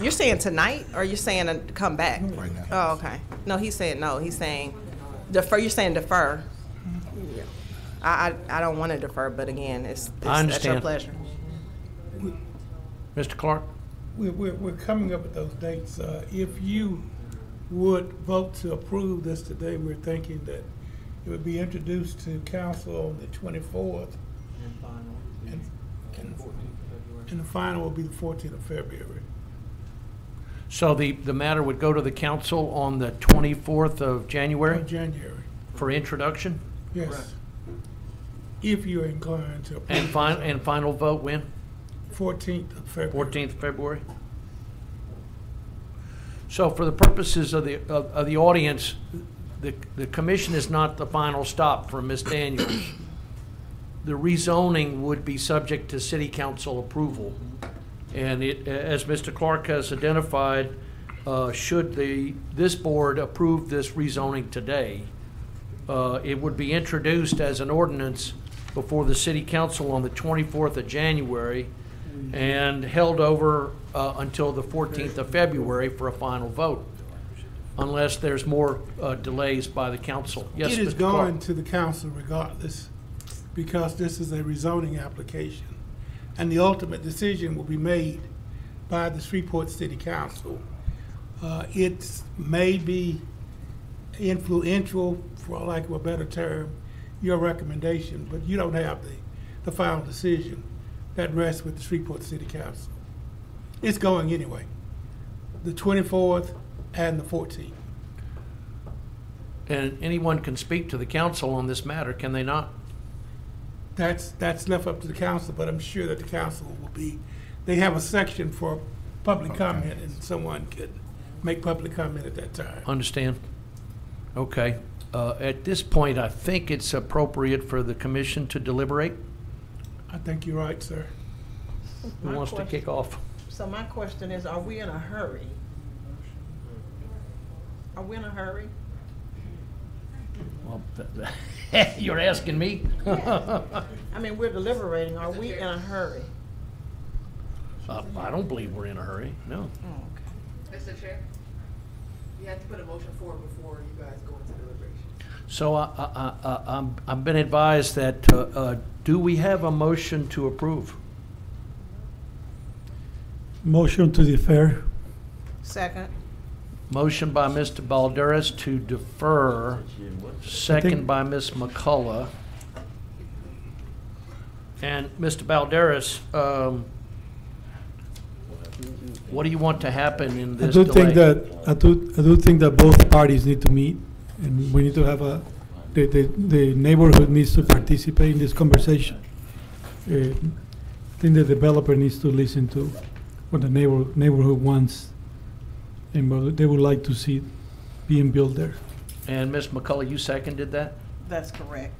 You're saying tonight, or you're saying to come back? Right now. Oh, okay. No, he's saying no, he's saying defer, you're saying defer. I, I, I don't want to defer, but again, it's, it's I at your understand. pleasure. Mr. Clark? We're, we're, we're coming up with those dates. Uh, if you would vote to approve this today, we're thinking that it would be introduced to council on the twenty-fourth. And, and, and the final will be the fourteenth of February. So the, the matter would go to the council on the 24th of January Of January, for introduction? yes. If you're inclined to And approve. fin, and final vote when? Fourteenth of February. 14th of February? So for the purposes of the, of, of the audience, the, the commission is not the final stop for Ms. Daniels. The rezoning would be subject to city council approval. And it, as Mr. Clark has identified, uh, should the, this board approve this rezoning today, uh, it would be introduced as an ordinance before the city council on the 24th of January and held over uh, until the 14th of February for a final vote, unless there's more uh, delays by the council. Yes, It is Mr. Clark? going to the council regardless, because this is a rezoning application. And the ultimate decision will be made by the Shreveport City Council. Uh, It may be influential, for lack of a better term, your recommendation, but you don't have the, the final decision. That rests with the Shreveport City Council. It's going anyway, the 24th and the 14th. And anyone can speak to the council on this matter, can they not? That's, that's left up to the council, but I'm sure that the council will be, they have a section for public comment, and someone could make public comment at that time. Understand? Okay. Uh, At this point, I think it's appropriate for the commission to deliberate. I think you're right, sir. Who My wants to question- kick off? So my question is, are we in a hurry? Are we in a hurry? Well, (laughs) th- (laughs) You're asking me? I mean, we're deliberating, are we in a hurry? Uh, I don't believe we're in a hurry, no. Mr. Chair, you have to put a motion forward before you guys go into deliberation. So I, I, I, I'm, I've been advised that, uh, uh, do we have a motion to approve? Motion to defer. Second. Motion by Mr. Balderas to defer, second by Ms. McCullough. And Mr. Balderas, um, what do you want to happen in I this do delay? think that, I do, I do think that both parties need to meet, and we need to have a, the, the, the neighborhood needs to participate in this conversation. Uh, I think the developer needs to listen to what the neighbor, neighborhood wants, and what they would like to see being built there. And Ms. McCullough, you seconded that? That's correct.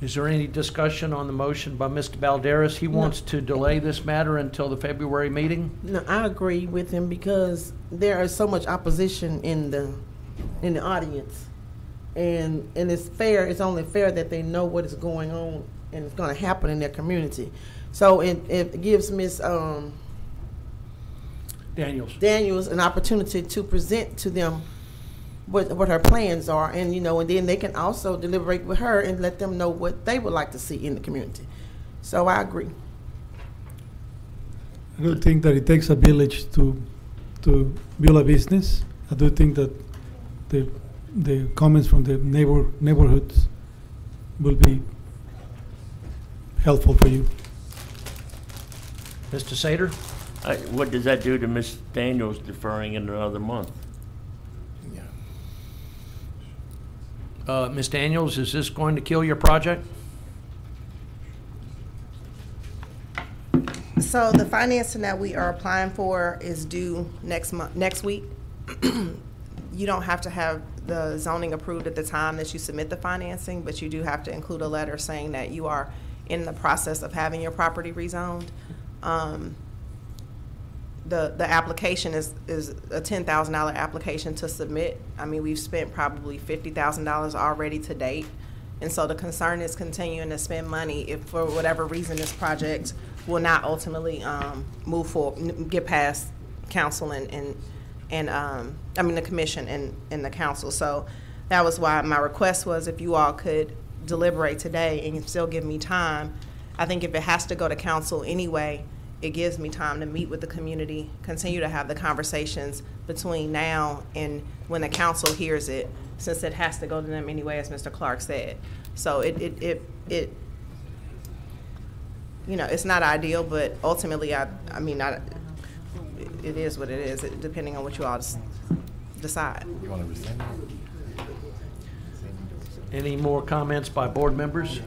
Is there any discussion on the motion by Mr. Balderas? He wants to delay this matter until the February meeting? No, I agree with him because there is so much opposition in the, in the audience. And, and it's fair, it's only fair that they know what is going on and it's gonna happen in their community. So it, it gives Ms. Um, Daniels. Daniels an opportunity to present to them what, what her plans are, and, you know, and then they can also deliberate with her and let them know what they would like to see in the community. So I agree. I do think that it takes a village to, to build a business. I do think that the, the comments from the neighbor, neighborhoods will be helpful for you. Mr. Sater? Uh, What does that do to Ms. Daniels deferring in another month? Uh, Ms. Daniels, is this going to kill your project? So the financing that we are applying for is due next month, next week. (clears throat) You don't have to have the zoning approved at the time that you submit the financing, but you do have to include a letter saying that you are in the process of having your property rezoned. Um, The, the application is, is a ten thousand dollar application to submit. I mean, we've spent probably fifty thousand dollars already to date. And so the concern is continuing to spend money if for whatever reason this project will not ultimately, um, move forward, get past council and, and, and, um, I mean, the commission and, and the council. So that was why my request was if you all could deliberate today and still give me time. I think if it has to go to council anyway, it gives me time to meet with the community, continue to have the conversations between now and when the council hears it, since it has to go to them anyway, as Mr. Clark said. So it, it, it, it, you know, it's not ideal, but ultimately, I, I mean, I, it is what it is, depending on what you all decide. You want to Any more comments by board members?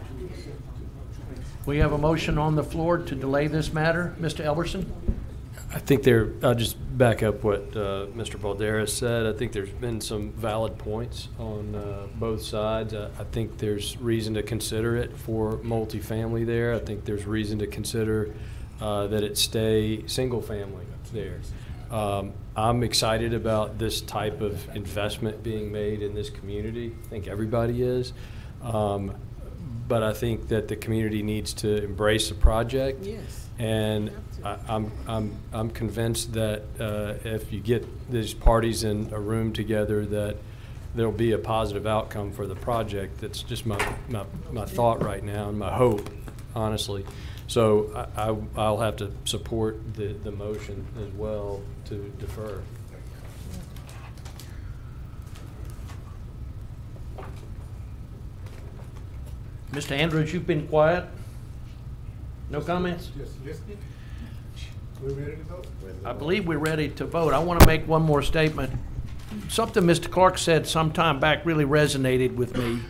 We have a motion on the floor to delay this matter. Mr. Elberson? I think there, I'll just back up what uh, Mr. Balderas said. I think there's been some valid points on uh, both sides. Uh, I think there's reason to consider it for multifamily there. I think there's reason to consider uh, that it stay single-family there. Um, I'm excited about this type of investment being made in this community. I think everybody is. Um, But I think that the community needs to embrace the project. Yes. And I- I'm, I'm, I'm convinced that uh, if you get these parties in a room together, that there'll be a positive outcome for the project. That's just my, my, my thought right now and my hope, honestly. So I, I- I'll have to support the, the motion as well to defer. Mr. Andrews, you've been quiet? No comments? Just listening. We're ready to vote? I believe we're ready to vote. I want to make one more statement. Something Mr. Clark said some time back really resonated with me.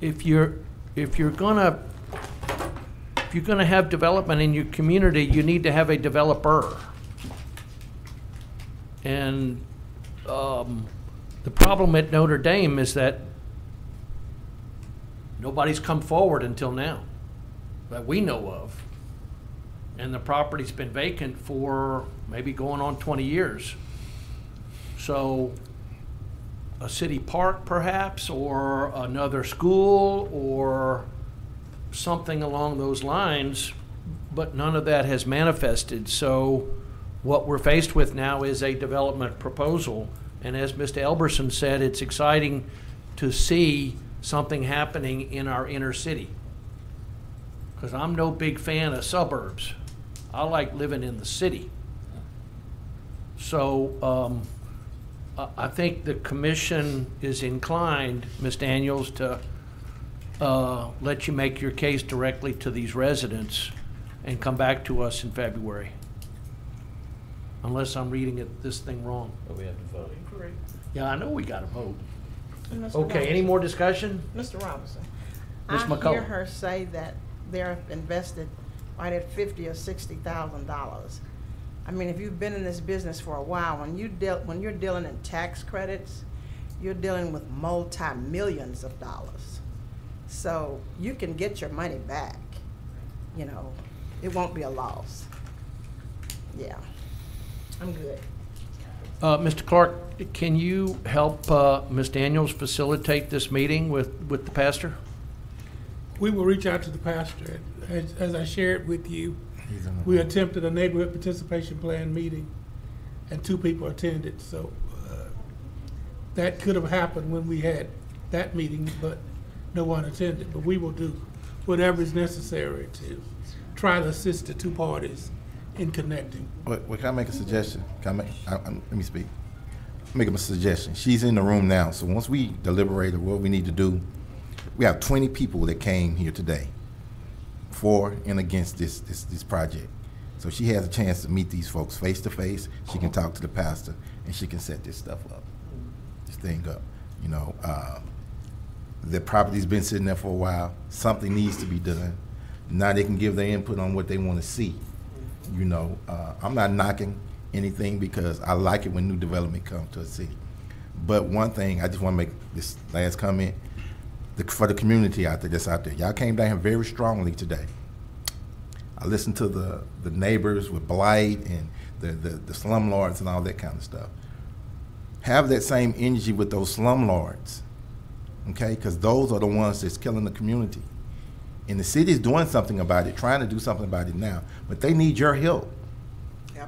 If you're, if you're gonna, if you're gonna have development in your community, you need to have a developer. And, um, the problem at Notre Dame is that nobody's come forward until now, that we know of. And the property's been vacant for maybe going on 20 years. So a city park perhaps, or another school, or something along those lines, but none of that has manifested. So what we're faced with now is a development proposal. And as Mr. Elberson said, it's exciting to see something happening in our inner city. Because I'm no big fan of suburbs. I like living in the city. So, um, I, I think the commission is inclined, Ms. Daniels, to, uh, let you make your case directly to these residents and come back to us in February. Unless I'm reading it, this thing wrong. But we have to vote. Yeah, I know we gotta vote. And Mr. Okay, any Robinson- more discussion? Mr. Robinson, Ms. I McCullough. hear her say that they're invested right at fifty or sixty thousand dollars. I mean, if you've been in this business for a while, when you deal, when you're dealing in tax credits, you're dealing with multi-millions of dollars. So you can get your money back, you know, it won't be a loss. Yeah, I'm good. Uh, Mr. Clark, can you help, uh, Ms. Daniels facilitate this meeting with, with the pastor? We will reach out to the pastor. As, as I shared with you, we attempted a neighborhood participation plan meeting, and two people attended, so, uh, that could have happened when we had that meeting, but no one attended. But we will do whatever is necessary to try to assist the two parties in connecting. What, what, can I make a suggestion? Can I make, I, I, let me speak. Make a suggestion. She's in the room now, so once we deliberate what we need to do, we have twenty people that came here today for and against this, this, this project. So she has a chance to meet these folks face to face. She can talk to the pastor and she can set this stuff up, this thing up. You know, uh, the property's been sitting there for a while. Something needs to be done. Now they can give their input on what they want to see. You know, uh, I'm not knocking anything because I like it when new development comes to a city. But one thing, I just want to make this last comment the, for the community out there that's out there. Y'all came down very strongly today. I listened to the, the neighbors with blight and the, the, the slumlords and all that kind of stuff. Have that same energy with those slumlords, okay? Because those are the ones that's killing the community. And the city's doing something about it, trying to do something about it now, but they need your help.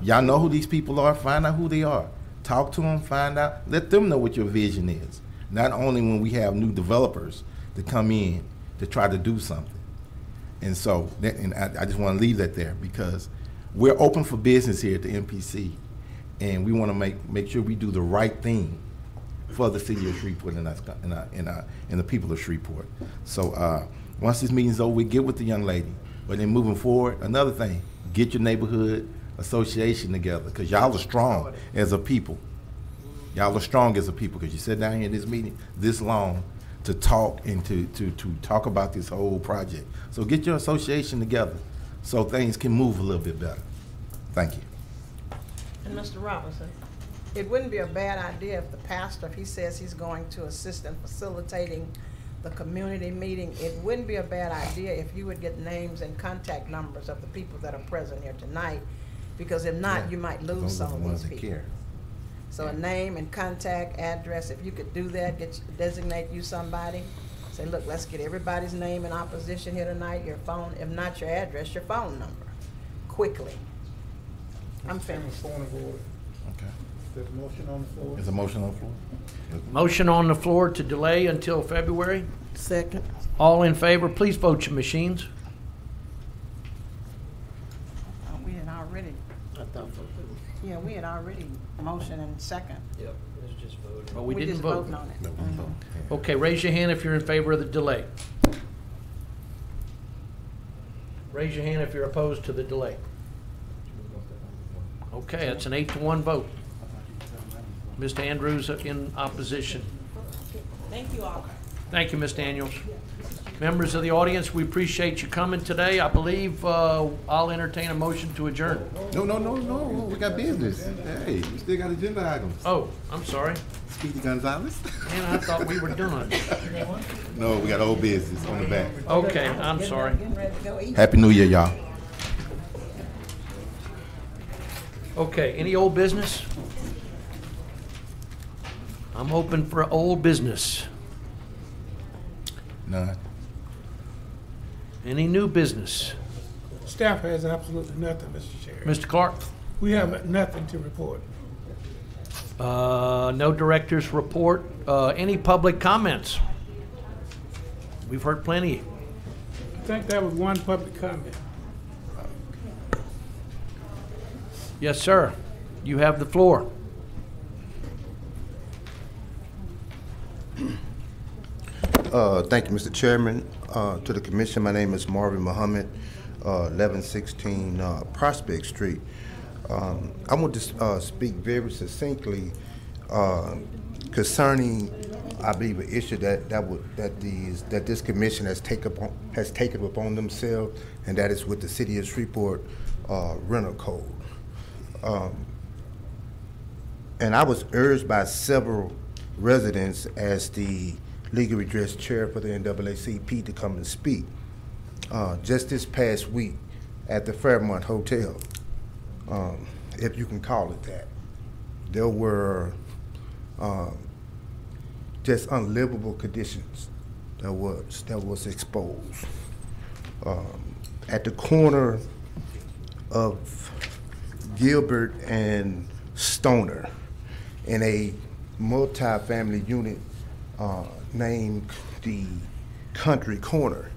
Y'all know who these people are, find out who they are. Talk to them, find out, let them know what your vision is. Not only when we have new developers to come in to try to do something. And so, that, and I, I just want to leave that there because we're open for business here at the MPC, and we want to make make sure we do the right thing for the city of Shreveport and us and our, and, our, and the people of Shreveport. So uh, once this meeting's over, we get with the young lady. But then moving forward, another thing, get your neighborhood association together because y'all are strong as a people. Y'all are strong as a people because you sat down here in this meeting this long to talk and to, to, to talk about this whole project. So get your association together so things can move a little bit better. Thank you. And Mr. Robinson, it wouldn't be a bad idea if the pastor, if he says he's going to assist in facilitating the community meeting, it wouldn't be a bad idea if you would get names and contact numbers of the people that are present here tonight, because if not, Yeah. you might lose Those are some the of ones these that people. care. So a name and contact, address, if you could do that, get, designate you somebody, say, look, let's get everybody's name in opposition here tonight, your phone, if not your address, your phone number, quickly. I'm finished. Point of order. Okay. There's a motion on the floor. There's a motion on the floor? Motion on the floor to delay until February. Second. All in favor, please vote your machines. Uh, We had already, yeah, we had already motion and second. Yep, it's just voting. But we We didn't just vote. voting on it. No. Okay, raise your hand if you're in favor of the delay. Raise your hand if you're opposed to the delay. Okay, it's an eight to one vote. Mr. Andrews in opposition. Thank you all. Thank you, Ms. Daniels. Members of the audience, we appreciate you coming today. I believe uh, I'll entertain a motion to adjourn. No, no, no, no, we got business. Hey, we still got agenda items. Oh, I'm sorry. Speedy Gonzalez? Man, I thought we were done. No, we got old business on the back. Okay, I'm sorry. Happy New Year, y'all. Okay, any old business? I'm open for old business. None. Any new business? Staff has absolutely nothing, Mr. Chair. Mr. Clark? We have nothing to report. Uh, No director's report. Uh, Any public comments? We've heard plenty. I think that was one public comment. Yes, sir. You have the floor. Uh, Thank you, Mr. Chairman. Uh, To the commission, my name is Marvin Muhammad, uh, 1116 uh, Prospect Street. Um, I want to uh, speak very succinctly uh, concerning, I believe, an issue that that would that these that this commission has taken upon has taken upon themselves, and that is with the city of Shreveport rental code. Um, and I was urged by several residents as the legal redress chair for the NAACP to come and speak. Uh, just this past week at the Fairmont Hotel, um, if you can call it that, there were um, just unlivable conditions that was that was exposed. Um, at the corner of Gilbert and Stoner, in a multi-family unit uh, named the Country Corner,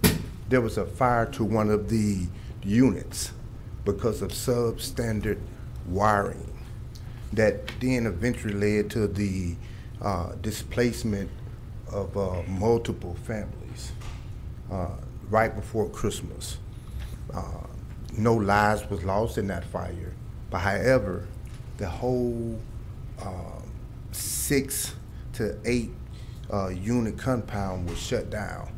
there was a fire to one of the units because of substandard wiring that then eventually led to the uh, displacement of uh, multiple families uh, right before Christmas. Uh, no lives was lost in that fire, but however, the whole um, six to eight uh, unit compound was shut down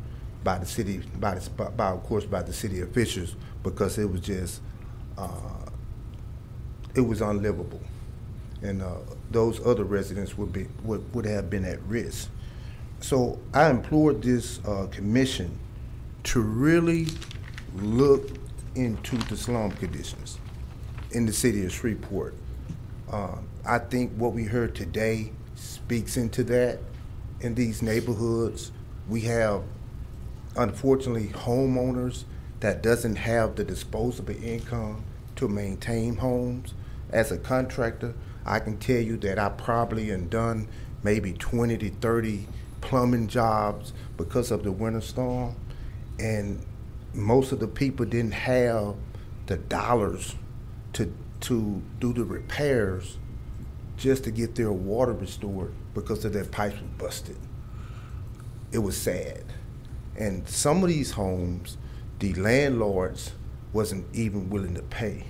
by the city, by, the, by of course by the city officials because it was just uh, it was unlivable, and uh, those other residents would be would, would have been at risk. So I implored this uh, commission to really look into the slum conditions in the city of Shreveport. Um, I think what we heard today speaks into that. In these neighborhoods, we have, unfortunately, homeowners that doesn't have the disposable income to maintain homes. As a contractor, I can tell you that I probably have done maybe 20 to 30 plumbing jobs because of the winter storm, and most of the people didn't have the dollars to to do the repairs just to get their water restored because of their pipes were busted. It was sad. And some of these homes, the landlords wasn't even willing to pay.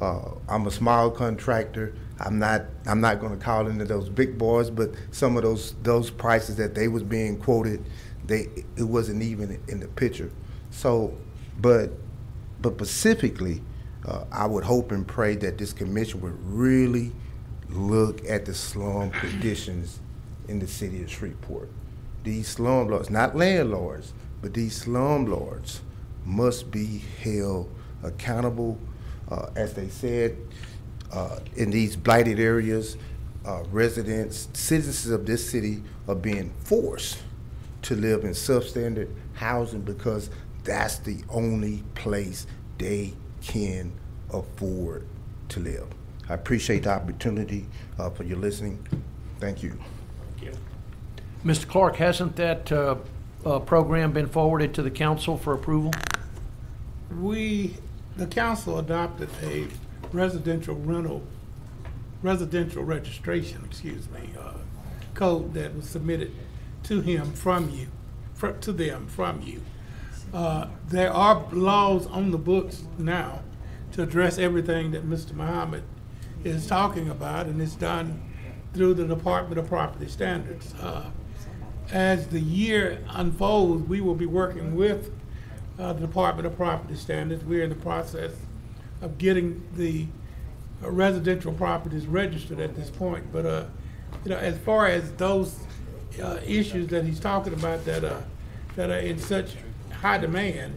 Uh, I'm a small contractor. I'm not. I'm not going to call into those big boys, but some of those those prices that they was being quoted, they it wasn't even in the picture. So, but but specifically, uh, I would hope and pray that this commission would really look at the slum conditions in the city of Shreveport. these slumlords, not landlords, but these slumlords must be held accountable. Uh, as they said, uh, in these blighted areas, uh, residents, citizens of this city are being forced to live in substandard housing because that's the only place they can afford to live. I appreciate the opportunity uh, for your listening. Thank you. Mr. Clark, hasn't that uh, uh, program been forwarded to the council for approval? We, the council adopted a residential rental, residential registration, excuse me, uh, code that was submitted to him from you, fr- to them from you. Uh, There are laws on the books now to address everything that Mr. Muhammad is talking about, and it's done through the Department of Property Standards. Uh, As the year unfolds, we will be working with uh, the Department of Property Standards. We're in the process of getting the uh, residential properties registered at this point. But, uh, you know, as far as those uh, issues that he's talking about that are, that are in such high demand,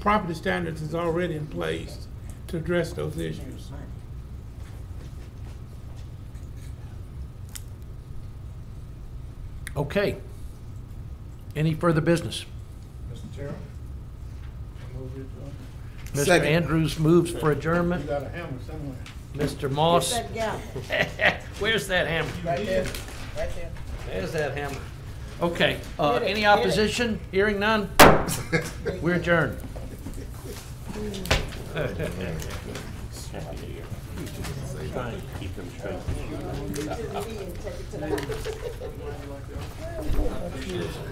property standards is already in place to address those issues. Okay. Any further business? Mr. Chairman? Mr. Second. Andrews moves for adjournment. got a hammer somewhere. Mr. Moss. Get that gavel. (laughs) Where's that hammer? Right there, right there. There's that hammer. Okay, uh, Hit it, any hit it. opposition? Hearing none? (laughs) We're adjourned. Trying to keep them straight. Yeah.